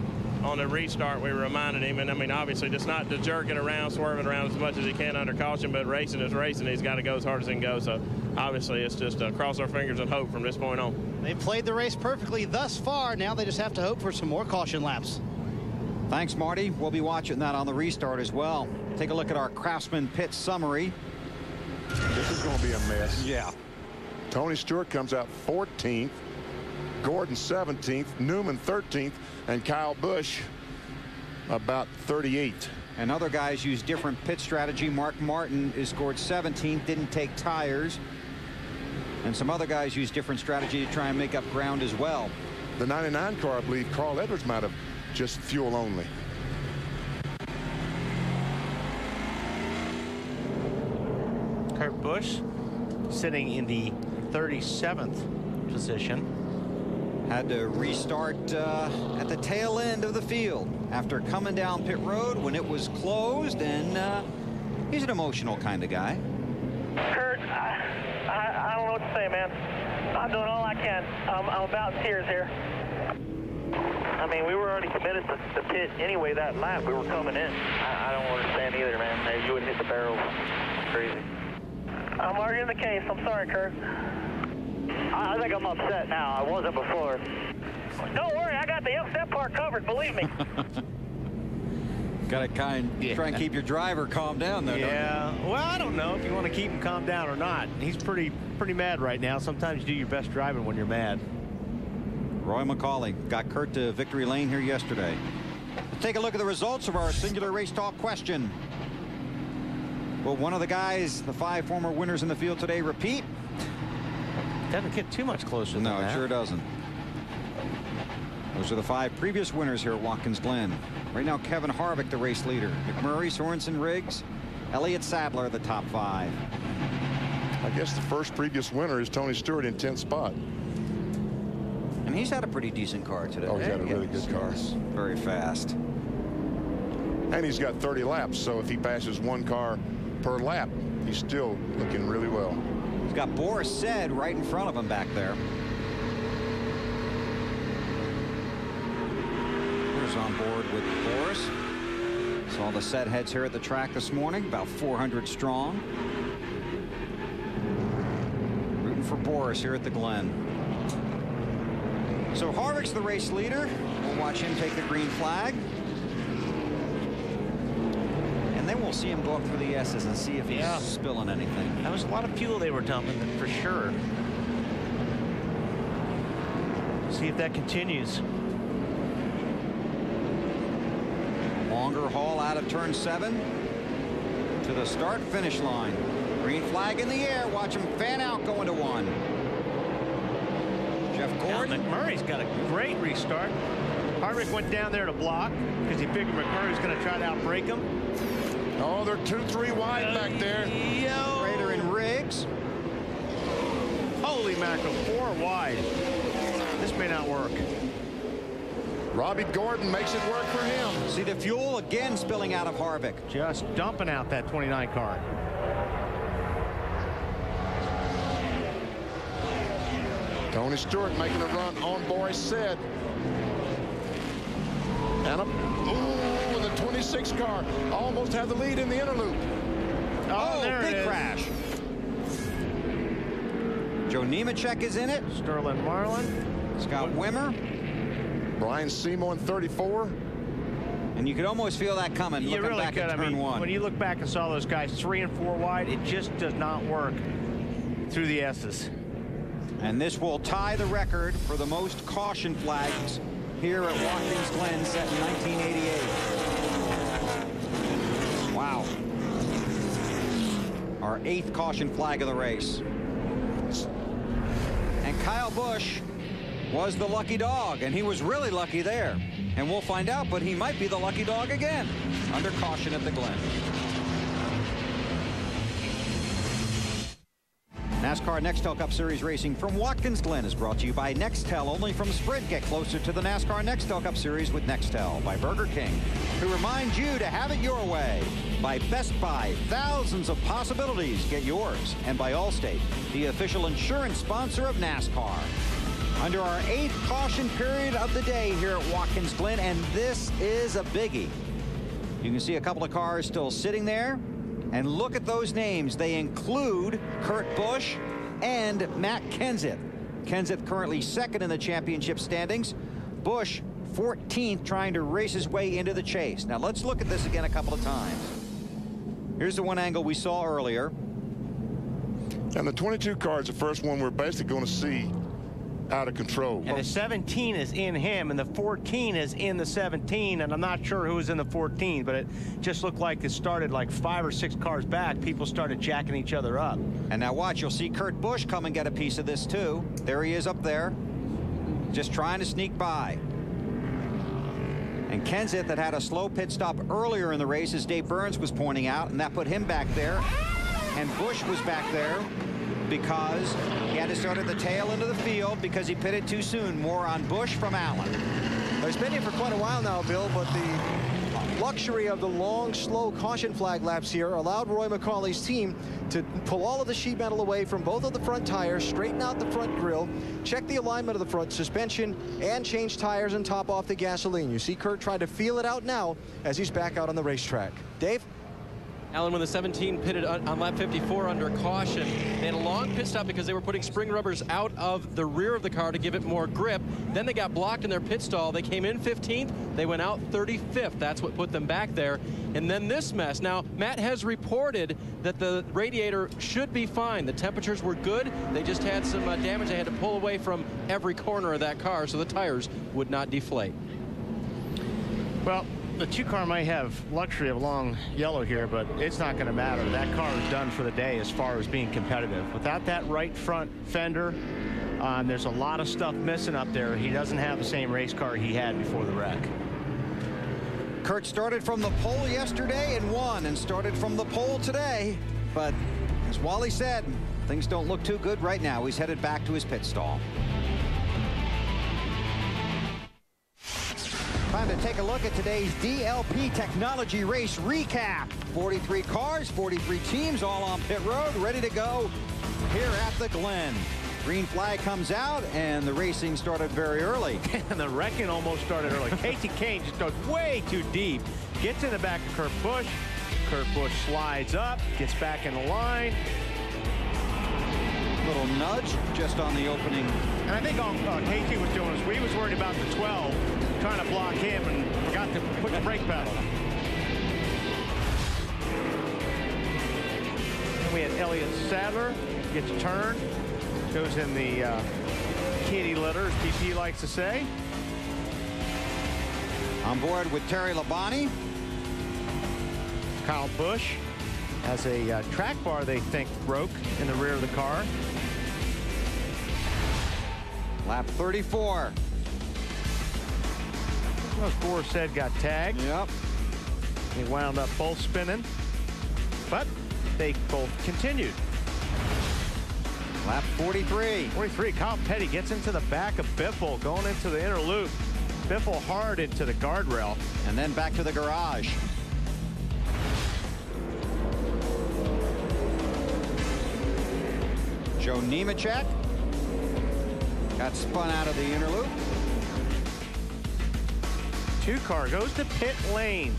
On the restart, we reminded him, and I mean, obviously, just not to jerking around, swerving around as much as he can under caution, but racing is racing. He's got to go as hard as he can go. So, obviously, it's just uh, cross our fingers and hope from this point on. They've played the race perfectly thus far. Now they just have to hope for some more caution laps. Thanks, Marty. We'll be watching that on the restart as well. Take a look at our Craftsman pit summary. This is going to be a mess. Yeah. Tony Stewart comes out 14th. Gordon 17th. Newman 13th. And Kyle Busch about 38. And other guys use different pit strategy. Mark Martin is scored 17th, didn't take tires. And some other guys use different strategy to try and make up ground as well. The 99 car, I believe, Carl Edwards might have just fuel only. Kurt Busch sitting in the 37th position. Had to restart uh, at the tail end of the field after coming down pit road when it was closed. And uh, he's an emotional kind of guy. Kurt, I, I, I don't know what to say, man. I'm doing all I can. I'm, I'm about tears here. I mean, we were already committed to the pit anyway that lap. We were coming in. I, I don't understand either, man. You wouldn't hit the barrel. Crazy. I'm arguing the case. I'm sorry, Kurt. I think I'm upset now. I wasn't before. Don't worry. I got the upset part covered. Believe me. Got to kind Yeah. try and keep your driver calm down, though. don't you? Yeah. Well, I don't know if you want to keep him calm down or not. He's pretty pretty mad right now. Sometimes you do your best driving when you're mad. Roy McCauley got Kurt to victory lane here yesterday. Let's take a look at the results of our Cingular race talk question. Will one of the guys, the five former winners in the field today, repeat? Doesn't get too much closer than that. No, it that. sure doesn't. Those are the five previous winners here at Watkins Glen. Right now, Kevin Harvick, the race leader. McMurray, Sorenson, Riggs, Elliott Sadler, the top five. I guess the first previous winner is Tony Stewart in 10th spot. And he's had a pretty decent car today. Oh, he's had a really good car. Very fast. And he's got 30 laps, so if he passes one car per lap, he's still looking really well. He's got Boris Said right in front of him back there. Who's on board with Boris? Saw the Said Heads here at the track this morning, about 400 strong. Rooting for Boris here at the Glen. So Harvick's the race leader. We'll watch him take the green flag. And then we'll see him go up through the S's and see if he's Yeah. spilling anything. That was a lot of fuel they were dumping for sure. See if that continues. Longer haul out of turn seven to the start finish line. Green flag in the air. Watch him fan out going to one. Jeff Gordon. McMurray's got a great restart. Harvick went down there to block because he figured McMurray was going to try to outbrake him. Oh, they're two, three wide back there. Yo. Rader and Riggs. Holy mackerel, four wide. This may not work. Robby Gordon makes it work for him. See the fuel again spilling out of Harvick. Just dumping out that 29 car. Tony Stewart making a run on Boris Said. 36 car almost had the lead in the inner loop. Oh, oh big crash. Joe Nemechek is in it. Sterling Marlin. Scott Wimmer. Brian Simo in 34. And you could almost feel that coming. You really could. I mean, one. when you look back and saw those guys three and four wide, it just does not work through the S's. And this will tie the record for the most caution flags here at Watkins Glen set in 1988. Our eighth caution flag of the race. And Kyle Busch was the lucky dog, and he was really lucky there. And we'll find out, but he might be the lucky dog again under caution at the Glen. NASCAR Nextel Cup Series racing from Watkins Glen is brought to you by Nextel, only from Sprint. Get closer to the NASCAR Nextel Cup Series with Nextel. By Burger King, who remind you to have it your way. By Best Buy, thousands of possibilities. Get yours. And by Allstate, the official insurance sponsor of NASCAR. Under our eighth caution period of the day here at Watkins Glen, and this is a biggie. You can see a couple of cars still sitting there. And look at those names. They include Kurt Busch and Matt Kenseth. Kenseth currently second in the championship standings. Busch 14th trying to race his way into the chase. Now let's look at this again a couple of times. Here's the one angle we saw earlier. And the 22 car is the first one we're basically going to see out of control. And the 17 is in him, and the 14 is in the 17, and I'm not sure who was in the 14, but it just looked like it started like five or six cars back. People started jacking each other up. And now watch, you'll see Kurt Busch come and get a piece of this too. There he is up there, just trying to sneak by. And Kenseth that had a slow pit stop earlier in the race, as Dave Burns was pointing out, and that put him back there. And Busch was back there because he had to start at the tail end of the field because he pitted too soon. More on Busch from Allen. He's been here for quite a while now, Bill, but the luxury of the long, slow caution flag laps here allowed Roy McCauley's team to pull all of the sheet metal away from both of the front tires, straighten out the front grille, check the alignment of the front suspension, and change tires and top off the gasoline. You see Kurt trying to feel it out now as he's back out on the racetrack. Dave? Allen, when the 17 pitted on, lap 54 under caution, they had a long pit stop because they were putting spring rubbers out of the rear of the car to give it more grip. Then they got blocked in their pit stall. They came in 15th. They went out 35th. That's what put them back there. And then this mess. Now, Matt has reported that the radiator should be fine. The temperatures were good. They just had some uh, damage. They had to pull away from every corner of that car so the tires would not deflate. Well, the two car might have luxury of long yellow here, but it's not going to matter. That car is done for the day as far as being competitive. Without that right front fender, um, there's a lot of stuff missing up there. He doesn't have the same race car he had before the wreck. Kurt started from the pole yesterday and won, and started from the pole today. But as Wally said, things don't look too good right now. He's headed back to his pit stall. Time to take a look at today's DLP Technology Race recap. 43 cars, 43 teams, all on pit road, ready to go here at the Glen. Green flag comes out, and the racing started very early. and the wrecking almost started early. Kasey Kahne just goes way too deep. Gets in the back of Kurt Busch. Kurt Busch slides up, gets back in the line. Little nudge just on the opening. And I think all uh, Kasey was doing is we was worried about the 12 trying to block him and forgot to put the brake pedal. And we had Elliott Sadler gets turned, goes in the uh, kitty litter, as BP likes to say. On board with Terry Labonte. Kyle Busch has a uh, track bar they think broke in the rear of the car. Lap 34. Boris Said, got tagged. Yep. He wound up both spinning, but they both continued. Lap 43. 43. Kyle Petty gets into the back of Biffle, going into the inner loop. Biffle hard into the guardrail. And then back to the garage. Joe Nemechek got spun out of the inner loop. Two car goes to pit lane.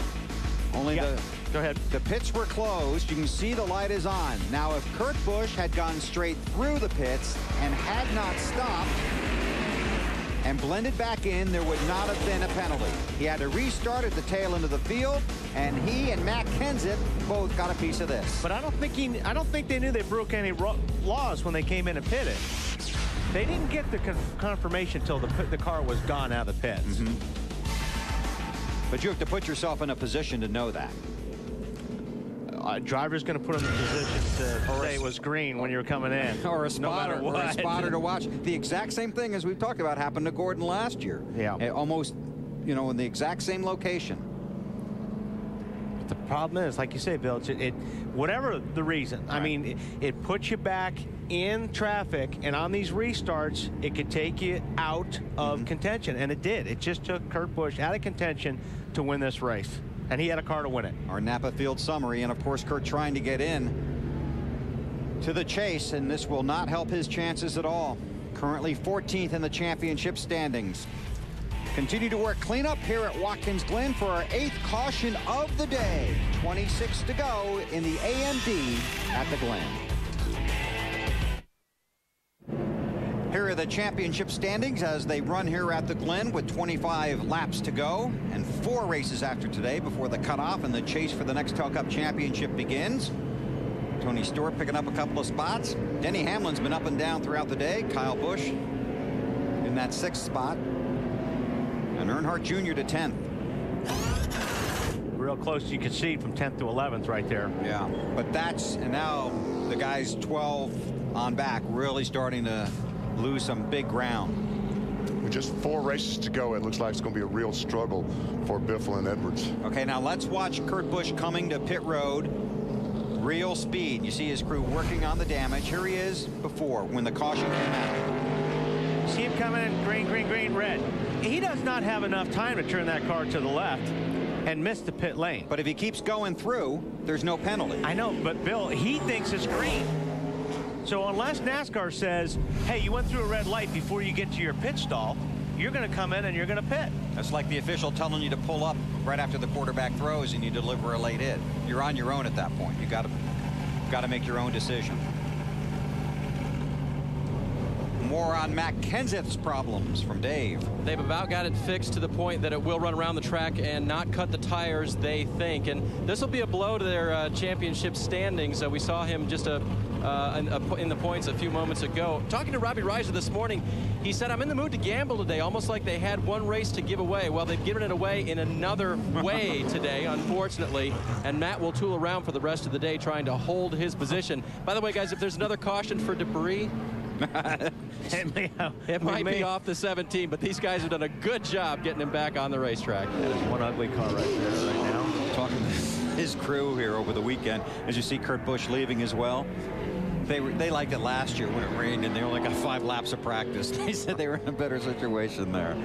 Only yeah. the Go ahead. The pits were closed. You can see the light is on. Now, if Kurt Busch had gone straight through the pits and had not stopped and blended back in, there would not have been a penalty. He had to restart at the tail end of the field, and he and Matt Kenseth both got a piece of this. But I don't think he, I don't think they knew they broke any laws when they came in and pitted. They didn't get the confirmation until the, the car was gone out of the pits. Mm -hmm. But you have to put yourself in a position to know that uh, driver's going to put him in a position to or say it was green when you're coming in. or a spotter, no or a spotter to watch. The exact same thing as we've talked about happened to Gordon last year. Yeah. Almost, you know, in the exact same location. Problem is, like you say, Bill, it, it whatever the reason, right. I mean, it, it puts you back in traffic, and on these restarts, it could take you out of mm -hmm. contention, and it did. It just took Kurt Busch out of contention to win this race and he had a car to win it. Our Napa Field summary, and of course, Kurt trying to get in to the chase, and this will not help his chances at all. Currently 14th in the championship standings. Continue to work cleanup here at Watkins Glen for our eighth caution of the day. 26 to go in the AMD at the Glen. Here are the championship standings as they run here at the Glen with 25 laps to go and four races after today before the cutoff and the chase for the next Nextel Cup championship begins. Tony Stewart picking up a couple of spots. Denny Hamlin's been up and down throughout the day. Kyle Busch in that sixth spot. And Earnhardt Jr. to 10th. Real close, you can see from 10th to 11th right there. Yeah, but that's, and now the guys 12 on back really starting to lose some big ground. With just four races to go, it looks like it's going to be a real struggle for Biffle and Edwards. Okay, now let's watch Kurt Busch coming to pit road. Real speed. You see his crew working on the damage. Here he is before when the caution came out. See him coming in green, green, green, red. He does not have enough time to turn that car to the left and miss the pit lane. But if he keeps going through, there's no penalty. I know, but Bill, he thinks it's green. So unless NASCAR says, hey, you went through a red light before you get to your pit stall, you're going to come in and you're going to pit. That's like the official telling you to pull up right after the quarterback throws and you deliver a late hit. You're on your own at that point. You got to got to make your own decision. More on Matt Kenseth's problems from Dave. They've about got it fixed to the point that it will run around the track and not cut the tires, they think. And this will be a blow to their uh, championship standings. Uh, we saw him just a, uh, in, the points a few moments ago. Talking to Robbie Reiser this morning, he said, I'm in the mood to gamble today, almost like they had one race to give away. Well, they've given it away in another way today, unfortunately. And Matt will tool around for the rest of the day trying to hold his position. By the way, guys, if there's another caution for debris, it, may, it might may, be off the 17, but these guys have done a good job getting him back on the racetrack. That is one ugly car right there right now. Talking to his crew here over the weekend, as you see Kurt Busch leaving as well. They, were, they liked it last year when it rained and they only got five laps of practice. They said they were in a better situation there.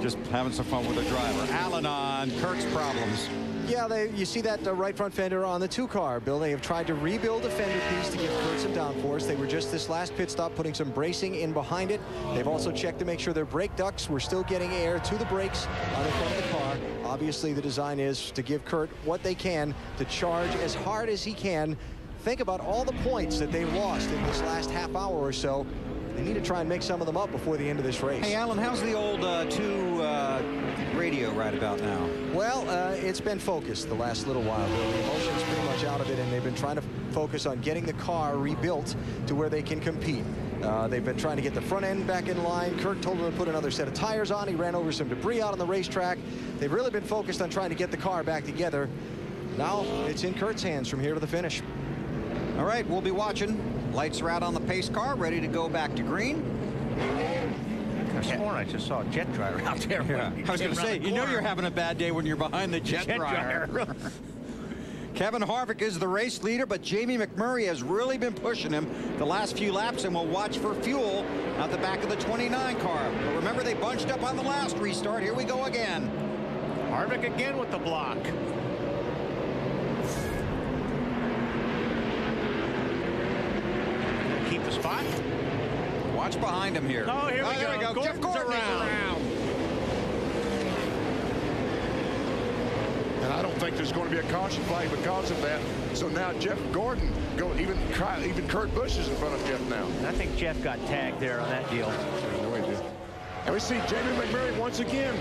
Just having some fun with the driver. Allen on Kurt's problems. Yeah, they, you see that uh, right front fender on the two car. Bill, they have tried to rebuild the fender piece to give Kurt some downforce. They were just this last pit stop putting some bracing in behind it. They've also checked to make sure their brake ducts were still getting air to the brakes on the front of the car. Obviously, the design is to give Kurt what they can to charge as hard as he can. Think about all the points that they've lost in this last half hour or so. They need to try and make some of them up before the end of this race. Hey, Allen, how's the old uh, two uh, radio right about now? Well, uh, it's been focused the last little while. The emotion's pretty much out of it, and they've been trying to focus on getting the car rebuilt to where they can compete. Uh, they've been trying to get the front end back in line. Kurt told them to put another set of tires on. He ran over some debris out on the racetrack. They've really been focused on trying to get the car back together. Now it's in Kurt's hands from here to the finish. All right, we'll be watching. Lights are out on the pace car, ready to go back to green. I sworn I just saw a jet dryer out there. Yeah. I was going to say, you know you're having a bad day when you're behind the jet, jet dryer. dryer. Kevin Harvick is the race leader, but Jamie McMurray has really been pushing him the last few laps, and we'll watch for fuel at the back of the 29 car. But remember, they bunched up on the last restart. Here we go again. Harvick again with the block. Keep the spot. Watch behind him here. Oh, here we oh, go. There we go. Gordon's Jeff Gordon around. around. And I don't think there's going to be a caution flag because of that. So now Jeff Gordon, go even even Kurt Busch is in front of Jeff now. I think Jeff got tagged there on that deal. And we see Jamie McMurray once again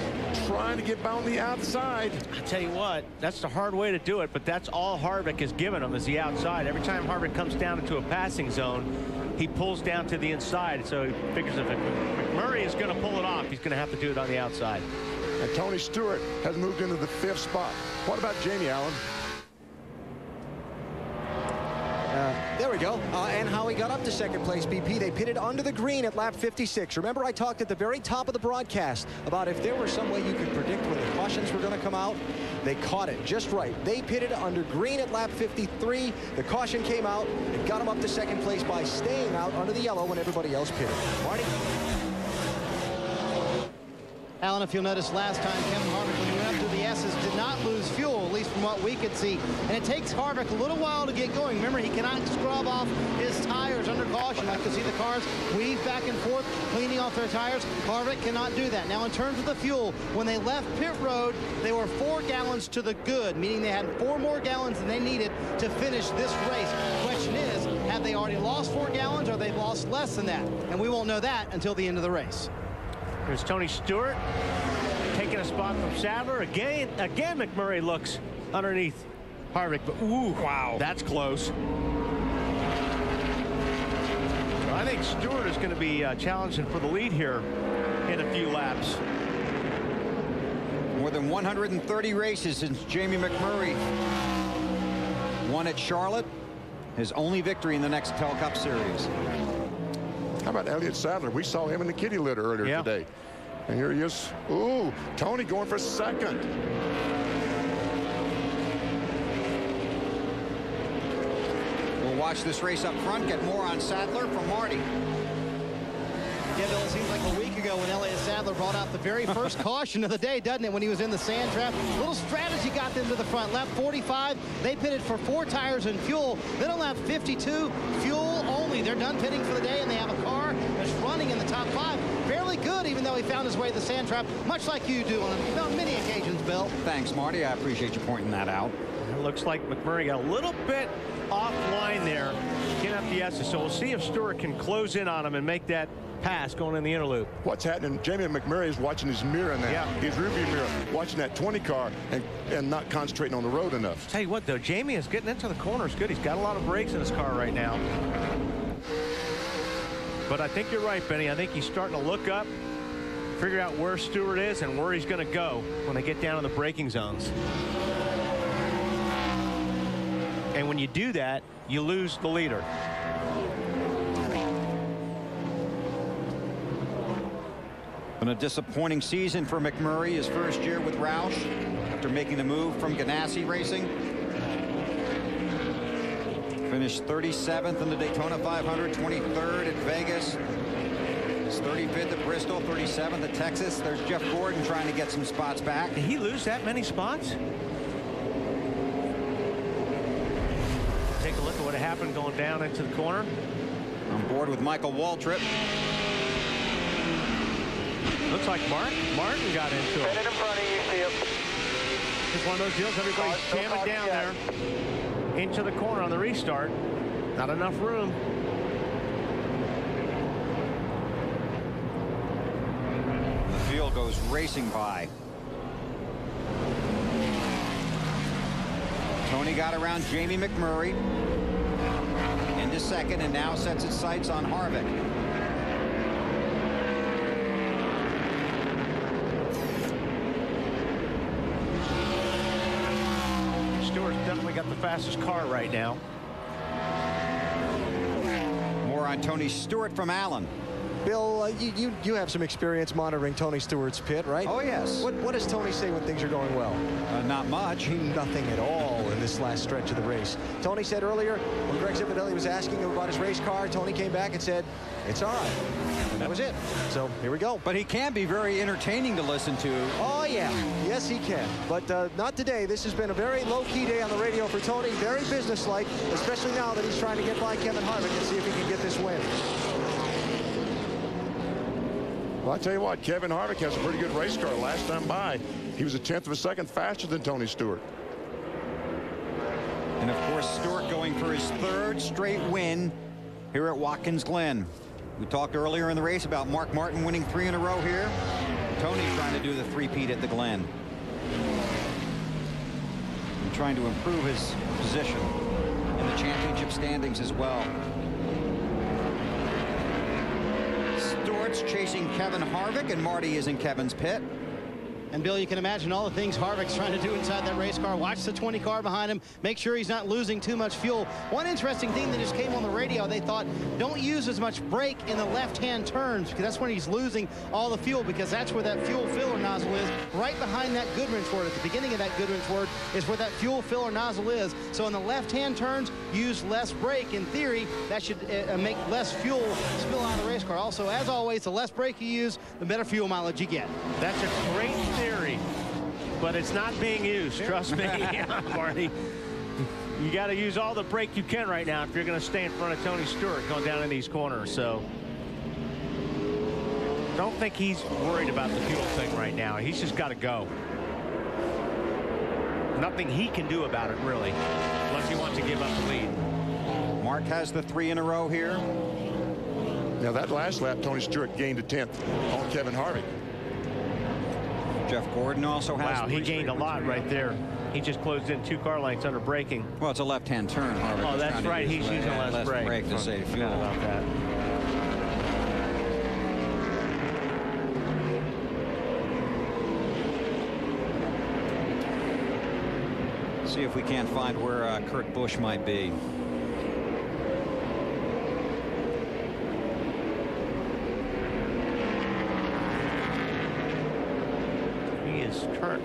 trying to get by on the outside. I tell you what, that's the hard way to do it, but that's all Harvick has given him is the outside. Every time Harvick comes down into a passing zone, he pulls down to the inside. So he figures if McMurray is going to pull it off, he's going to have to do it on the outside. And Tony Stewart has moved into the fifth spot. What about Jamie Allen? Uh, there we go. Uh, and how he got up to second place, BP. They pitted under the green at lap 56. Remember I talked at the very top of the broadcast about if there was some way you could predict when the cautions were going to come out? They caught it just right. They pitted under green at lap 53. The caution came out and got him up to second place by staying out under the yellow when everybody else pitted. Marty? Allen, if you'll notice last time, Kevin Harvick, when he went up did not lose fuel, at least from what we could see. And it takes Harvick a little while to get going. Remember, he cannot scrub off his tires under caution. I can see the cars weave back and forth, cleaning off their tires. Harvick cannot do that. Now, in terms of the fuel, when they left pit road, they were four gallons to the good, meaning they had four more gallons than they needed to finish this race. Question is, have they already lost four gallons or they've lost less than that? And we won't know that until the end of the race. Here's Tony Stewart taking a spot from Sadler. Again, again McMurray looks underneath Harvick, but ooh, wow, that's close. I think Stewart is going to be uh, challenging for the lead here in a few laps. More than 130 races since Jamie McMurray won at Charlotte. His only victory in the next Nextel Cup Series. How about Elliott Sadler? We saw him in the kitty litter earlier Yeah. today. And here he is. Ooh, Tony going for second. We'll watch this race up front. Get more on Sadler from Marty. Yeah, Bill, it seems like a week ago when Elliott Sadler brought out the very first caution of the day, doesn't it, when he was in the sand trap. Little strategy got them to the front. Lap 45, they pitted for four tires and fuel. Then on lap 52, fuel only. They're done pitting for the day, and they have a car that's running in the top five. Fairly good, even though he found his way to the sand trap, much like you do on, on many occasions, Bill. Thanks, Marty. I appreciate you pointing that out. It looks like McMurray got a little bit offline there. Getting up the S's. So we'll see if Stewart can close in on him and make that pass going in the inner loop. What's happening? Jamie McMurray is watching his mirror now. Yeah. His rearview mirror, watching that 20 car and, and not concentrating on the road enough. Tell you what, though, Jamie is getting into the corners good. He's got a lot of brakes in his car right now. But I think you're right, Benny. I think he's starting to look up, figure out where Stewart is and where he's going to go when they get down in the braking zones. And when you do that, you lose the leader. Been a disappointing season for McMurray his first year with Roush after making the move from Ganassi Racing. Finished 37th in the Daytona 500, 23rd at Vegas. His 35th at Bristol, 37th at Texas. There's Jeff Gordon trying to get some spots back. Did he lose that many spots? Take a look at what happened going down into the corner. On board with Michael Waltrip. Looks like Mark Martin got into it. in front of you, see him. It's one of those deals everybody's jamming down yeah. there into the corner on the restart. Not enough room. Goes racing by. Tony got around Jamie McMurray into second and now sets its sights on Harvick. Stewart's definitely got the fastest car right now. More on Tony Stewart from Allen. Bill, uh, you, you you have some experience monitoring Tony Stewart's pit, right? Oh, yes. What what does Tony say when things are going well? Uh, not much. Nothing at all in this last stretch of the race. Tony said earlier when Greg Zipadelli was asking him about his race car, Tony came back and said, "It's all right." And that was it. So here we go. But he can be very entertaining to listen to. Oh yeah, yes he can. But uh, not today. This has been a very low-key day on the radio for Tony. Very businesslike, especially now that he's trying to get by Kevin Harvick and see if he can get this win. Well, I tell you what, Kevin Harvick has a pretty good race car. Last time by, he was a tenth of a second faster than Tony Stewart. And of course, Stewart going for his third straight win here at Watkins Glen. We talked earlier in the race about Mark Martin winning three in a row here. Tony's trying to do the three-peat at the Glen. And trying to improve his position in the championship standings as well. Chasing Kevin Harvick, and Marty is in Kevin's pit. And Bill, you can imagine all the things Harvick's trying to do inside that race car. Watch the 20 car behind him. Make sure he's not losing too much fuel. One interesting thing that just came on the radio, they thought don't use as much brake in the left-hand turns because that's when he's losing all the fuel because that's where that fuel filler nozzle is. Right behind that Goodwrench word. At the beginning of that Goodwrench word is where that fuel filler nozzle is. So in the left-hand turns, use less brake. In theory, that should uh, make less fuel spill out of the race car. Also, as always, the less brake you use, the better fuel mileage you get. That's a great theory, but it's not being used. Trust me, Marty. You got to use all the brake you can right now if you're going to stay in front of Tony Stewart going down in these corners. So don't think he's worried about the fuel thing right now. He's just got to go. Nothing he can do about it, really, unless he wants to give up the lead. Mark has the three in a row here. Now, that last lap, Tony Stewart gained a tenth on Kevin Harvick. Jeff Gordon also has. Wow, he gained a lot right, there. He just closed in two car lengths under braking. Well, it's a left-hand turn. Harvick oh, that's right. He's using less, less brake. brake to oh, save fuel. About that. See if we can't find where uh, Kurt Busch might be.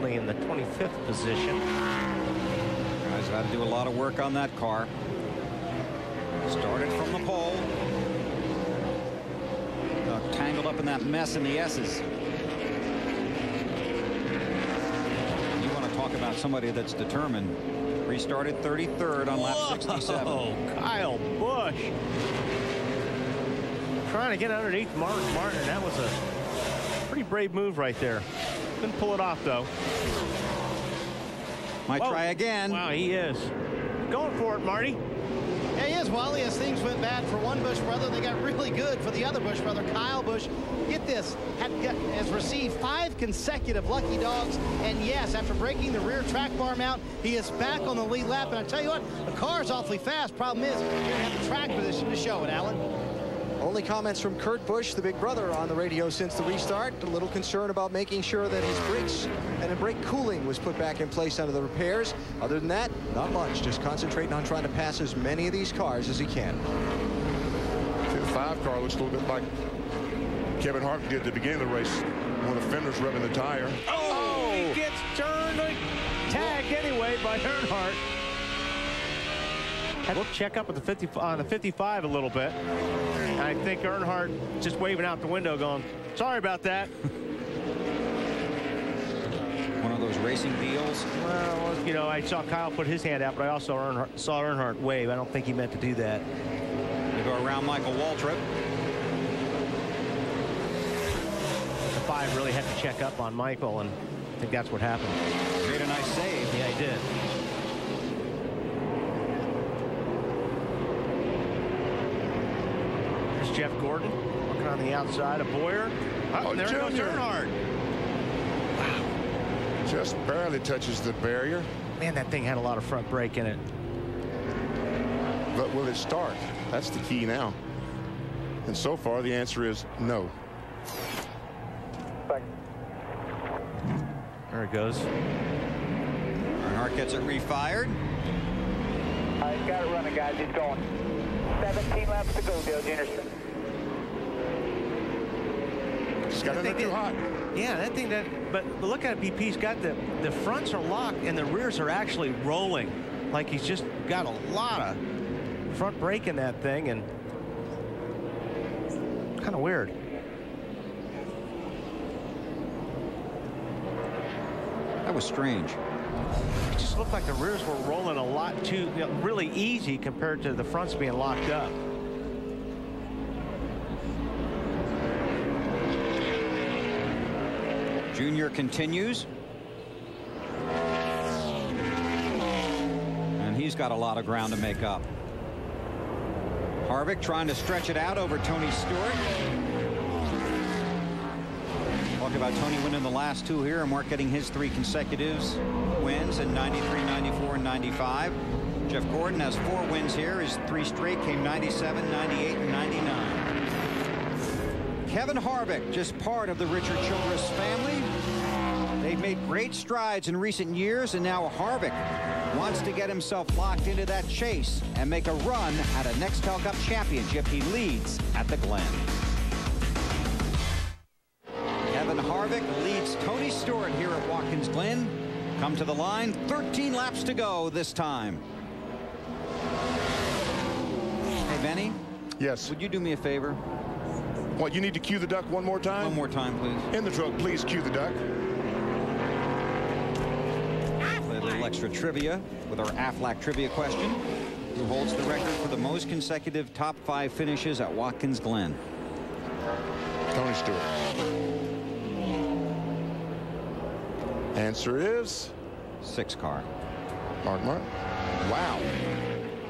Currently in the 25th position. Guys had to do a lot of work on that car. Started from the pole. Got tangled up in that mess in the S's. You want to talk about somebody that's determined. Restarted 33rd on lap 67. Whoa, Kyle Busch. Trying to get underneath Martin Martin. That was a pretty brave move right there. Couldn't pull it off, though. Might Whoa. try again. Wow, he is. Going for it, Marty. Yeah, he is, Wally. As things went bad for one Busch brother, they got really good for the other Busch brother, Kyle Busch. Get this, had, has received five consecutive lucky dogs. And yes, after breaking the rear track bar mount, he is back on the lead lap. And I tell you what, the car's awfully fast. Problem is, you're going to have the track position to show it, Allen. Only comments from Kurt Busch, the big brother, on the radio since the restart. A little concern about making sure that his brakes and the brake cooling was put back in place under the repairs. Other than that, not much. Just concentrating on trying to pass as many of these cars as he can. The five car looks a little bit like Kevin Hart did at the beginning of the race when the fender's rubbing the tire. Oh, he gets turned, tagged anyway by Earnhardt. We'll check up at the 50 on the 55 a little bit. I think Earnhardt just waving out the window, going, "Sorry about that." One of those racing deals. Well, you know, I saw Kyle put his hand out, but I also Earnhardt, saw Earnhardt wave. I don't think he meant to do that. We go around Michael Waltrip. The five really had to check up on Michael, and I think that's what happened. Made a nice save. Yeah, he did. Jeff Gordon working on the outside of Bowyer. Oh, Oh, there goes Junior. Earnhardt. Just barely touches the barrier. Man, that thing had a lot of front brake in it. But will it start? That's the key now. And so far, the answer is no. There it goes. Earnhardt gets it refired. Uh, he's got it running, guys. He's going. 17 laps to go, Dale Juniorson. He's got it too hot. Yeah, that thing that, but but look at it, BP's got the, the fronts are locked and the rears are actually rolling. Like he's just got a lot of front brake in that thing and kind of weird. That was strange. It just looked like the rears were rolling a lot too, you know, really easy compared to the fronts being locked up. Junior continues. And he's got a lot of ground to make up. Harvick trying to stretch it out over Tony Stewart. Talk about Tony winning the last two here and Mark getting his three consecutive wins in 93, 94, and 95. Jeff Gordon has four wins here. His three straight came 97, 98, and 99. Kevin Harvick, just part of the Richard Childress family. They've made great strides in recent years, and now Harvick wants to get himself locked into that chase and make a run at a Nextel Cup championship. He leads at the Glen. Kevin Harvick leads Tony Stewart here at Watkins Glen. Come to the line, 13 laps to go this time. Hey, Benny? Yes. Would you do me a favor? What, you need to cue the duck one more time? One more time, please. In the truck, please cue the duck. Play a little extra trivia with our Aflac trivia question. Who holds the record for the most consecutive top five finishes at Watkins Glen? Tony Stewart. Answer is six car. Mark Mark. Wow.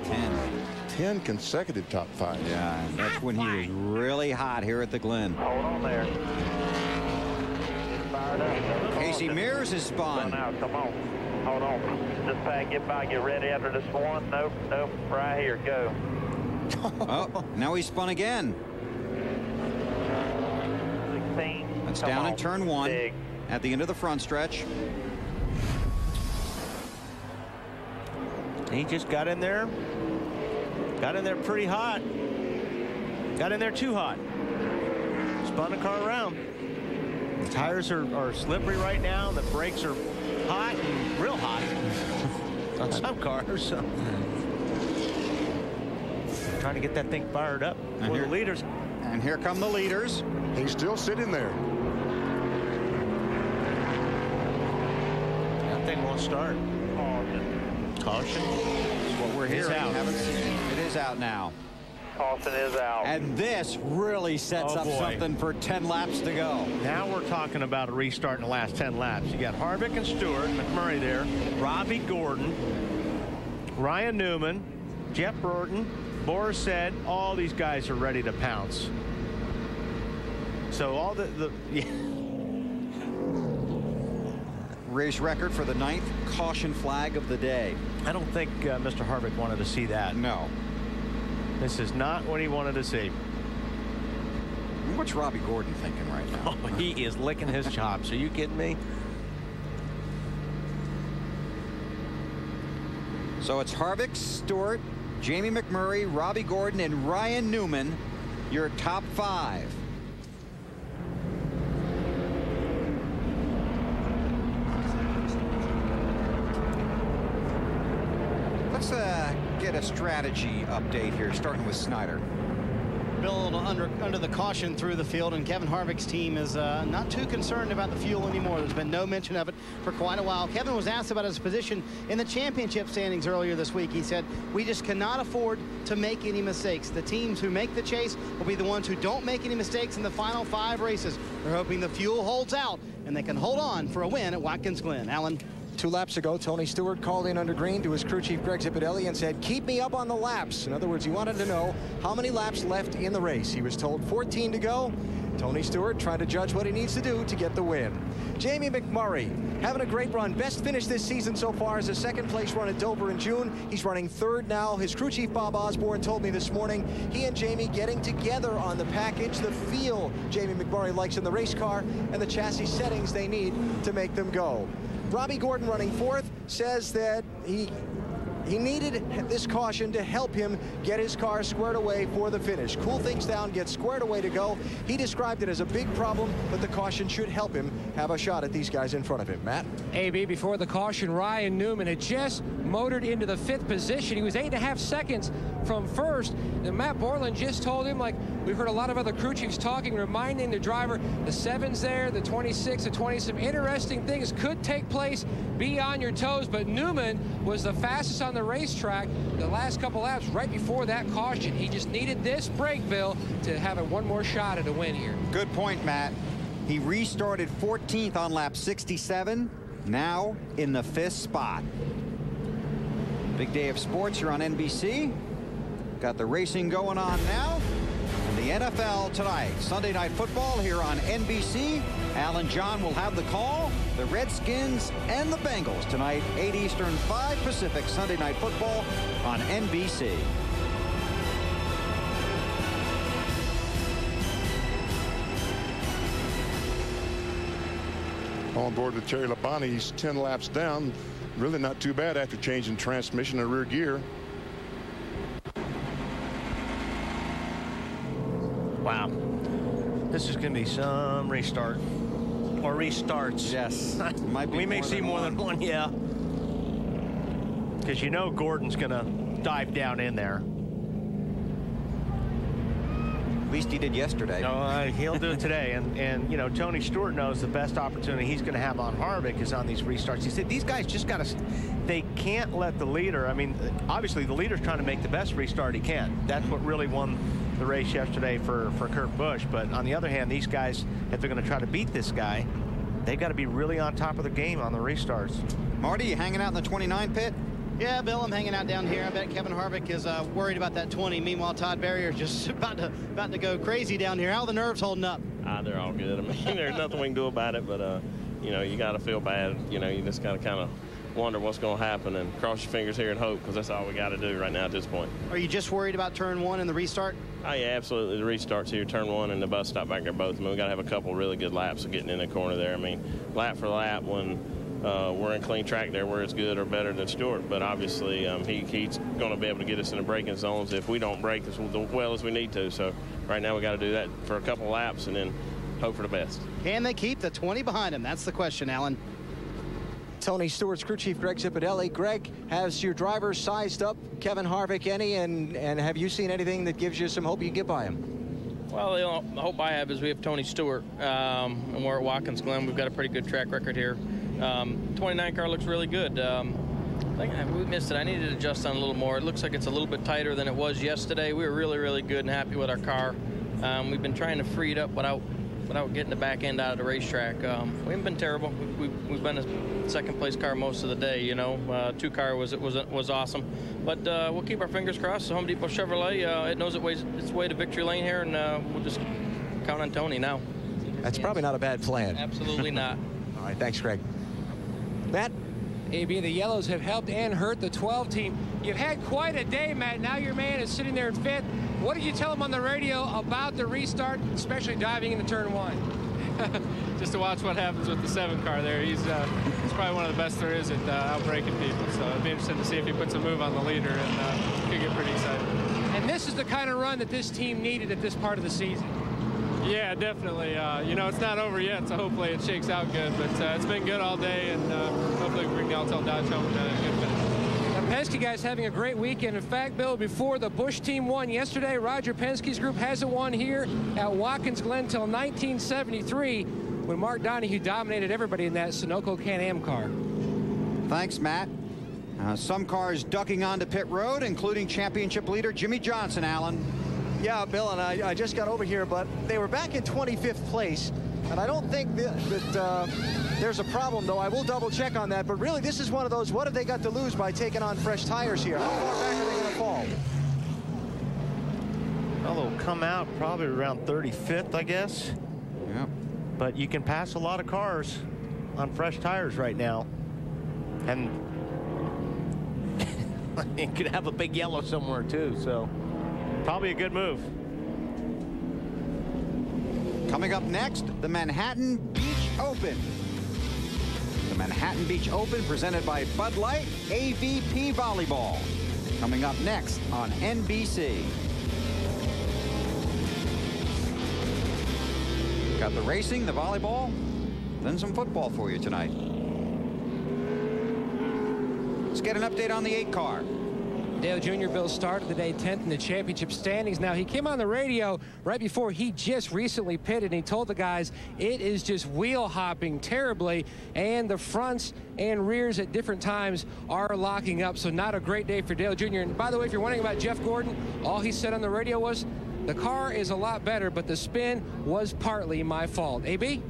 Ten. Ten consecutive top five. Yeah, and that's when he was really hot here at the Glen. Hold on there. Casey Mears is spun. Run out. Come on. Hold on. This pack, get by, get ready after this one. Nope, nope. Right here, go. Oh, now he's spun again. 16. That's Come down on. in turn one Big. at the end of the front stretch. He just got in there. Got in there pretty hot. Got in there too hot. Spun the car around. The tires are, are slippery right now. The brakes are hot and real hot on some cars. So. Trying to get that thing fired up for here- the leaders. And here come the leaders. He's still sitting there. That thing won't start. Caution. That's what we're It's hearing. out. Is out now. Caution is out. And this really sets Oh, up boy. something for 10 laps to go. Now we're talking about a restart in the last 10 laps. You got Harvick and Stewart, McMurray there, Robby Gordon, Ryan Newman, Jeff Burton, Boris Said all these guys are ready to pounce. So all the, the yeah, Race record for the ninth caution flag of the day. I don't think uh, Mr. Harvick wanted to see that. No. This is not what he wanted to see. What's Robby Gordon thinking right now? Oh, he is licking his chops. Are you kidding me? So it's Harvick, Stewart, Jamie McMurray, Robby Gordon, and Ryan Newman, your top five. Let's uh, get a strategy update here, starting with Snider. Bill under under the caution through the field, and Kevin Harvick's team is uh, not too concerned about the fuel anymore. There's been no mention of it for quite a while. Kevin was asked about his position in the championship standings earlier this week. He said, "We just cannot afford to make any mistakes. The teams who make the chase will be the ones who don't make any mistakes in the final five races. They're hoping the fuel holds out and they can hold on for a win at Watkins Glen." Allen. Two laps ago, Tony Stewart called in under green to his crew chief Greg Zipadelli and said, keep me up on the laps. In other words, he wanted to know how many laps left in the race. He was told 14 to go. Tony Stewart trying to judge what he needs to do to get the win. Jamie McMurray having a great run. Best finish this season so far is a second place run at Dover in June. He's running third now. His crew chief Bob Osborne told me this morning he and Jamie getting together on the package, the feel Jamie McMurray likes in the race car, and the chassis settings they need to make them go. Robby Gordon running fourth says that he he needed this caution to help him get his car squared away for the finish. Cool things down, get squared away to go. He described it as a big problem, but the caution should help him have a shot at these guys in front of him. Matt? AB, before the caution, Ryan Newman had just motored into the fifth position. He was eight and a half seconds from first. And Matt Borland just told him, like we've heard a lot of other crew chiefs talking, reminding the driver the sevens there, the 26, the 20, some interesting things could take place. Be on your toes. But Newman was the fastest on the racetrack the last couple laps right before that caution. He just needed this break, Bill, to have a one more shot at a win here. Good point, Matt. He restarted 14th on lap 67, now in the fifth spot. Big day of sports here on NBC. Got the racing going on now. The NFL tonight. Sunday Night Football here on NBC. Alan John will have the call. The Redskins and the Bengals tonight, 8 Eastern, 5 Pacific, Sunday Night Football on NBC. On board with Terry Labonte, he's 10 laps down. Really not too bad after changing transmission and rear gear. Wow. This is going to be some restart. Or restarts. Yes. We may see more one. than one, yeah. Because you know Gordon's going to dive down in there. At least he did yesterday. No, uh, he'll do it today. And, and, you know, Tony Stewart knows the best opportunity he's going to have on Harvick is on these restarts. He said these guys just got to, they can't let the leader, I mean, obviously the leader's trying to make the best restart he can. That's what really won the race yesterday for, for Kurt Busch. But on the other hand, these guys, if they're going to try to beat this guy, they've got to be really on top of the game on the restarts. Marty, you hanging out in the 29 pit? Yeah, Bill, I'm hanging out down here. I bet Kevin Harvick is uh, worried about that 20. Meanwhile, Todd Berrier is just about to about to go crazy down here. How are the nerves holding up? Ah, they're all good. I mean, there's nothing we can do about it, but, uh, you know, you got to feel bad. You know, you just got to kind of wonder what's going to happen and cross your fingers here and hope because that's all we got to do right now at this point. Are you just worried about turn one and the restart? Oh, yeah, absolutely. The restarts here, turn one and the bus stop back there both. I mean, we got to have a couple really good laps of getting in the corner there. I mean, lap for lap, when uh, we're in clean track there where it's good or better than Stewart. But obviously, um, he, he's going to be able to get us in the braking zones if we don't brake as well as we need to. So right now we got to do that for a couple laps and then hope for the best. Can they keep the 20 behind him? That's the question, Allen. Tony Stewart's crew chief Greg Zipadelli. Greg, has your driver sized up Kevin Harvick any, and, and have you seen anything that gives you some hope you can get by him? Well, the hope I have is we have Tony Stewart, um, and we're at Watkins Glen. We've got a pretty good track record here. Um, 29 car looks really good. Um, we missed it. I needed to adjust on a little more. It looks like it's a little bit tighter than it was yesterday. We were really, really good and happy with our car. Um, we've been trying to free it up without without getting the back end out of the racetrack. Um, we haven't been terrible. We, have we, been a second place car most of the day. You know, uh, two car was it was was awesome. But uh, we'll keep our fingers crossed. So Home Depot Chevrolet, uh, it knows it ways, its way to victory lane here, and uh, we'll just count on Tony now. That's probably not a bad plan. Absolutely not. All right, thanks, Greg. Matt? AB, the Yellows have helped and hurt the 12 team. You've had quite a day, Matt. Now your man is sitting there in fifth. What did you tell him on the radio about the restart, especially diving into turn one? Just to watch what happens with the seven car there. He's uh, he's probably one of the best there is at uh, outbraking people. So it'd be interesting to see if he puts a move on the leader, and uh, could get pretty excited. And this is the kind of run that this team needed at this part of the season. Yeah, definitely. Uh, you know, it's not over yet, so hopefully it shakes out good. But uh, it's been good all day, and uh, hopefully we can bring the Alltel Dodge home in a good finish. The Penske guys having a great weekend. In fact, Bill, before the Busch team won yesterday, Roger Penske's group hasn't won here at Watkins Glen until 1973 when Mark Donohue dominated everybody in that Sunoco Can-Am car. Thanks, Matt. Uh, some cars ducking onto pit road, including championship leader Jimmie Johnson, Allen. Yeah, Bill, and I, I, just got over here, but they were back in 25th place. And I don't think that, that uh, there's a problem, though. I will double check on that. But really, this is one of those, what have they got to lose by taking on fresh tires here? How far back are they going to fall? Well, they'll come out probably around 35th, I guess. Yeah. But you can pass a lot of cars on fresh tires right now. And you could have a big yellow somewhere, too. So Probably a good move. Coming up next, the Manhattan Beach Open. The Manhattan Beach Open presented by Bud Light AVP Volleyball. Coming up next on NBC. Got the racing, the volleyball, then some football for you tonight. Let's get an update on the eight car. Dale Jr. Bill started the day 10th in the championship standings. Now, he came on the radio right before he just recently pitted, and he told the guys it is just wheel hopping terribly, and the fronts and rears at different times are locking up. So not a great day for Dale Jr. And by the way, if you're wondering about Jeff Gordon, all he said on the radio was, the car is a lot better, but the spin was partly my fault. AB?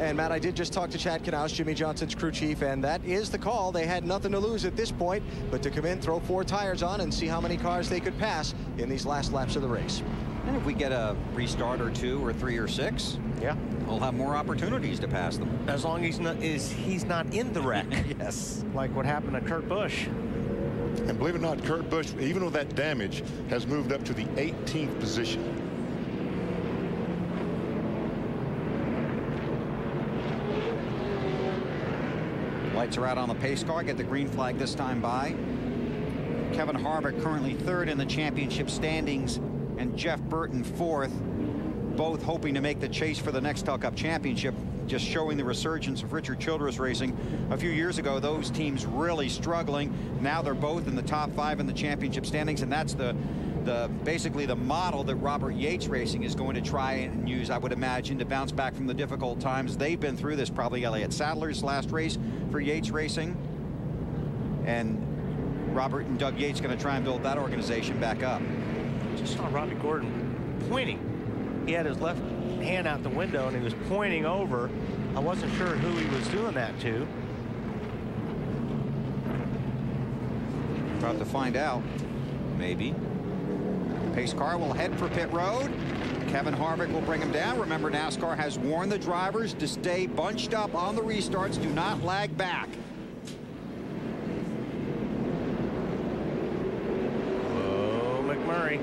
And Matt, I did just talk to Chad Knaus, Jimmie Johnson's crew chief, and that is the call. They had nothing to lose at this point, but to come in, throw four tires on, and see how many cars they could pass in these last laps of the race. And if we get a restart or two or three or six, yeah, we'll have more opportunities to pass them. As long as he's not, is he's not in the wreck. yes. Like what happened to Kurt Busch. And believe it or not, Kurt Busch, even with that damage, has moved up to the 18th position. Are out on the pace car. Get the green flag this time by. Kevin Harvick currently third in the championship standings and Jeff Burton fourth. Both hoping to make the chase for the Nextel Cup championship. Just showing the resurgence of Richard Childress Racing. A few years ago, those teams really struggling. Now they're both in the top five in the championship standings, and that's the the basically the model that Robert Yates Racing is going to try and use, I would imagine, to bounce back from the difficult times. They've been through this, probably Elliott Sadler's last race for Yates Racing. And Robert and Doug Yates going to try and build that organization back up. Just saw Robby Gordon pointing. He had his left hand out the window and he was pointing over. I wasn't sure who he was doing that to. About to find out, maybe. Pace car will head for pit road. Kevin Harvick will bring him down. Remember, NASCAR has warned the drivers to stay bunched up on the restarts. Do not lag back. Oh, McMurray.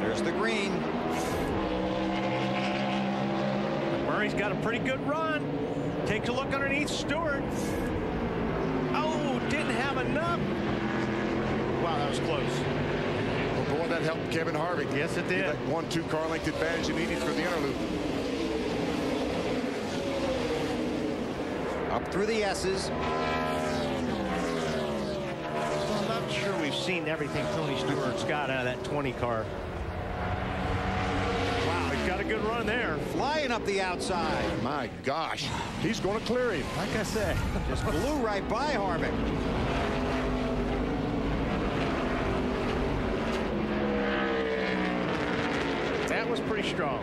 There's the green. McMurray's got a pretty good run. Takes a look underneath Stewart. Oh, didn't have enough. Wow, that was close. Well, boy, that helped Kevin Harvick. Yes, it did. That one, two car length advantage he needed for the inner loop. Up through the S's. I'm not sure we've seen everything Tony Stewart's got out of that 20 car. Wow, he's got a good run there. Flying up the outside. My gosh, he's going to clear him. Like I said. Just blew right by Harvick. That was pretty strong.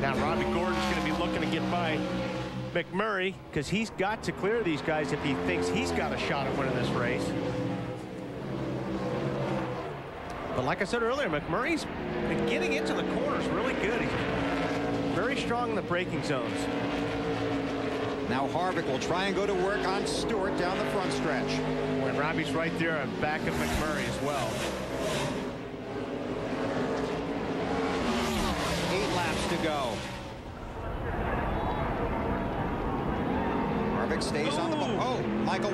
Now Robby Gordon's going to be looking to get by McMurray because he's got to clear these guys if he thinks he's got a shot at winning this race. But like I said earlier, McMurray's been getting into the corners really good. He's very strong in the braking zones. Now Harvick will try and go to work on Stewart down the front stretch. When Robby's right there on back of McMurray as well. Eight laps to go. Harvick stays on the Oh, Michael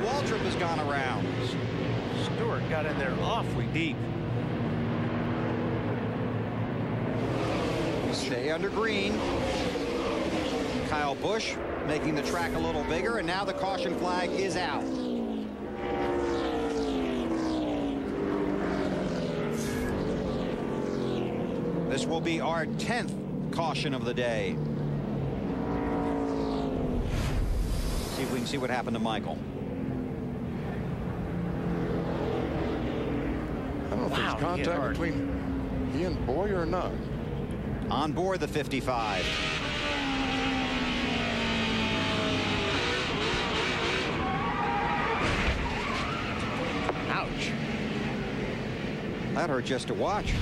Gone around. Stewart got in there awfully deep. Stay under green. Kyle Busch making the track a little bigger, and now the caution flag is out. This will be our 10th caution of the day. See if we can see what happened to Michael. I don't know if Wow, there's he hit contact hard. between he and Bowyer or not. On board the 55. Ouch. That hurt just to watch.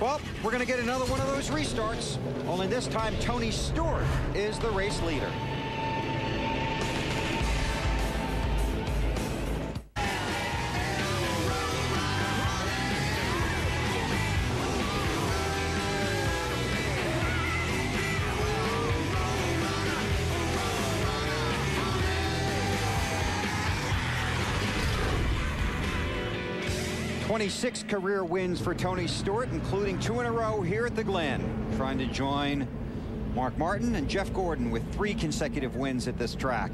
Well, we're going to get another one of those restarts. Only this time, Tony Stewart is the race leader. Twenty-six career wins for Tony Stewart, including two in a row here at the Glen. Trying to join Mark Martin and Jeff Gordon with three consecutive wins at this track.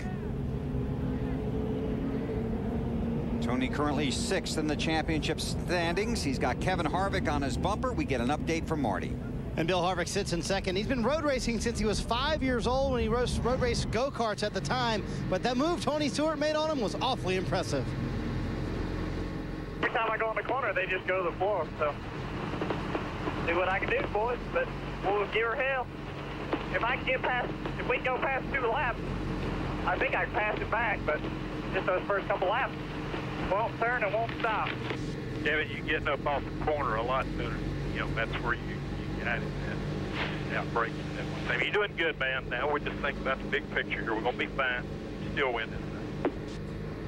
Tony currently sixth in the championship standings. He's got Kevin Harvick on his bumper. We get an update from Marty. And Bill Harvick sits in second. He's been road racing since he was five years old when he road, road raced go-karts at the time. But that move Tony Stewart made on him was awfully impressive. Every time I go in the corner, they just go to the floor. So, see what I can do, boys. But we'll give her hell. If I can get past, if we go past two laps, I think I can pass it back. But just those first couple laps, won't turn and won't stop. Kevin, you getting up off the corner a lot sooner. You know, that's where you, you got it. And outbrake. I mean, you're doing good, man. Now we're just thinking about the big picture here. We're going to be fine. Still win this.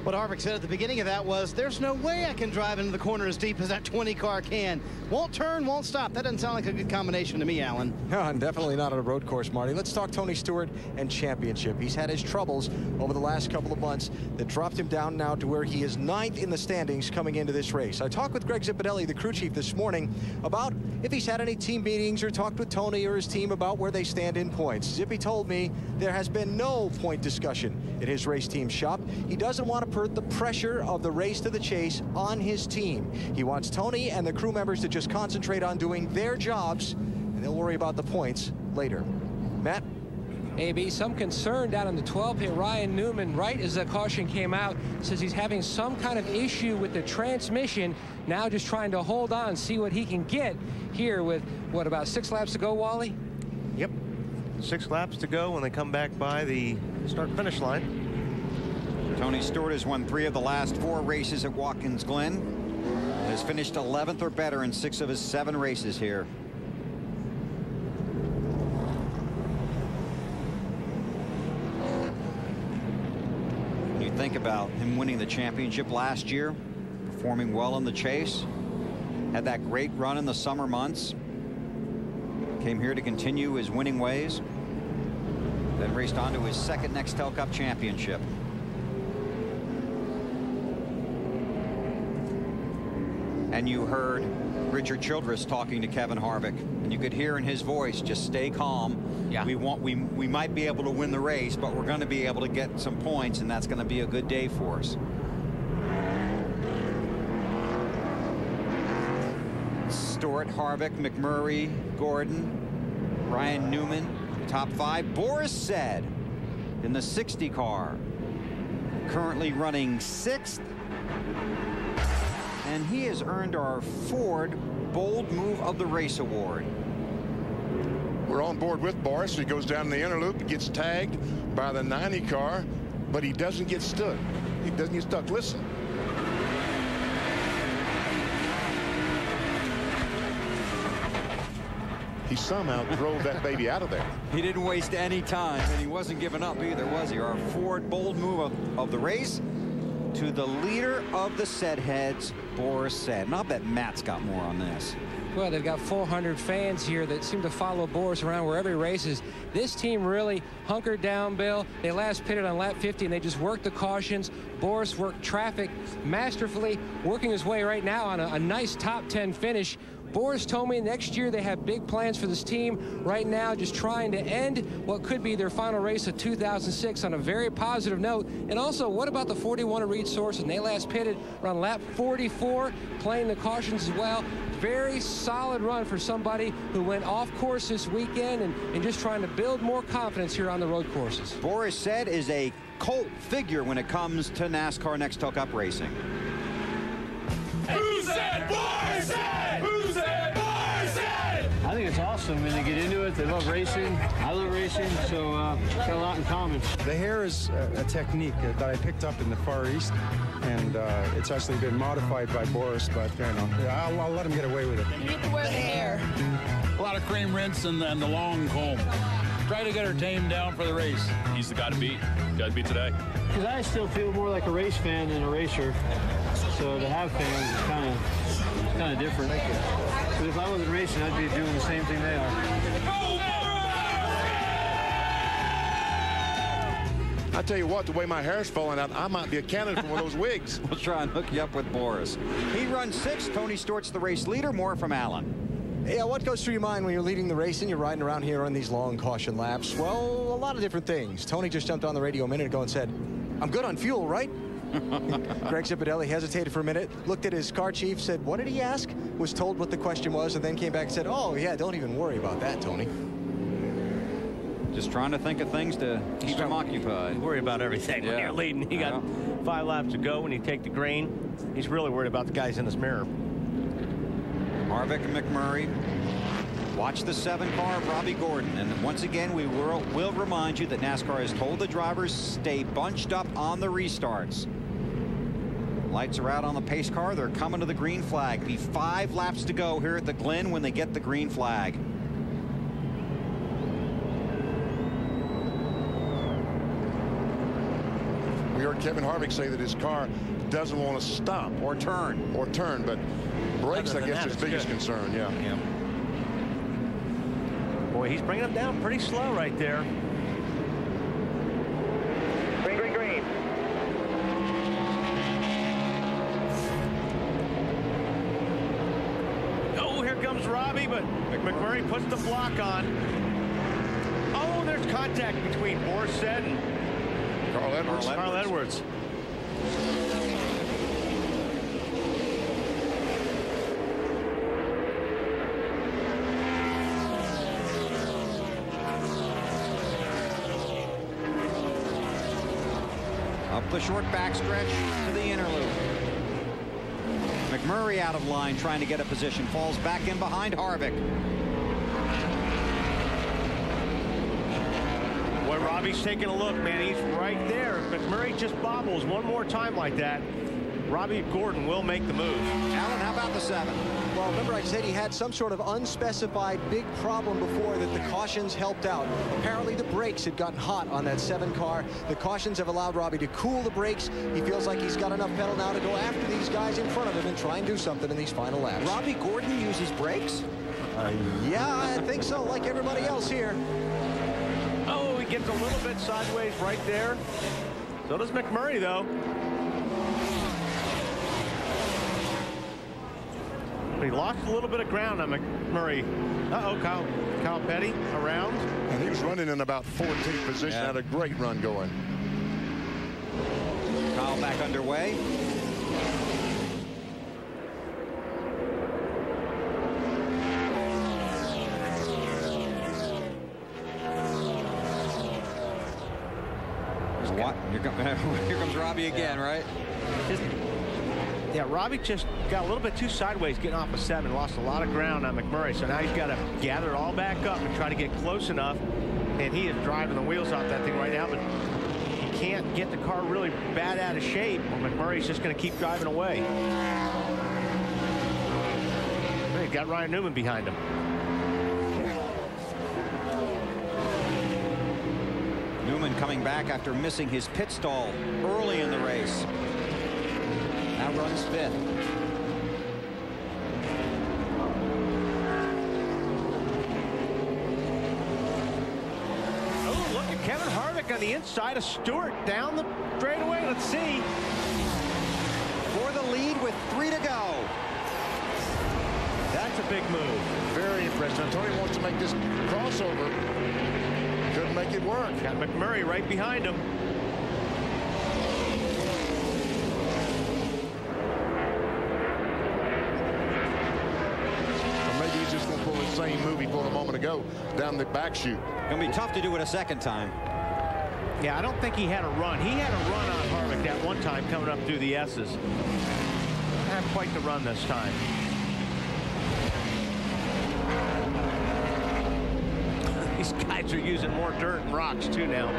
What Harvick said at the beginning of that was, there's no way I can drive into the corner as deep as that 20 car can. Won't turn, won't stop. That doesn't sound like a good combination to me, Allen. No, definitely not on a road course, Marty. Let's talk Tony Stewart and championship. He's had his troubles over the last couple of months that dropped him down now to where he is ninth in the standings coming into this race. I talked with Greg Zipadelli, the crew chief, this morning about if he's had any team meetings or talked with Tony or his team about where they stand in points. Zippy told me there has been no point discussion in his race team shop. He doesn't want to put the pressure of the race to the chase on his team. He wants Tony and the crew members to just concentrate on doing their jobs, and they'll worry about the points later. Matt? AB, some concern down in the 12 pit. Ryan Newman, right as the caution came out, says he's having some kind of issue with the transmission. Now just trying to hold on, see what he can get here with, what, about six laps to go, Wally? Yep. Six laps to go when they come back by the start-finish line. Tony Stewart has won three of the last four races at Watkins Glen. Has finished 11th or better in six of his seven races here. When you think about him winning the championship last year, performing well in the chase, had that great run in the summer months, came here to continue his winning ways. Then raced on to his second Nextel Cup championship. And you heard Richard Childress talking to Kevin Harvick. And you could hear in his voice, just stay calm. Yeah. We want we we might be able to win the race, but we're going to be able to get some points, and that's going to be a good day for us. Stewart, Harvick, McMurray, Gordon, Ryan Newman, top five. Boris Said in the 60 car, currently running sixth and he has earned our Ford Bold Move of the Race Award. We're on board with Boris. He goes down in the inner loop, gets tagged by the 90 car, but he doesn't get stuck. He doesn't get stuck. Listen. He somehow drove that baby out of there. He didn't waste any time, and he wasn't giving up either, was he? Our Ford Bold Move of, of the race to the leader of the Said Heads, Boris Said. And I'll bet Matt's got more on this. Well, they've got 400 fans here that seem to follow Boris around wherever he races. This team really hunkered down, Bill. They last pitted on lap 50, and they just worked the cautions. Boris worked traffic masterfully, working his way right now on a, a nice top 10 finish. Boris told me next year they have big plans for this team. Right now, just trying to end what could be their final race of 2006 on a very positive note. And also, what about the 41 of Reed Sorenson? They last pitted around lap 44, playing the cautions as well. Very solid run for somebody who went off course this weekend and, and just trying to build more confidence here on the road courses. Boris Said is a cult figure when it comes to NASCAR Nextel Cup racing. Who said Boris Said? Who think it's awesome when they get into it. They love racing. I love racing, so uh, got a lot in common. The hair is a, a technique that I picked up in the Far East, and uh, it's actually been modified by Boris, but you know, I'll, I'll let him get away with it. You need to wear the hair. A lot of cream rinse and, and the long comb. Try to get her tamed down for the race. He's the guy to beat. Got to beat today. Because I still feel more like a race fan than a racer. So to have fans is kind of kind of different. But if I wasn't racing, I'd be doing the same thing they are. I tell you what, the way my hair's falling out, I might be a candidate for one of those wigs. we'll try and hook you up with Boris. He runs sixth. Tony Stewart's the race leader. More from Allen. Yeah, what goes through your mind when you're leading the race and you're riding around here on these long caution laps? Well, a lot of different things. Tony just jumped on the radio a minute ago and said, I'm good on fuel, right? Greg Zipadelli hesitated for a minute, looked at his car chief, said, what did he ask? Was told what the question was, and then came back and said, oh, yeah, don't even worry about that, Tony. Just trying to think of things to keep him occupied. You worry about everything when Yeah. you're leading. You I got five laps to go when you take the green. He's really worried about the guys in his mirror. Harvick and McMurray. Watch the seven car of Robby Gordon. And once again, we will, will remind you that NASCAR has told the drivers stay bunched up on the restarts. Lights are out on the pace car. They're coming to the green flag. Be five laps to go here at the Glen when they get the green flag. We heard Kevin Harvick say that his car doesn't want to stop or turn or turn, but brakes, I guess, that, his biggest good. concern. Yeah. Yeah. Boy, he's bringing them down pretty slow right there. Green, green, green. Oh, here comes Robby, but McMurray puts the block on. Oh, there's contact between Boris Said and Carl Edwards. Carl Edwards. Up the short backstretch to the inner loop. McMurray out of line trying to get a position. Falls back in behind Harvick. Boy, Robby's taking a look, man. He's right there. If McMurray just bobbles one more time like that, Robby Gordon will make the move. Allen, how about the seven? Well, remember I said he had some sort of unspecified big problem before that the cautions helped out. Apparently the brakes had gotten hot on that seven car. The cautions have allowed Robby to cool the brakes. He feels like he's got enough pedal now to go after these guys in front of him and try and do something in these final laps. Robby Gordon uses brakes? Uh, yeah, I think so, like everybody else here. Oh, he gets a little bit sideways right there. So does McMurray, though. But he lost a little bit of ground on McMurray. Uh-oh, Kyle, Kyle Petty around. And he was running in about 14th position. Yeah. Had a great run going. Kyle back underway. What? Here, come, here comes Robby again, right? Yeah, Robby just got a little bit too sideways getting off of seven, lost a lot of ground on McMurray. So now he's got to gather it all back up and try to get close enough. And he is driving the wheels off that thing right now, but he can't get the car really bad out of shape. Or McMurray's just going to keep driving away. He's got Ryan Newman behind him. Newman coming back after missing his pit stall early in the race. Now runs fifth. Oh, look at Kevin Harvick on the inside of Stewart down the straightaway. Let's see. For the lead with three to go. That's a big move. Very impressive. Tony wants to make this crossover. Couldn't make it work. Got McMurray right behind him. Or maybe he's just going to pull the same move he pulled a moment ago down the back chute. Gonna be tough to do it a second time. Yeah, I don't think he had a run. He had a run on Harvick that one time coming up through the S's. Not quite the run this time. These guys are using more dirt and rocks too now.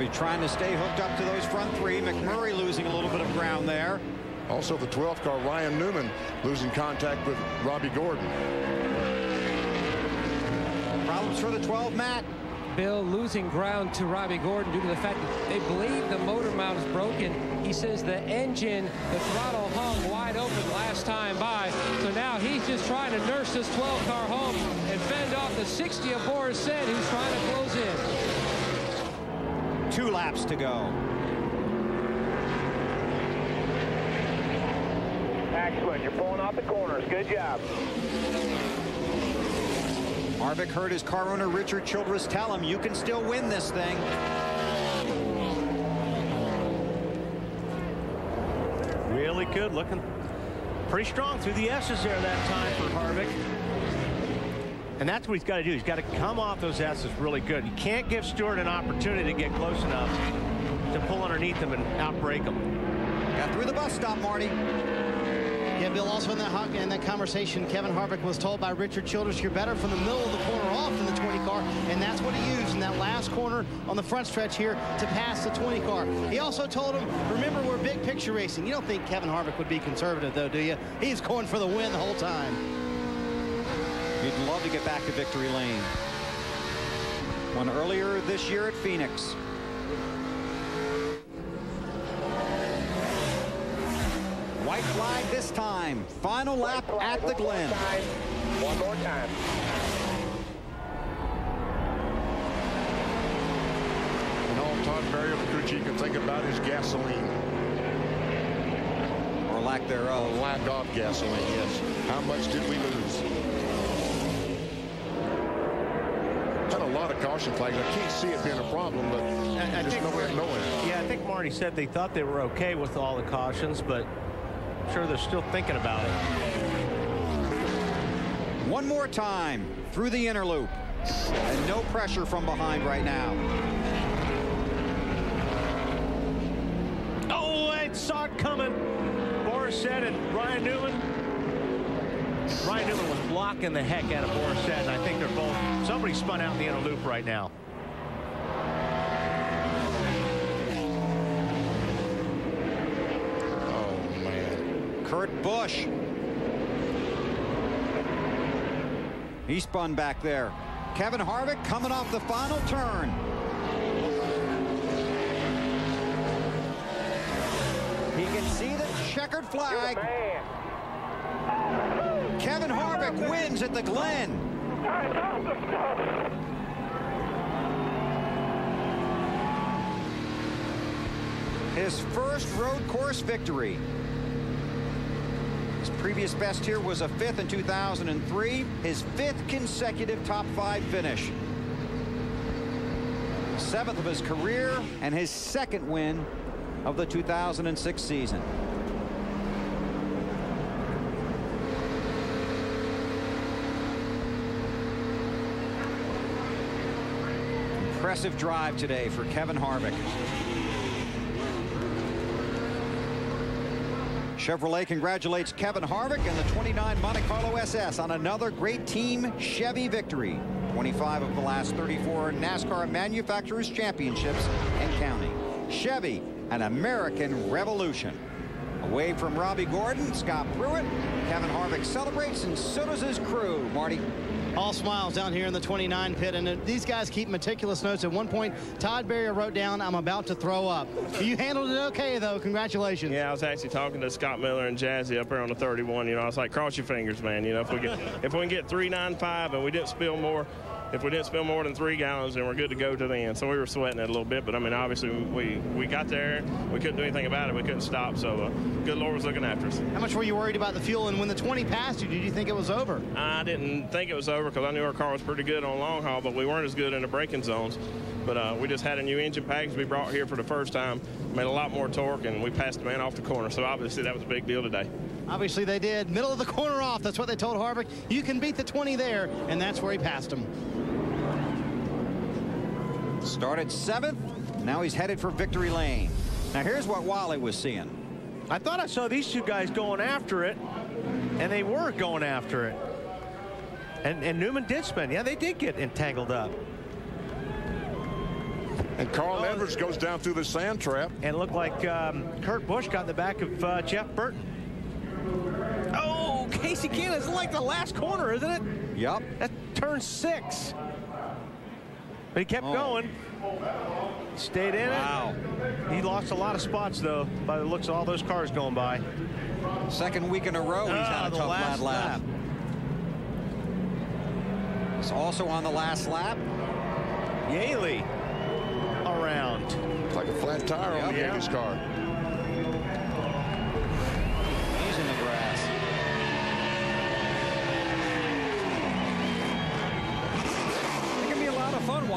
Robby trying to stay hooked up to those front three. McMurray losing a little bit of ground there. Also, the 12th car, Ryan Newman, losing contact with Robby Gordon. Problems for the 12, Matt. Bill losing ground to Robby Gordon due to the fact that they believe the motor mount is broken. He says the engine, the throttle hung wide open last time by. So now he's just trying to nurse this 12 car home and fend off the 60 of Boris Said who's trying to close in. Two laps to go. Excellent. You're pulling off the corners. Good job. Harvick heard his car owner Richard Childress tell him, you can still win this thing. Really good looking. Pretty strong through the S's there that time for Harvick. And that's what he's got to do. He's got to come off those S's really good. He can't give Stewart an opportunity to get close enough to pull underneath him and outbrake him. Got through the bus stop, Marty. Yeah, Bill, also in that, in that conversation, Kevin Harvick was told by Richard Childress, you're better from the middle of the corner off than the 20 car, and that's what he used in that last corner on the front stretch here to pass the 20 car. He also told him, remember, we're big picture racing. You don't think Kevin Harvick would be conservative, though, do you? He's going for the win the whole time. He'd love to get back to victory lane. Won earlier this year at Phoenix. White flag this time. Final lap at the Glen. One more time. And all Todd Berrier of the crew chief can think about is gasoline. Or lack thereof. Or lack of gasoline, yes. How much did we lose? Caution flags. I can't see it being a problem, but I there's think no way of knowing. Yeah, I think Marty said they thought they were okay with all the cautions, but I'm sure they're still thinking about it. One more time through the inner loop. And no pressure from behind right now. Oh, I saw it coming. Boris Said and Ryan Newman. Ryan Newman was blocking the heck out of Boris Said, and I think they're both. Somebody spun out in the inner loop right now. Oh, man. Kurt Busch. He spun back there. Kevin Harvick coming off the final turn. He can see the checkered flag. Kevin Harvick wins at the Glen. His first road course victory. His previous best here was a fifth in 2003, his fifth consecutive top five finish. Seventh of his career and his second win of the 2006 season. Impressive drive today for Kevin Harvick. Chevrolet congratulates Kevin Harvick and the 29 Monte Carlo SS on another great team Chevy victory. 25 of the last 34 NASCAR Manufacturers Championships and counting. Chevy, an American revolution. Away from Robby Gordon, Scott Pruett, Kevin Harvick celebrates, and so does his crew. Marty. All smiles down here in the 29 pit, and these guys keep meticulous notes. At one point, Todd Berrier wrote down, I'm about to throw up. You handled it okay, though. Congratulations. Yeah, I was actually talking to Scott Miller and Jazzy up there on the 31. You know, I was like, cross your fingers, man. You know, if we get if we can get 395 and we didn't spill more, if we didn't spill more than three gallons, then we're good to go to the end. So we were sweating it a little bit, but I mean, obviously we we got there. We couldn't do anything about it. We couldn't stop. So uh, good Lord was looking after us. How much were you worried about the fuel? And when the 20 passed you, did you think it was over? I didn't think it was over because I knew our car was pretty good on long haul, but we weren't as good in the braking zones. But uh, we just had a new engine package we brought here for the first time, made a lot more torque, and we passed the man off the corner. So obviously that was a big deal today. Obviously they did. Middle of the corner off. That's what they told Harvick. You can beat the 20 there, and that's where he passed him. Started seventh. Now he's headed for victory lane. Now here's what Wally was seeing. I thought I saw these two guys going after it, and they were going after it. And, and Newman did spin. Yeah, they did get entangled up. And Carl Edwards goes down through the sand trap. And it looked like um, Kurt Busch got in the back of uh, Jeff Burton. Oh, Kasey Kahne is like the last corner, isn't it? Yep. That turn six. But he kept Oh. going. Stayed in Wow. it. He lost a lot of spots, though, by the looks of all those cars going by. Second week in a row, he's Ah, had a the tough last lap. lap. He's also on the last lap. Yeley around. It's like a flat tire on the Yep. Yankees car.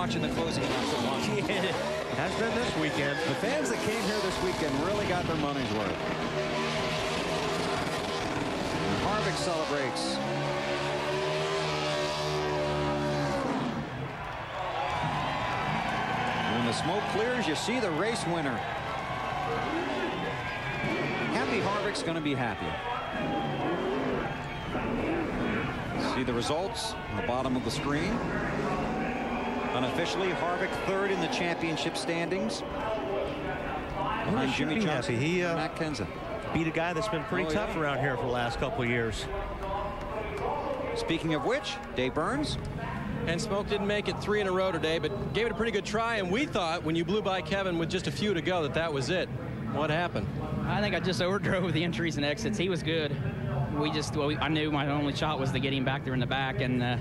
Watching the closing of one. Yeah, has been this weekend. The fans that came here this weekend really got their money's worth. Harvick celebrates. When the smoke clears, you see the race winner. Happy Harvick's going to be happy. See the results on the bottom of the screen. Unofficially, Harvick third in the championship standings. Behind Jimmie Johnson happy. He, uh, Matt Kenseth. Beat a guy that's been pretty Oh, tough yeah. around here for the last couple of years. Speaking of which, Dave Burns. And Smoke didn't make it three in a row today, but gave it a pretty good try. And we thought when you blew by Kevin with just a few to go that that was it. What happened? I think I just overdrove the entries and exits. He was good. We just, well, I knew my only shot was to get him back there in the back, and uh,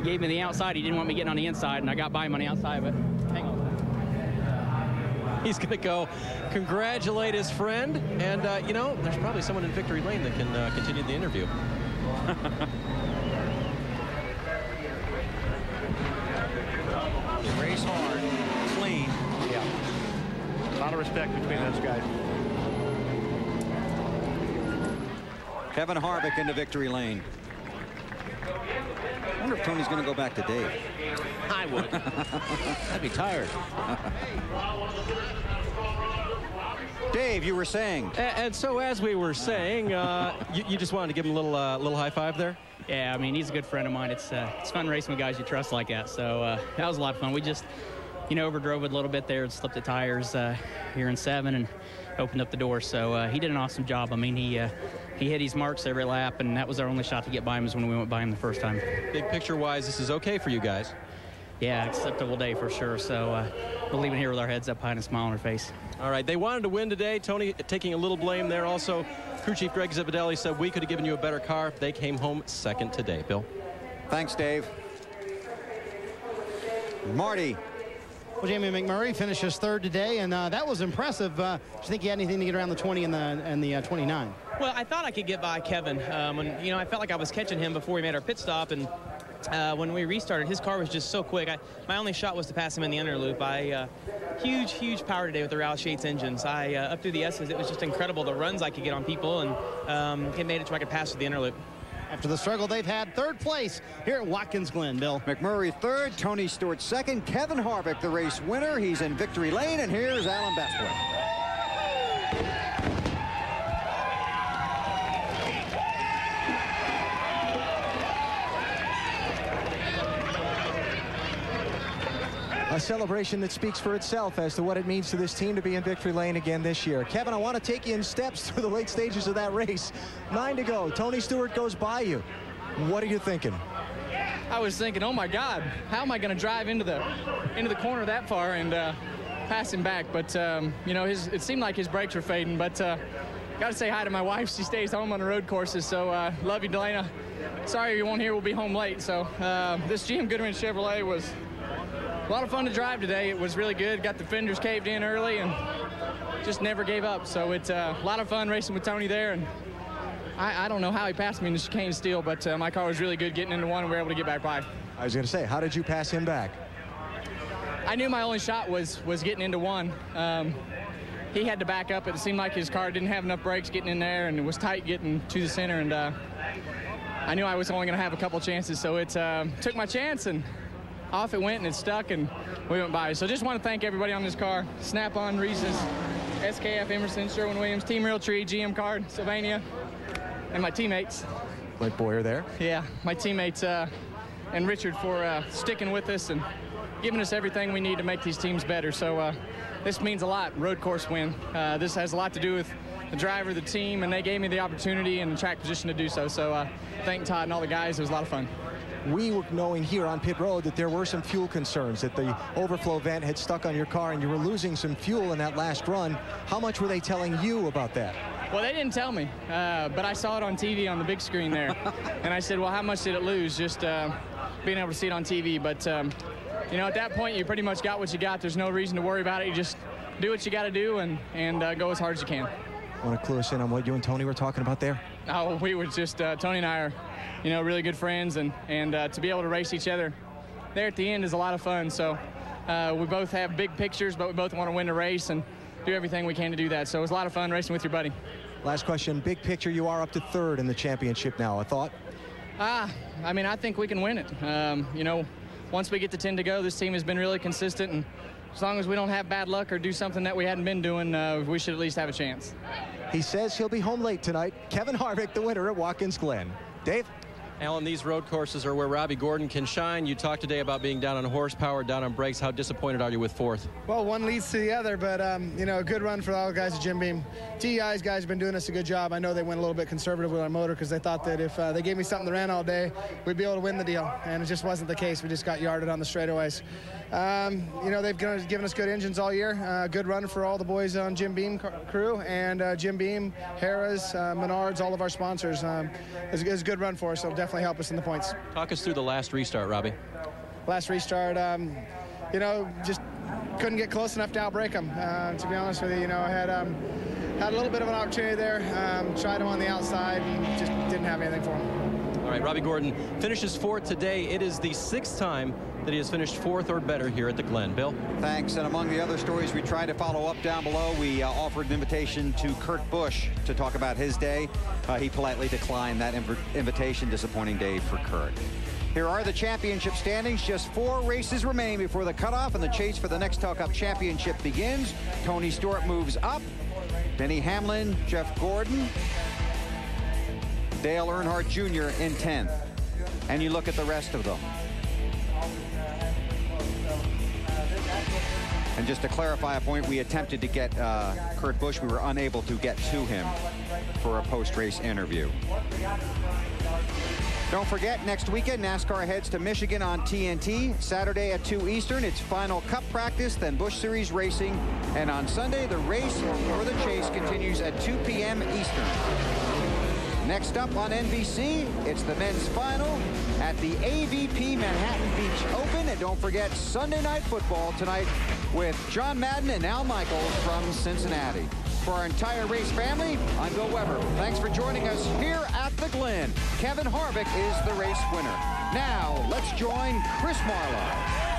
he gave me the outside. He didn't want me getting on the inside, and I got by him on the outside, but hang on. He's going to go congratulate his friend. And, uh, you know, there's probably someone in Victory Lane that can uh, continue the interview. Race hard, clean. Yeah. A lot of respect between those guys. Kevin Harvick into victory lane. I wonder if Tony's going to go back to Dave. I would. I'd be tired. Dave, you were saying. And, and so as we were saying, uh, you, you just wanted to give him a little, uh, little high five there? Yeah, I mean, he's a good friend of mine. It's uh, it's fun racing with guys you trust like that. So uh, that was a lot of fun. We just, you know, overdrove it a little bit there and slipped the tires uh, here in seven and opened up the door. So uh, he did an awesome job. I mean, he uh, he hit his marks every lap, and that was our only shot to get by him is when we went by him the first time. Big picture wise, this is okay for you guys. yeah, acceptable day for sure. So uh, we're leaving here with our heads up high and a smile on our face. All right, they wanted to win today. Tony taking a little blame there. Also, crew chief Greg Zipadelli said we could have given you a better car. If they came home second today. Bill. Thanks, Dave. Marty. Well, Jamie McMurray finishes third today, and uh, that was impressive. Uh, do you think he had anything to get around the 20 and the and the uh, 29? Well, I thought I could get by Kevin. Um, and, you know, I felt like I was catching him before we made our pit stop, and uh, when we restarted, his car was just so quick. I, my only shot was to pass him in the inner loop. I uh, huge, huge power today with the Roush Yates engines. I uh, up through the S's, it was just incredible the runs I could get on people, and um, it made it so I could pass through the inner loop. After the struggle they've had, third place here at Watkins Glen, Bill. McMurray third, Tony Stewart second, Kevin Harvick the race winner. He's in victory lane, and here's Allen Bestwick. A celebration that speaks for itself as to what it means to this team to be in victory lane again this year. Kevin, I want to take you in steps through the late stages of that race. Nine to go. Tony Stewart goes by you. What are you thinking? I was thinking, oh my God, how am I going to drive into the into the corner that far and uh, pass him back? But um, you know, his it seemed like his brakes were fading. But uh, got to say hi to my wife. She stays home on the road courses, so uh, love you, DeLana. Sorry you won't hear. We'll be home late. So uh, this GM Goodwrench Chevrolet was a lot of fun to drive today. It was really good. Got the fenders caved in early and just never gave up. So it's uh, a lot of fun racing with Tony there. And I, I don't know how he passed me in the chicane steel, but uh, my car was really good getting into one and we were able to get back by. I was going to say, how did you pass him back? I knew my only shot was was getting into one. Um, he had to back up. It seemed like his car didn't have enough brakes getting in there, and it was tight getting to the center. And uh, I knew I was only going to have a couple chances, so it uh, took my chance and off it went and it stuck and we went by. So just want to thank everybody on this car. Snap-on, Reese's, SKF, Emerson, Sherwin-Williams, Team Realtree, GM Card, Sylvania, and my teammates. Blake Bowyer there. Yeah, my teammates uh, and Richard for uh, sticking with us and giving us everything we need to make these teams better. So uh, this means a lot, road course win. Uh, this has a lot to do with the driver, the team, and they gave me the opportunity and the track position to do so. So uh, thank Todd and all the guys. It was a lot of fun we were knowing here on pit road that there were some fuel concerns, that the overflow vent had stuck on your car and you were losing some fuel in that last run. How much were they telling you about that? Well, they didn't tell me, uh, but I saw it on TV on the big screen there. and I said, well, how much did it lose just uh, being able to see it on TV? But, um, you know, at that point, you pretty much got what you got. There's no reason to worry about it. You just do what you got to do and, and uh, go as hard as you can. Want to clue us in on what you and Tony were talking about there? Oh, we were just, uh, Tony and I are you know, really good friends, and and uh, to be able to race each other there at the end is a lot of fun. So uh, we both have big pictures, but we both want to win the race and do everything we can to do that. So it was a lot of fun racing with your buddy. Last question, big picture, you are up to third in the championship now. A thought? Ah, I mean, I think we can win it. Um, you know, once we get to 10 to go, this team has been really consistent, and as long as we don't have bad luck or do something that we hadn't been doing, uh, we should at least have a chance. He says he'll be home late tonight. Kevin Harvick, the winner at Watkins Glen. Dave? Allen, these road courses are where Robby Gordon can shine. You talked today about being down on horsepower, down on brakes. How disappointed are you with fourth? Well, one leads to the other, but, um, you know, a good run for all the guys at Jim Beam. DEI's guys have been doing us a good job. I know they went a little bit conservative with our motor because they thought that if uh, they gave me something that ran all day, we'd be able to win the deal. And it just wasn't the case. We just got yarded on the straightaways. Um, you know, they've given us good engines all year. Uh, good run for all the boys on Jim Beam crew and uh, Jim Beam, Harrah's, uh, Menards, all of our sponsors. Um, it's, it's, a good run for us. So it'll definitely help us in the points. Talk us through the last restart, Robby. Last restart, um, you know, just couldn't get close enough to outbrake them. Uh, to be honest with you, you know, I had um, had a little bit of an opportunity there. Um, tried them on the outside and just didn't have anything for them. All right, Robby Gordon finishes fourth today. It is the sixth time that he has finished fourth or better here at the Glen. Bill? Thanks. And among the other stories we tried to follow up down below, we uh, offered an invitation to Kurt Busch to talk about his day. Uh, he politely declined that inv invitation. Disappointing day for Kurt. Here are the championship standings. Just four races remain before the cutoff, and the chase for the next Nextel Cup championship begins. Tony Stewart moves up. Denny Hamlin, Jeff Gordon, Dale Earnhardt Jr. in 10th. And you look at the rest of them. And just to clarify a point, we attempted to get uh, Kurt Busch. We were unable to get to him for a post-race interview. Don't forget, next weekend, NASCAR heads to Michigan on TNT. Saturday at 2 Eastern, it's final cup practice, then Busch Series racing. And on Sunday, the race for the chase continues at 2 p.m. Eastern. Next up on NBC, it's the men's final at the AVP Manhattan Beach Open. And don't forget Sunday Night Football tonight with John Madden and Al Michaels from Cincinnati. For our entire race family, I'm Bill Weber. Thanks for joining us here at the Glen. Kevin Harvick is the race winner. Now, let's join Chris Marlowe.